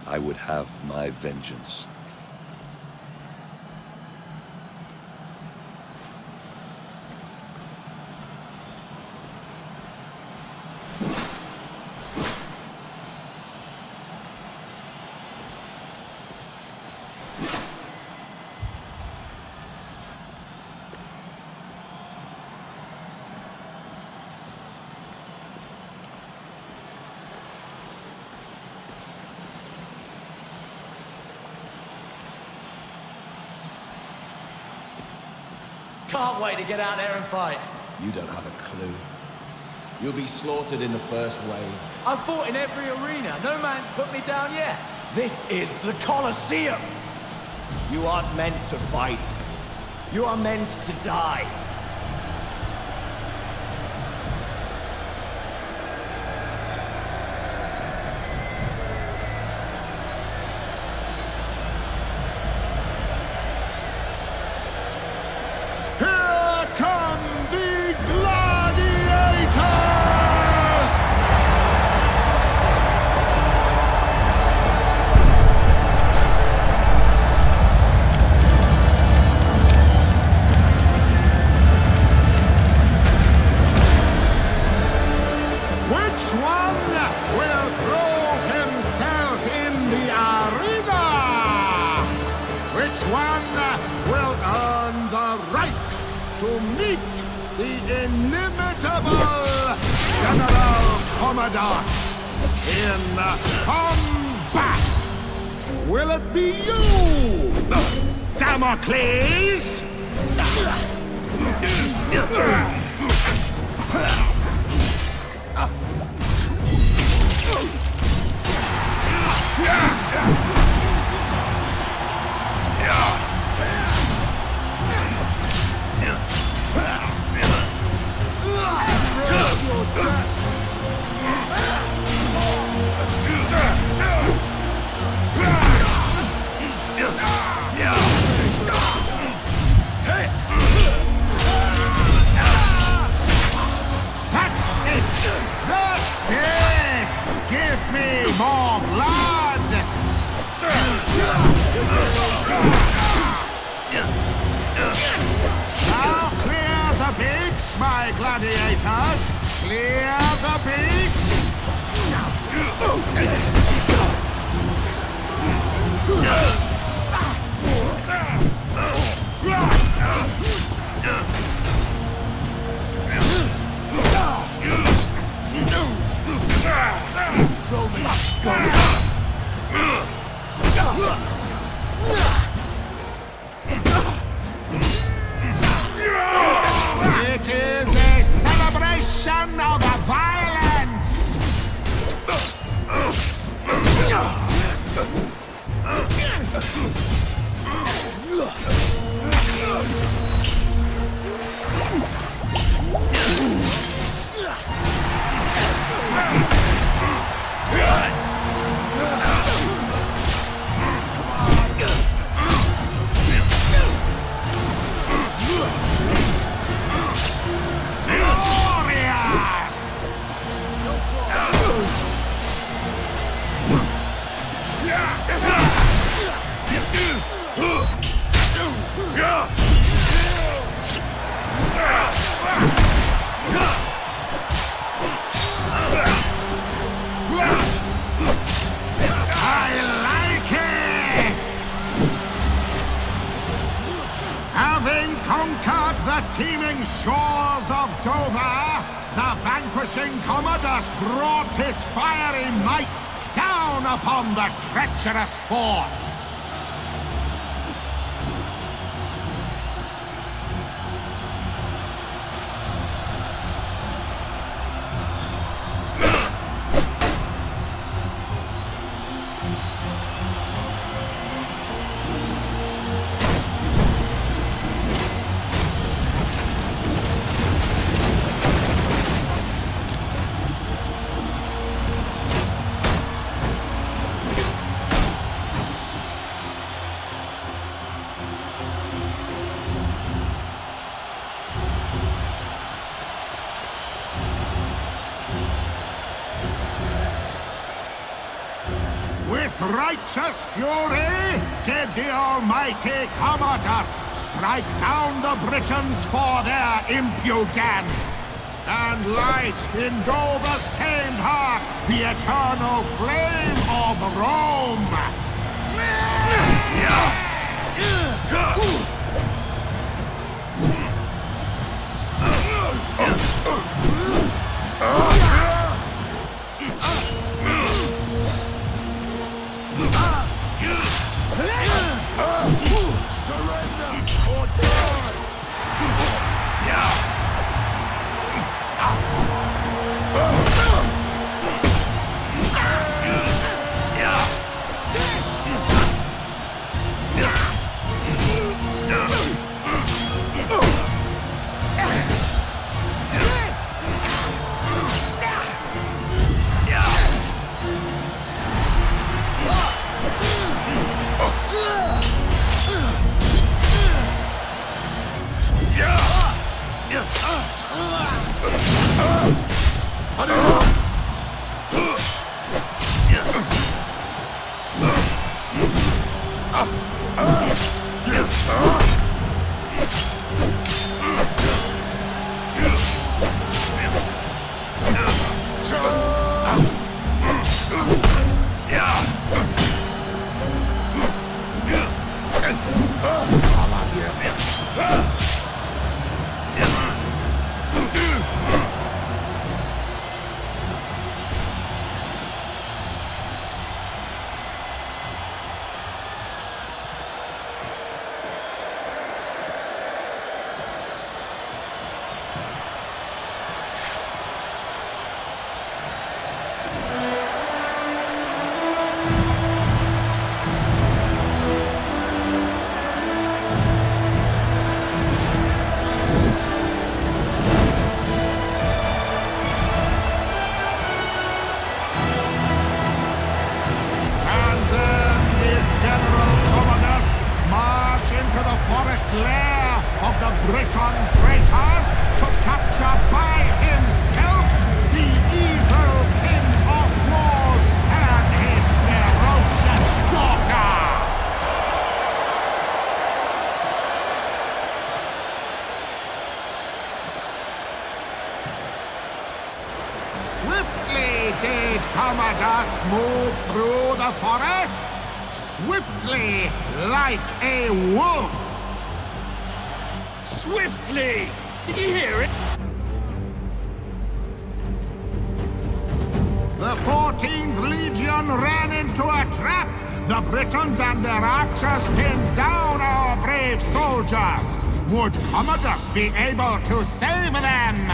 I would have my vengeance. Can't wait to get out there and fight. You don't have a clue. You'll be slaughtered in the first wave. I've fought in every arena. No man's put me down yet. This is the Colosseum. You aren't meant to fight. You are meant to die. Inimitable General Commodus in combat? Will it be you, Damocles? Yeah. Uh. Clear the beach! Commodus brought his fiery might down upon the treacherous fort. Righteous fury did the almighty Commodus strike down the Britons for their impudence. And light in Dover's tamed heart the eternal flame of Rome. The forests? Swiftly, like a wolf. Swiftly! Did you hear it? The 14th Legion ran into a trap. The Britons and their archers pinned down our brave soldiers. Would Commodus be able to save them?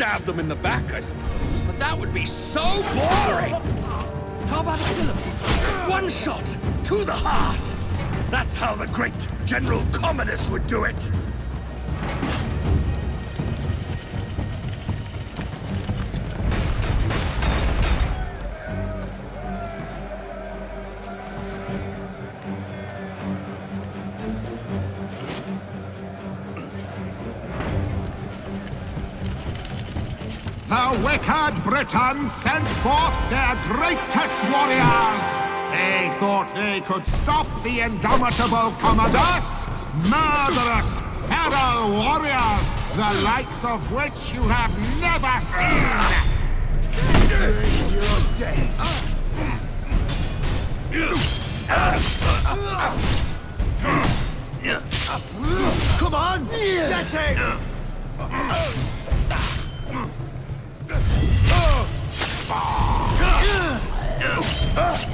Stab them in the back, I suppose, but that would be so boring! How about a kill? One shot to the heart! That's how the great General Commodus would do it! Britons sent forth their greatest warriors. They thought they could stop the indomitable Commodus. Murderous, feral warriors, the likes of which you have never seen. Come on! That's it! Quick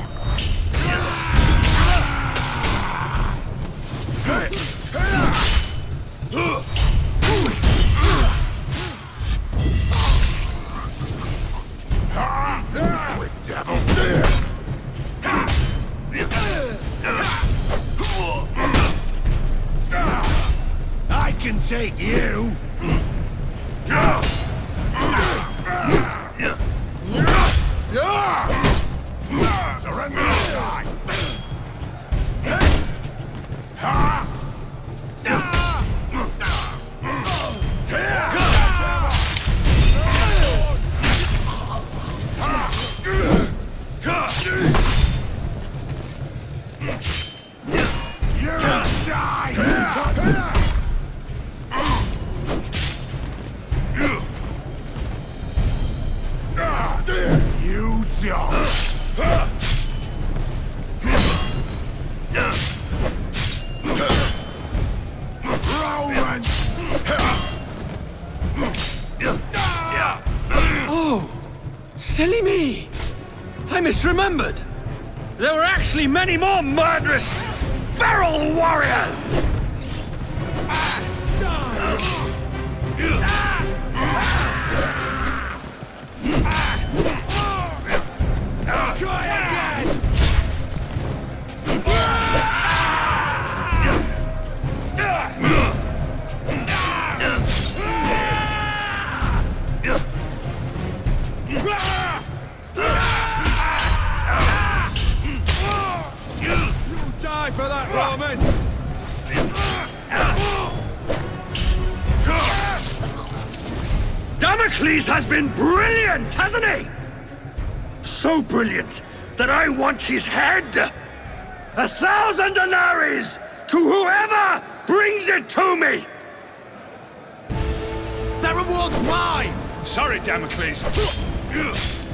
I misremembered. There were actually many more murderous, His head. A thousand denaries to whoever brings it to me. That reward's mine! Sorry, Damocles.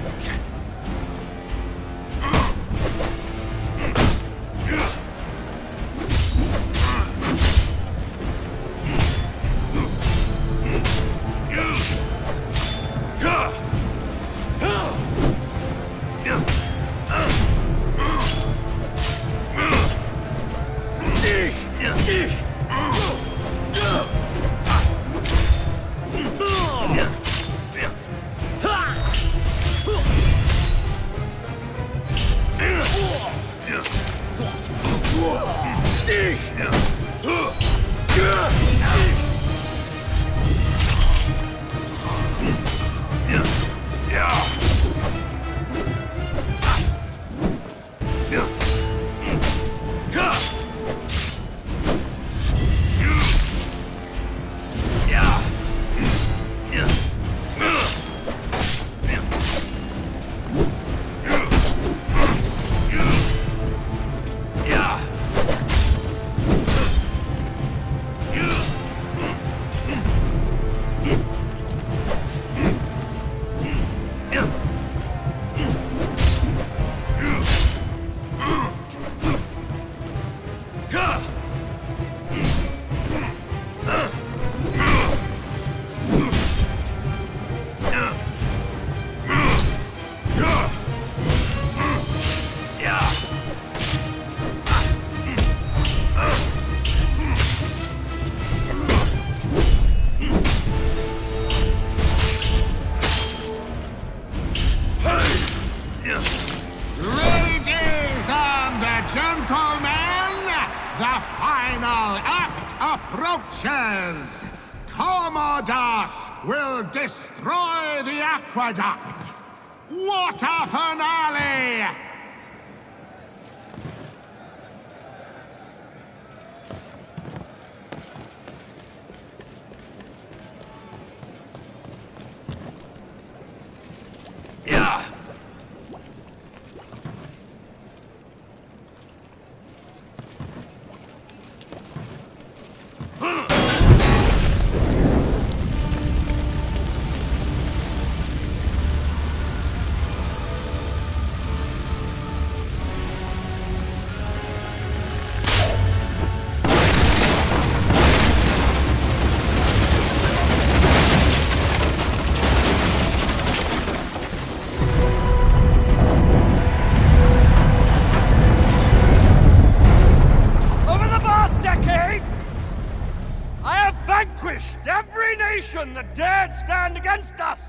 dared stand against us.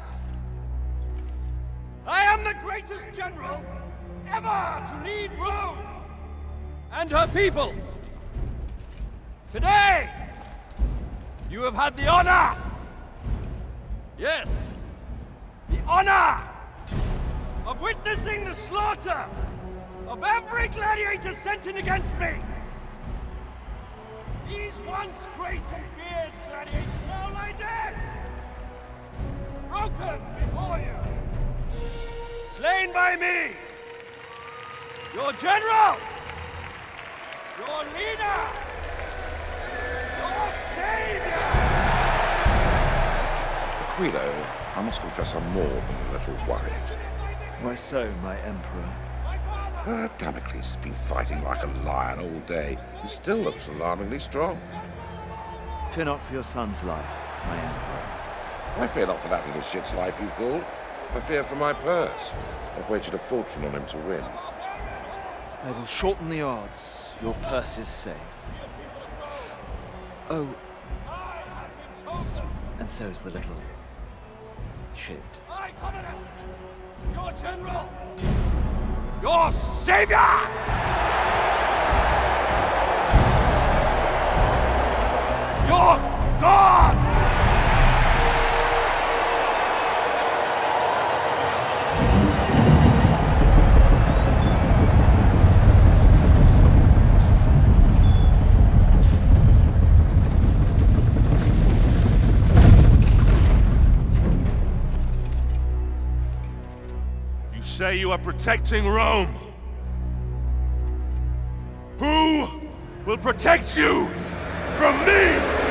I am the greatest general ever to lead Rome and her peoples. Today, you have had the honor, yes, the honor of witnessing the slaughter of every gladiator sent in against me. Why so, my emperor? Uh, Damocles has been fighting like a lion all day and still looks alarmingly strong. Fear not for your son's life, my emperor. I fear not for that little shit's life, you fool. I fear for my purse. I've wagered a fortune on him to win. I will shorten the odds. Your purse is safe. Oh. And so's the little... shit. Your general, your savior! Your God! Say you are protecting Rome. Who will protect you from me?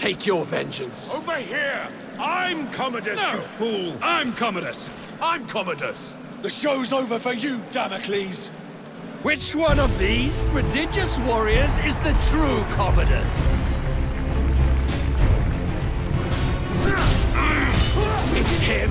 Take your vengeance. Over here! I'm Commodus, No. you fool! I'm Commodus! I'm Commodus! The show's over for you, Damocles. Which one of these prodigious warriors is the true Commodus? It's him?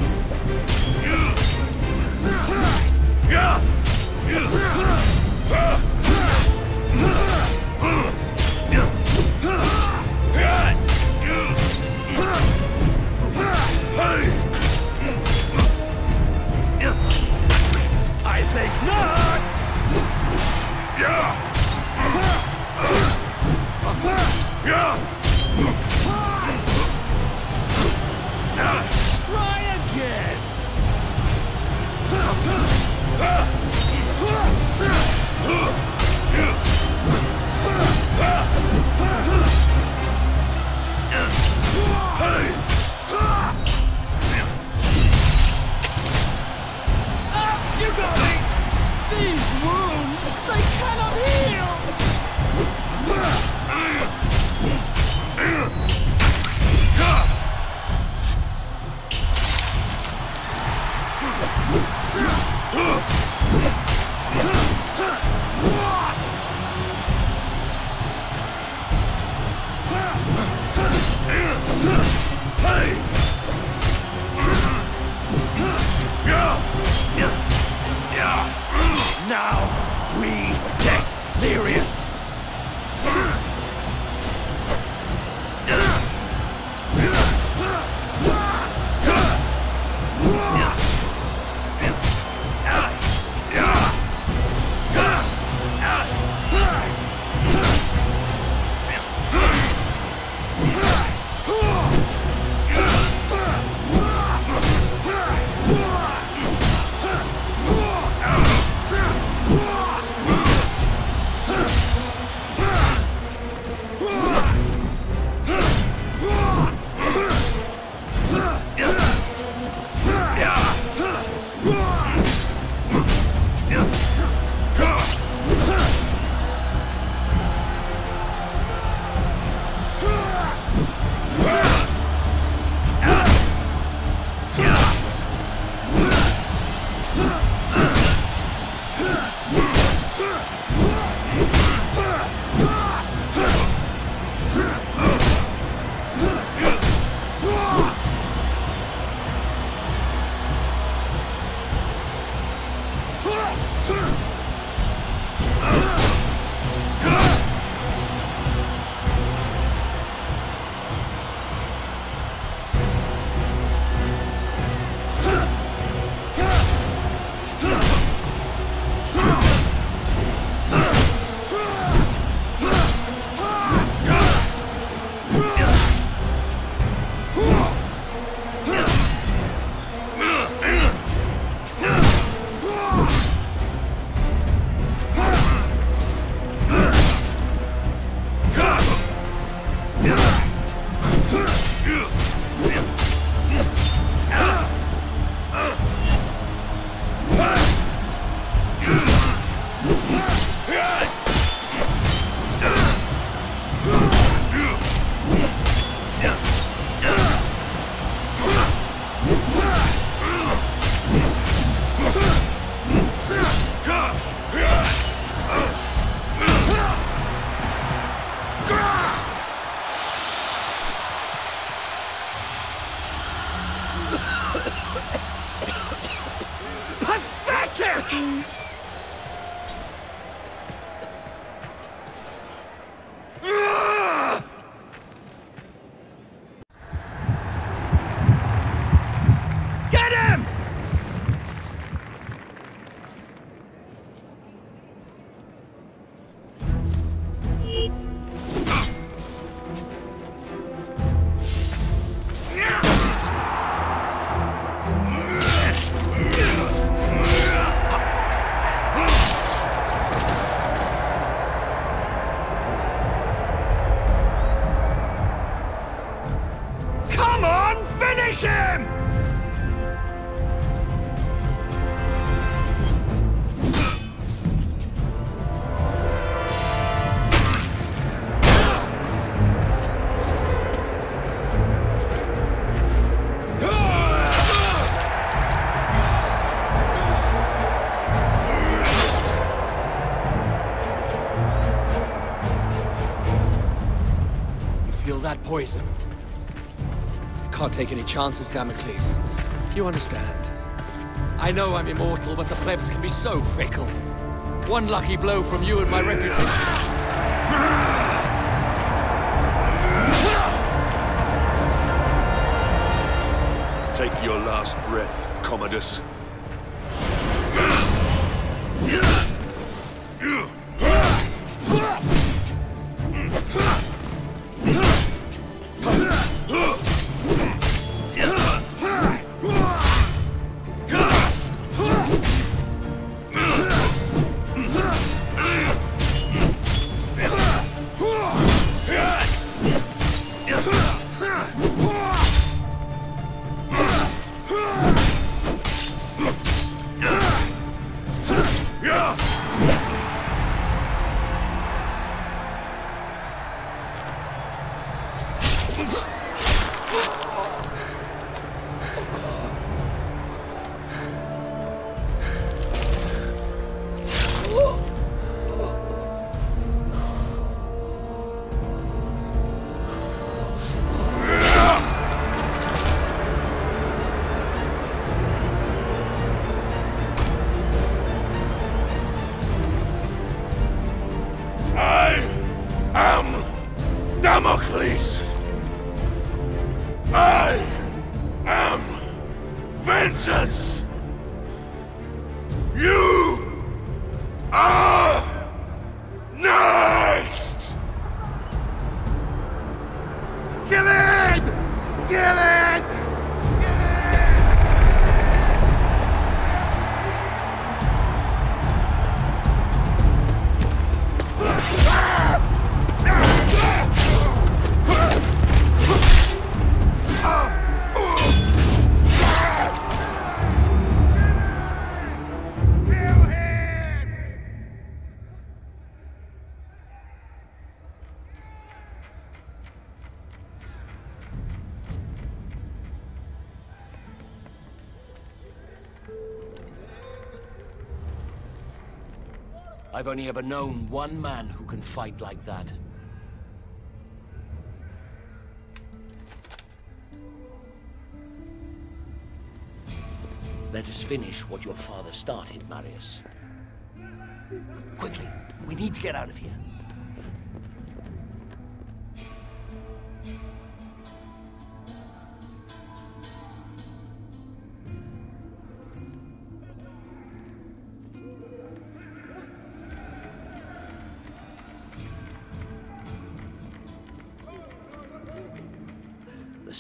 Poison? Can't take any chances, Damocles. You understand. I know I'm immortal, but the plebs can be so fickle. One lucky blow from you and my reputation. Take your last breath, Commodus. I've only ever known one man who can fight like that. Let us finish what your father started, Marius. Quickly, we need to get out of here.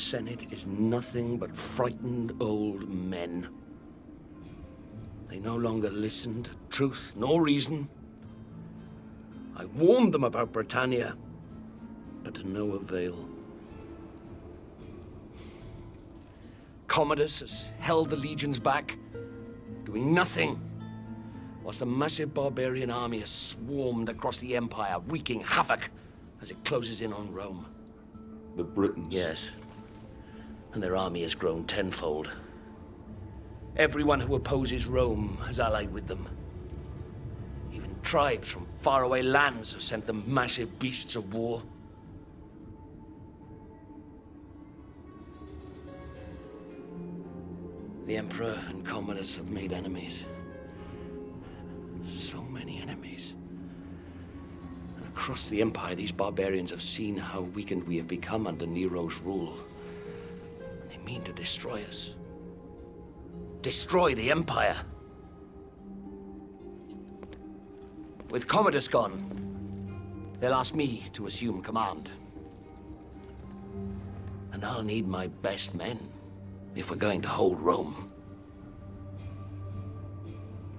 Senate is nothing but frightened old men. They no longer listen to truth nor reason. I warned them about Britannia, but to no avail. Commodus has held the legions back, doing nothing, whilst a massive barbarian army has swarmed across the Empire, wreaking havoc as it closes in on Rome. The Britons. Yes. And their army has grown tenfold. Everyone who opposes Rome has allied with them. Even tribes from faraway lands have sent them massive beasts of war. The Emperor and Commodus have made enemies. So many enemies. And across the Empire, these barbarians have seen how weakened we have become under Nero's rule. Mean to destroy us. Destroy the Empire. With Commodus gone, they'll ask me to assume command. And I'll need my best men if we're going to hold Rome.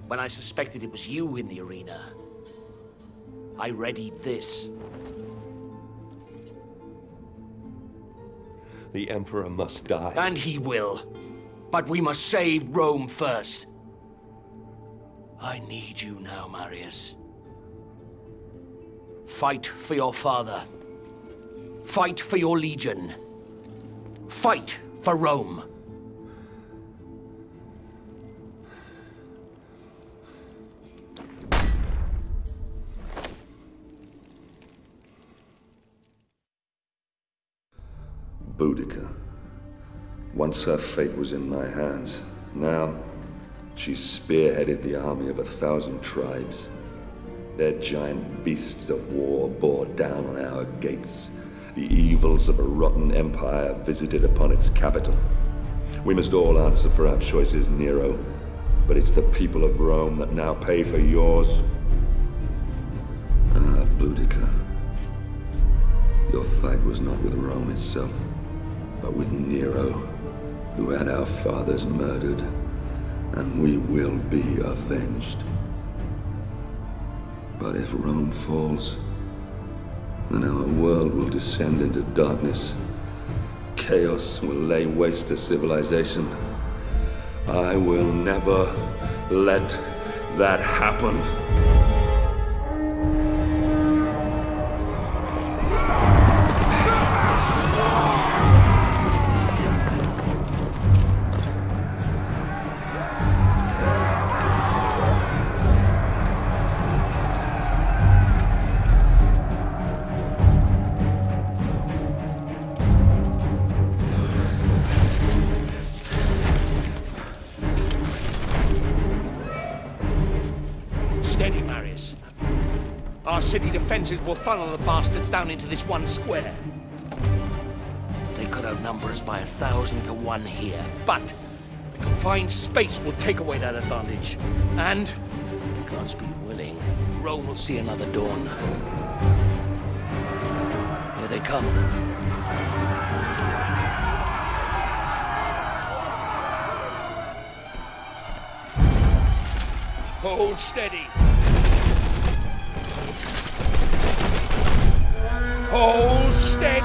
When I suspected it was you in the arena, I readied this. The Emperor must die. And he will. But we must save Rome first. I need you now, Marius. Fight for your father. Fight for your legion. Fight for Rome. Boudica. Once her fate was in my hands. Now, she spearheaded the army of a thousand tribes. Their giant beasts of war bore down on our gates. The evils of a rotten empire visited upon its capital. We must all answer for our choices, Nero. But it's the people of Rome that now pay for yours. Ah, Boudica. Your fight was not with Rome itself, but with Nero, who had our fathers murdered, and we will be avenged. But if Rome falls, then our world will descend into darkness. Chaos will lay waste to civilization. I will never let that happen. Steady, Marius. Our city defenses will funnel the bastards down into this one square. They could outnumber us by a thousand to one here, but the confined space will take away that advantage. And, God's be willing, Rome will see another dawn. Here they come. Hold steady. Hold steady.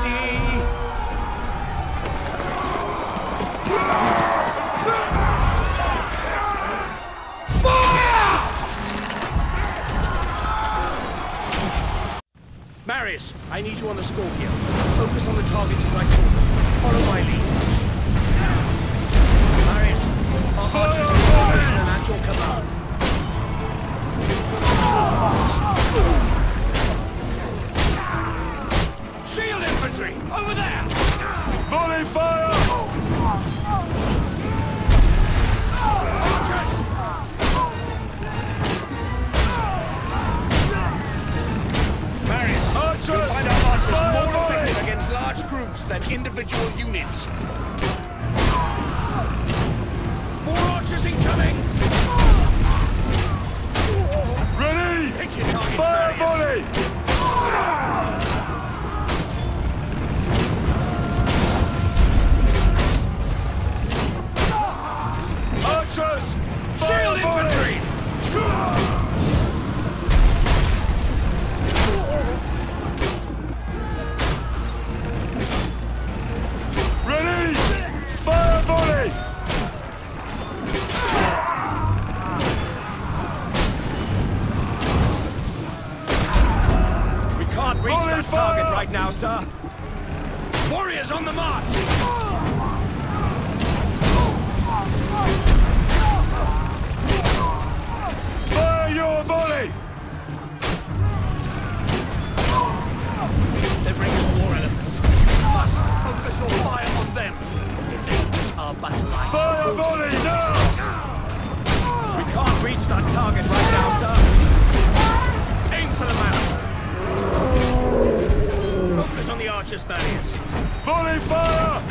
Fire! Marius, I need you on the Scorpio. Focus on the targets as I call them. Follow my lead. Marius, our archers are in at your command. Infantry! Over there! Volley fire! Marius, Archers! you'll find our archers Fire, more effective against large groups than individual units. More archers incoming! Ready! Pick your targets, Fire volley! Sir. Warriors on the march! Fire your volley! They're bringing war elements. You must focus your fire on them. They our battle lines, Fire volley now! we can't reach that target right now, sir. The mouth. Focus on archers' barriers. Volley fire!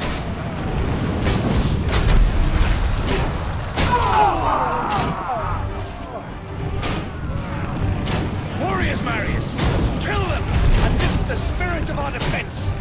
Warriors, Marius! Kill them and lift the spirit of our defense!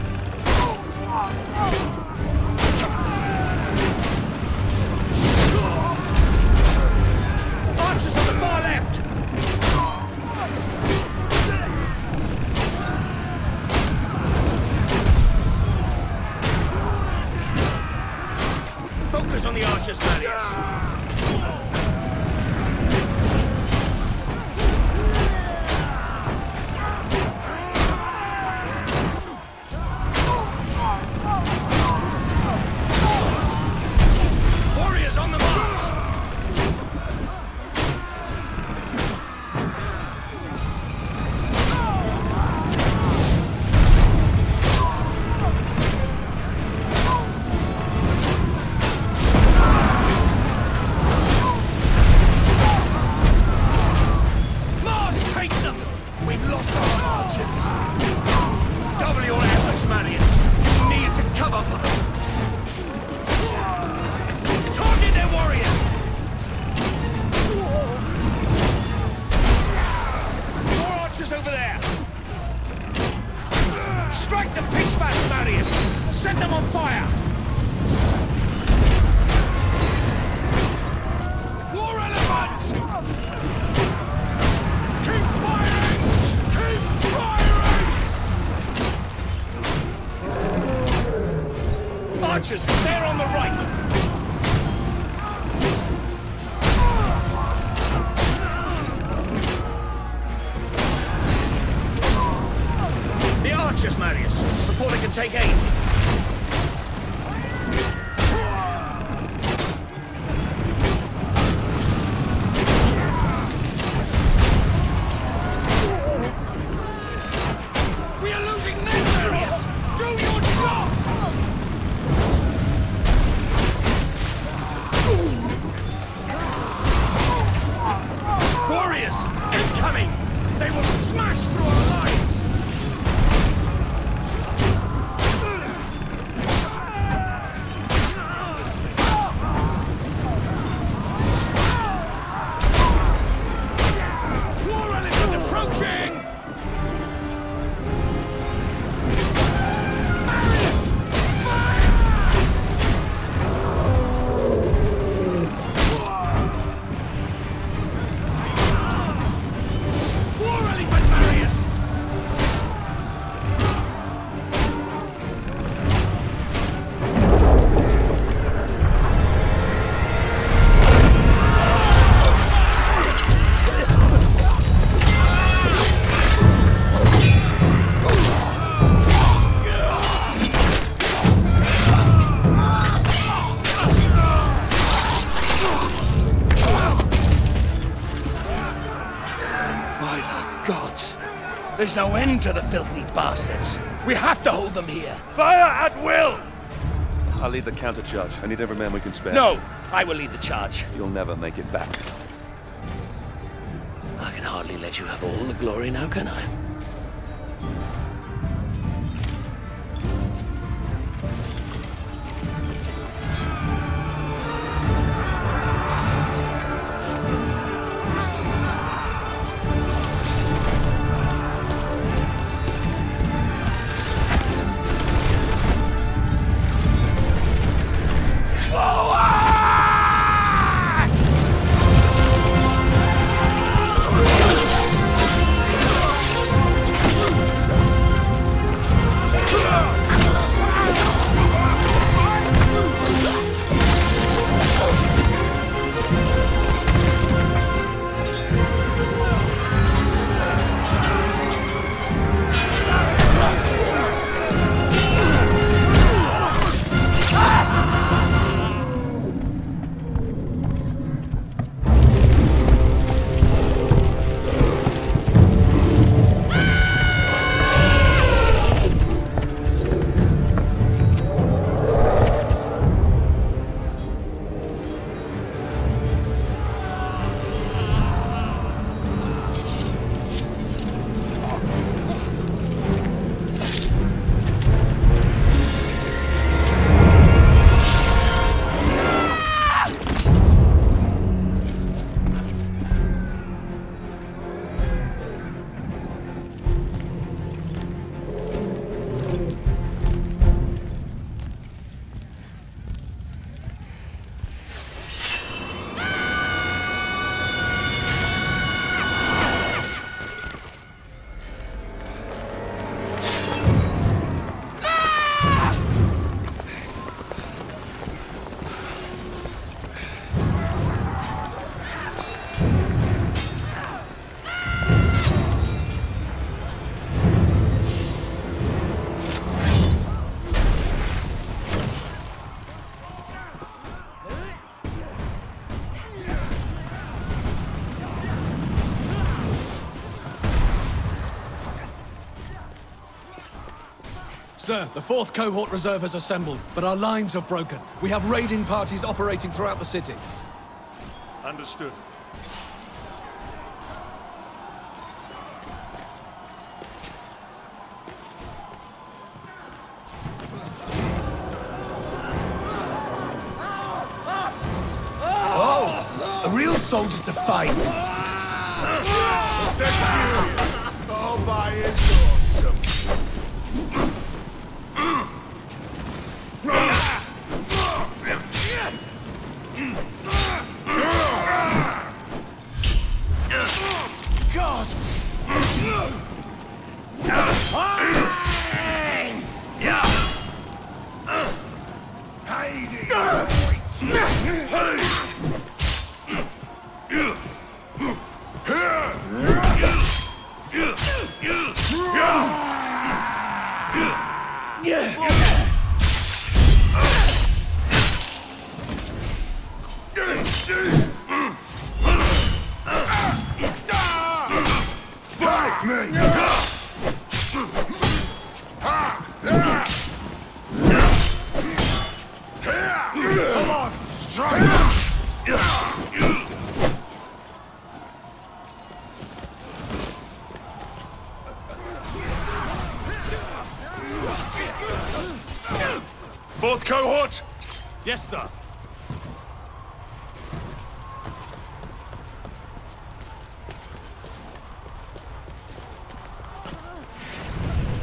There's no end to the filthy bastards. We have to hold them here. Fire at will! I'll lead the countercharge. I need every man we can spare. No, I will lead the charge. You'll never make it back. I can hardly let you have all the glory now, can I? Sir, the fourth cohort reserve has assembled, but our lines have broken. We have raiding parties operating throughout the city. Understood. Fourth cohort! Yes, sir.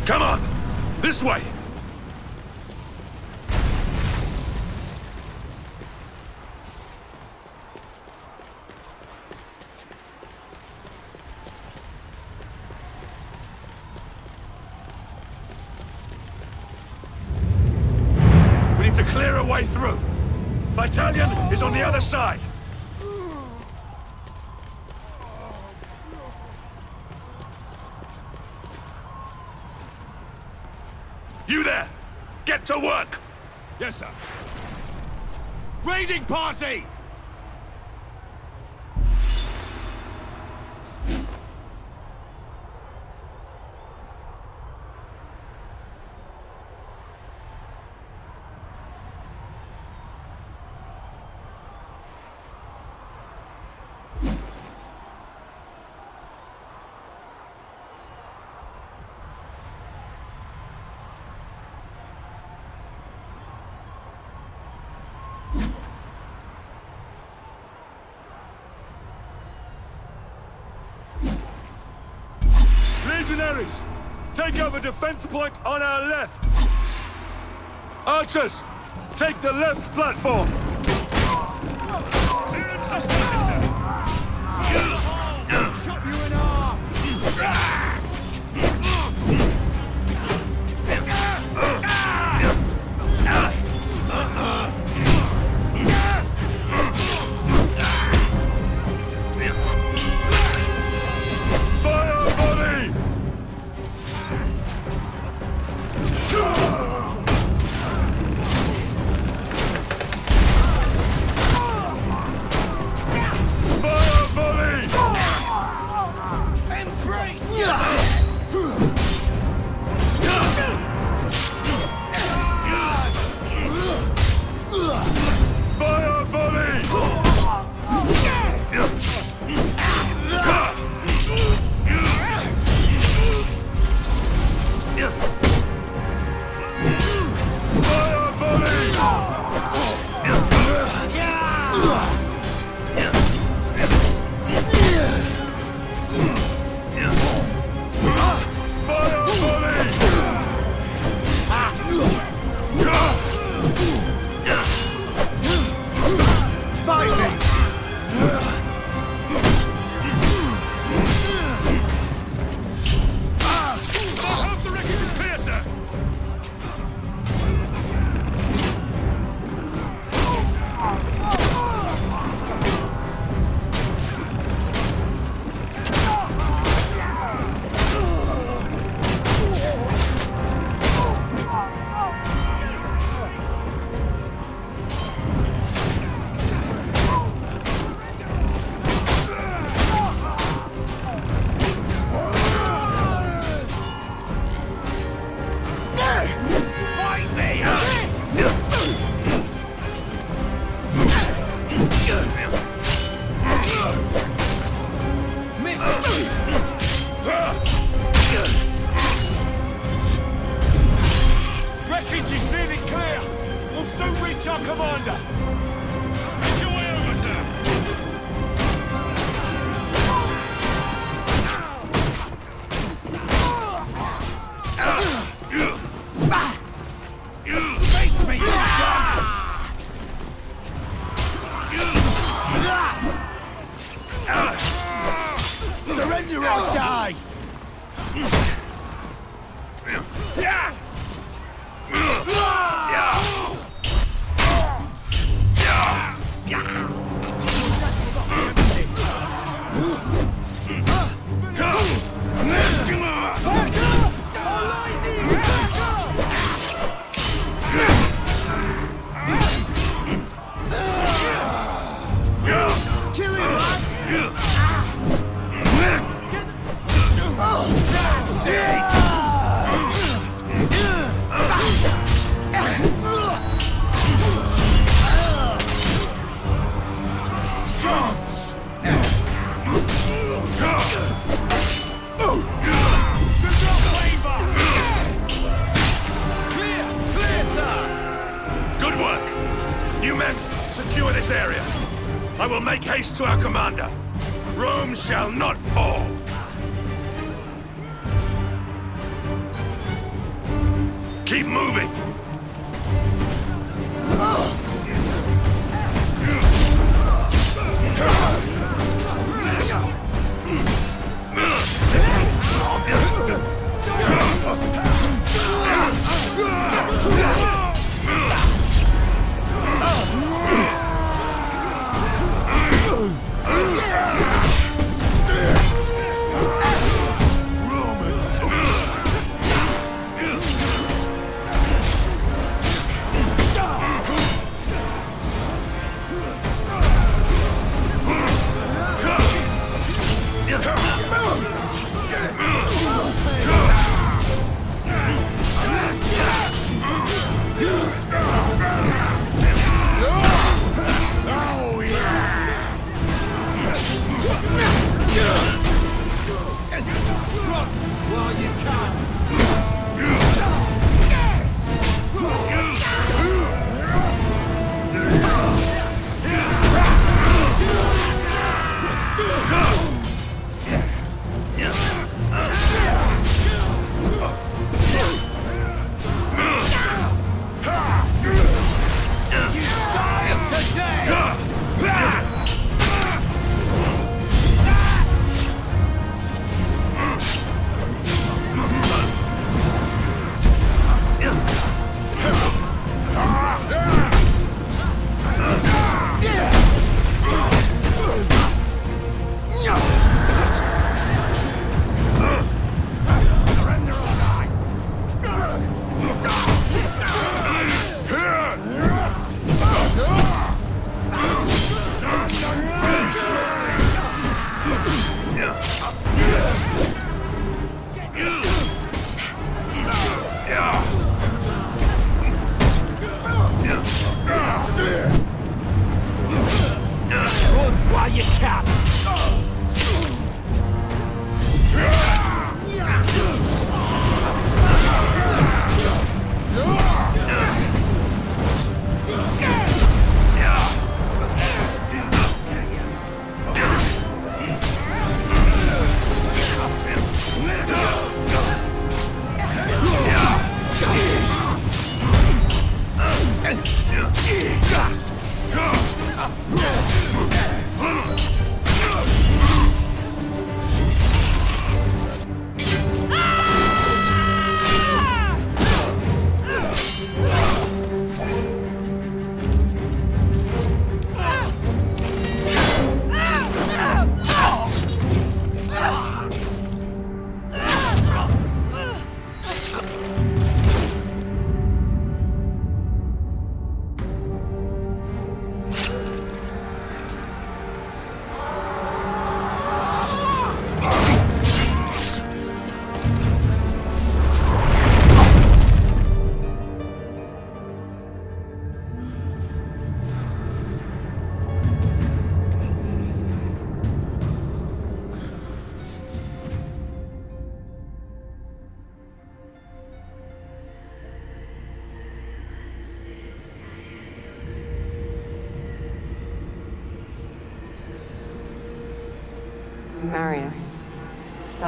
Come on! This way! We need to clear a way through. Vitallion is on the other side. You there! Get to work! Yes, sir. Raiding party! Over defense point on our left! Archers! Take the left platform! You in half! To our commander. Rome shall not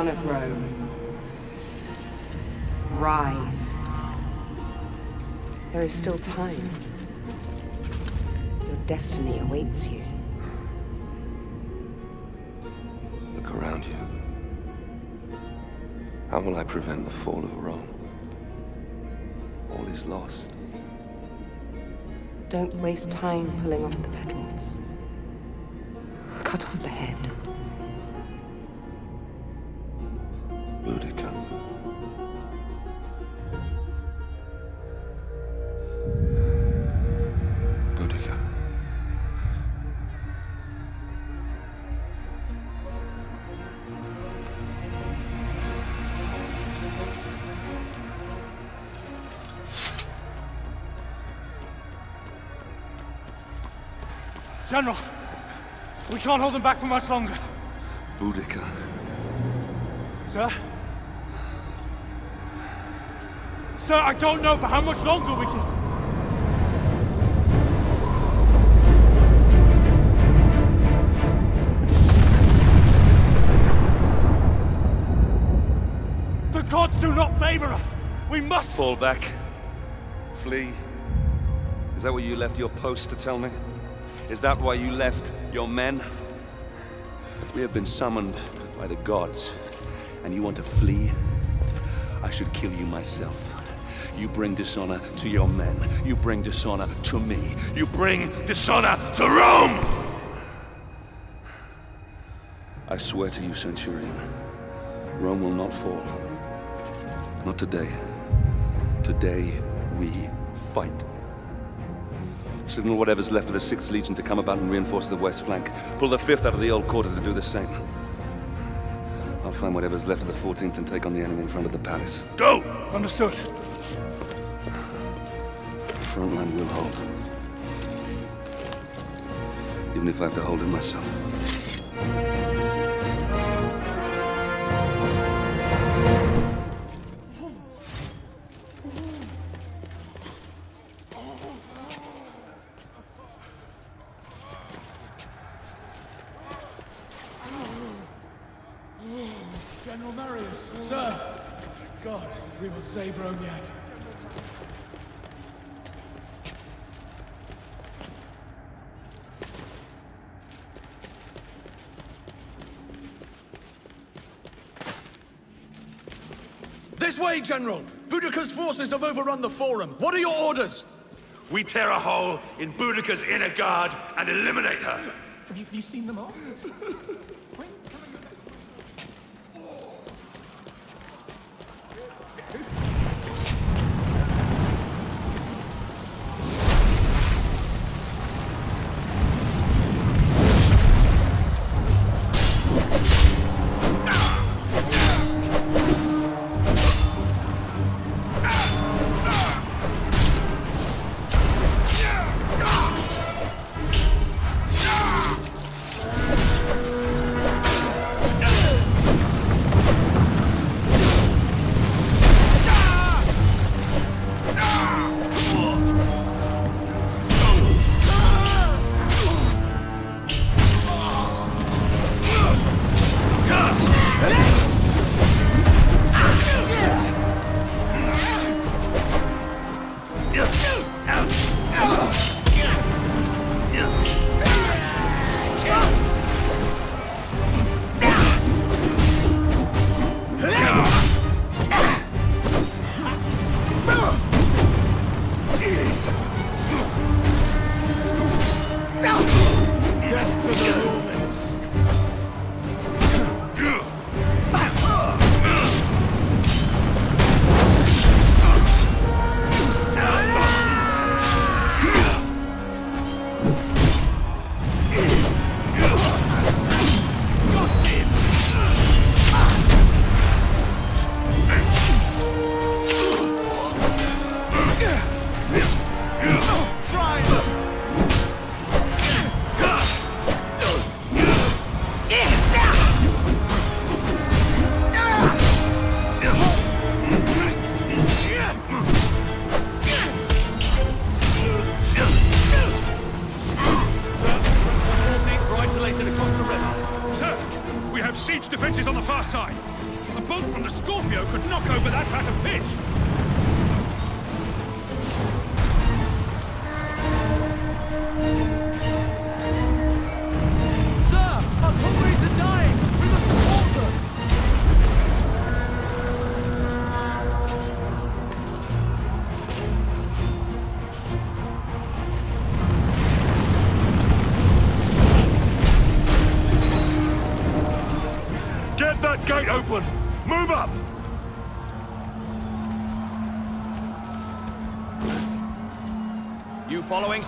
son of Rome, rise. There is still time. Your destiny awaits you. Look around you. How will I prevent the fall of Rome? All is lost. Don't waste time pulling off General, we can't hold them back for much longer. Boudica. Sir? Sir, I don't know for how much longer we can... The gods do not favor us! We must... Fall back. Flee. Is that what you left your post to tell me? Is that why you left your men? We have been summoned by the gods, and you want to flee? I should kill you myself. You bring dishonor to your men. You bring dishonor to me. You bring dishonor to Rome! I swear to you, Centurion, Rome will not fall. Not today. Today, we fight. Signal whatever's left of the 6th Legion to come about and reinforce the west flank. Pull the 5th out of the old quarter to do the same. I'll find whatever's left of the 14th and take on the enemy in front of the palace. Go! Understood. The front line will hold. Even if I have to hold it myself. Save Rome yet. This way, General! Boudica's forces have overrun the Forum. What are your orders? We tear a hole in Boudica's inner guard and eliminate her. Have you, you seen them all?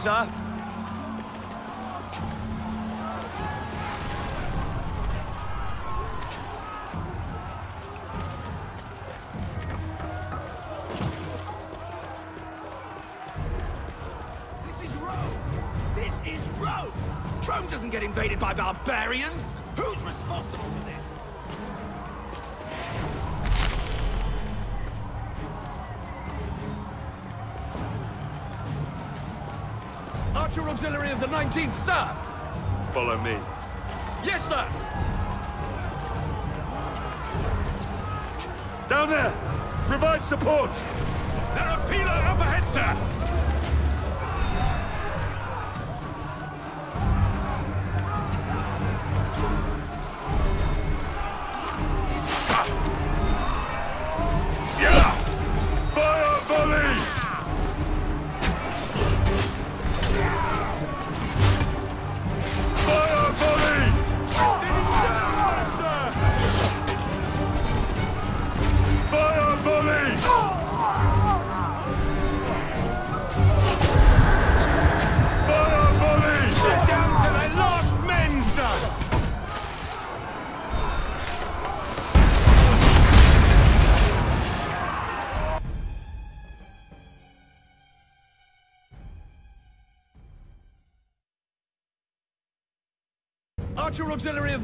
This is Rome! This is Rome! Rome doesn't get invaded by barbarians! forge! There are Pila up ahead, sir!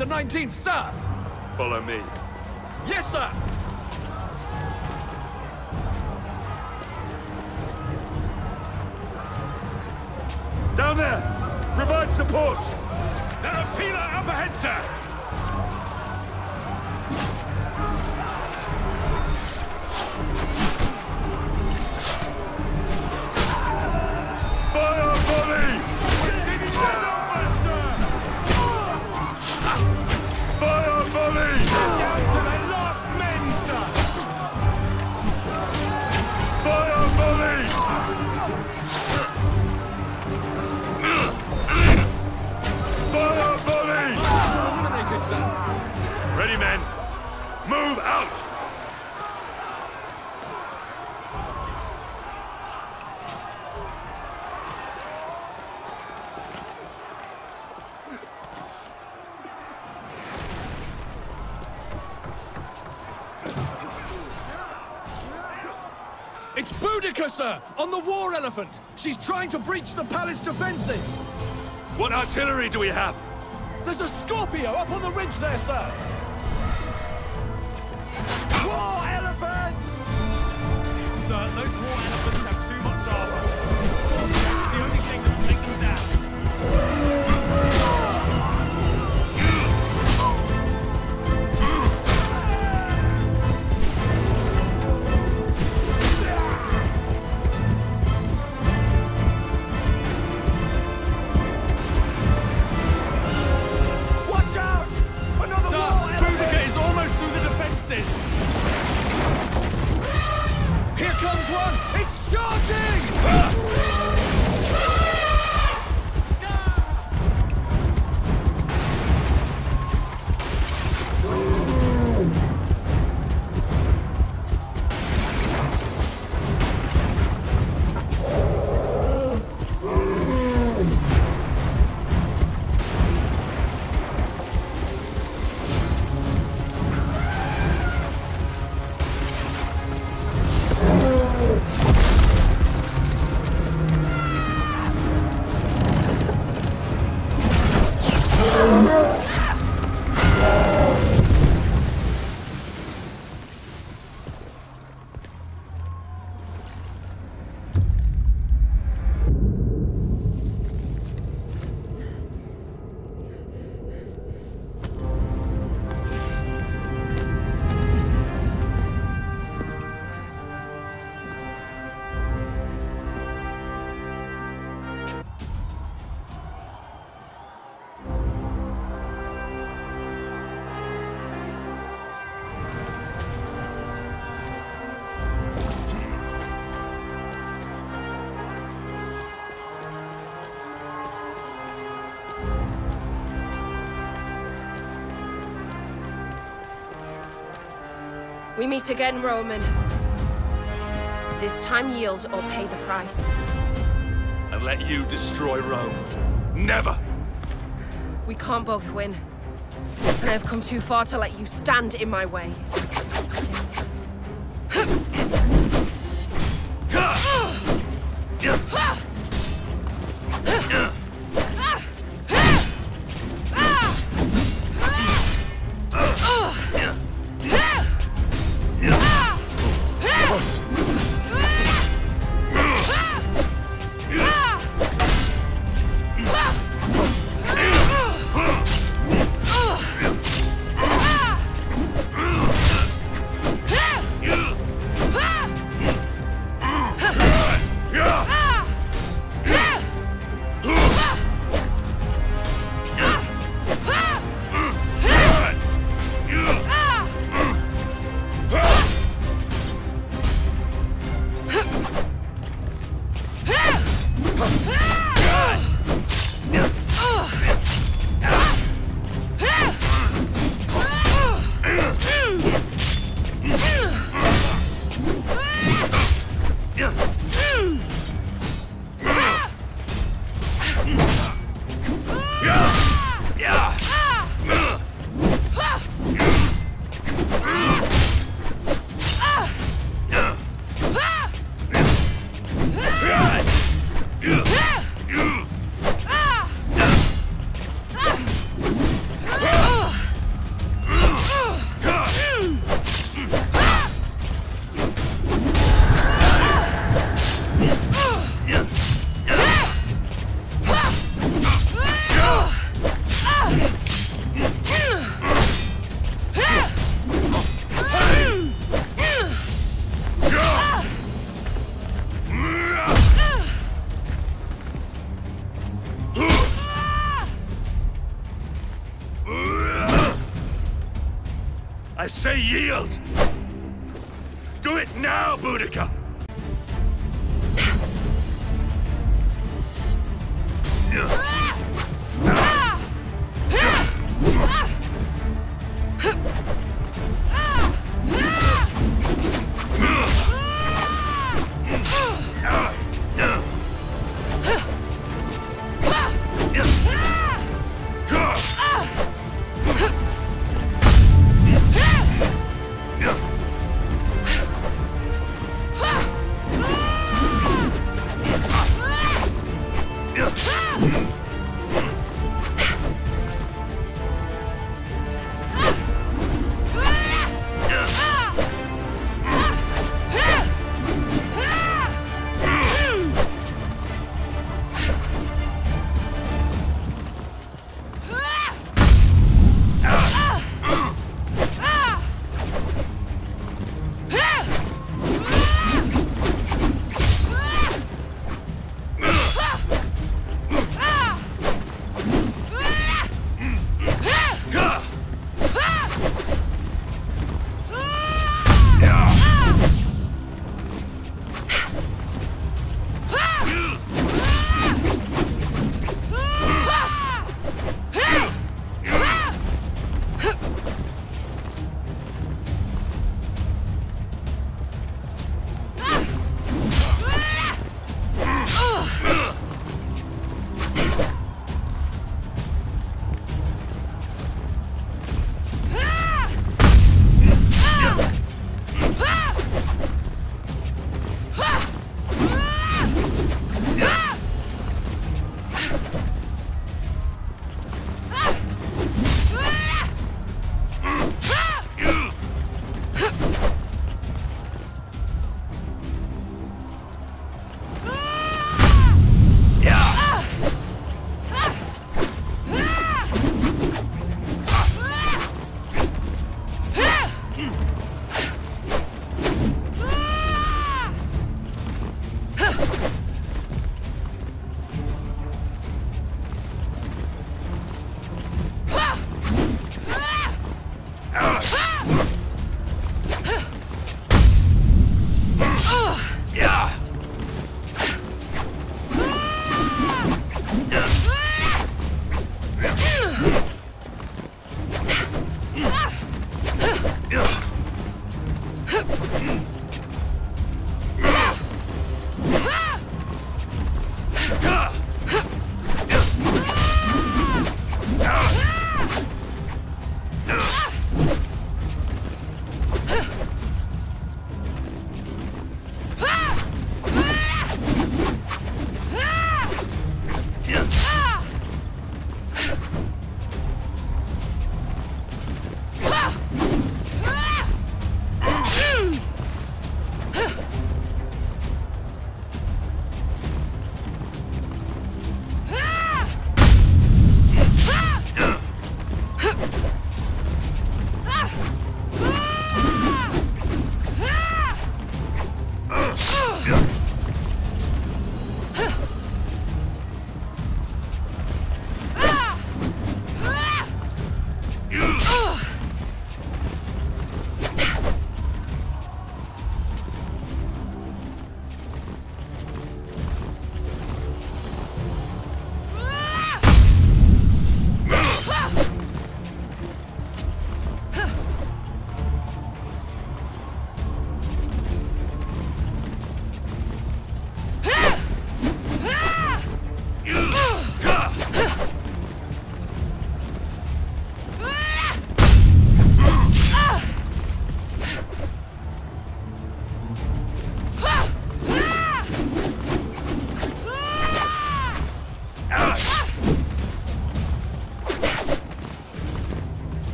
the 19th, sir! Follow me. Yes, sir! Look! On the war elephant! She's trying to breach the palace defenses! What artillery do we have? There's a Scorpio up on the ridge there, sir! Meet again, Roman. This time yield or pay the price. And let you destroy Rome. Never! We can't both win. And I have come too far to let you stand in my way. I say yield! Do it now, Boudica!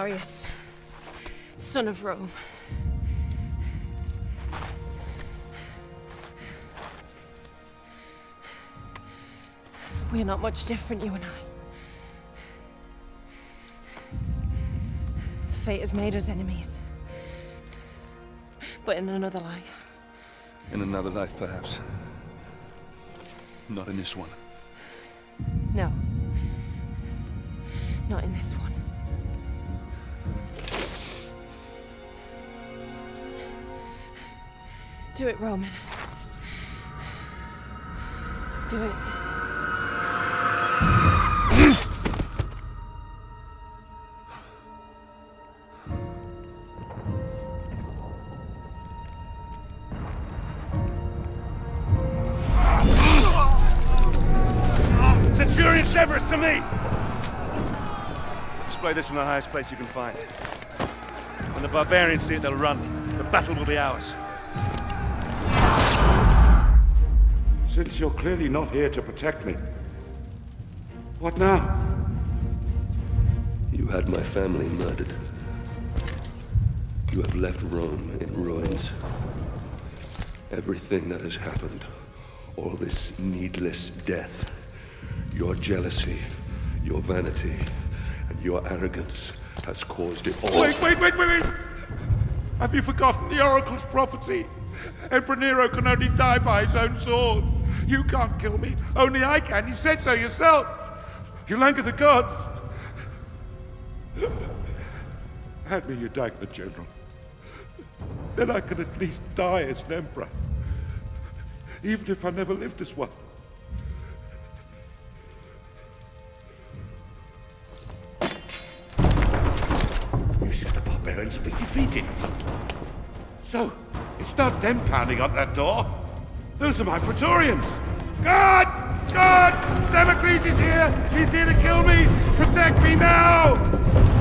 Marius, son of Rome. We're not much different, you and I. Fate has made us enemies. But in another life. In another life, perhaps. Not in this one. Roman. Do it. Centurion Severus, to me! Display this from the highest place you can find. When the barbarians see it, they'll run. The battle will be ours. Since you're clearly not here to protect me, what now? You had my family murdered. You have left Rome in ruins. Everything that has happened, all this needless death, your jealousy, your vanity, and your arrogance has caused it all. Wait, wait, wait, wait, wait! Have you forgotten the Oracle's prophecy? Emperor Nero can only die by his own sword. You can't kill me. Only I can. You said so yourself. You'll anger the gods. Hand me your dagger, General. Then I can at least die as an emperor. Even if I never lived as one. You said the barbarians will be defeated. So, it's not them pounding up that door. Those are my Praetorians. Guards! Guards! Damocles is here! He's here to kill me! Protect me now!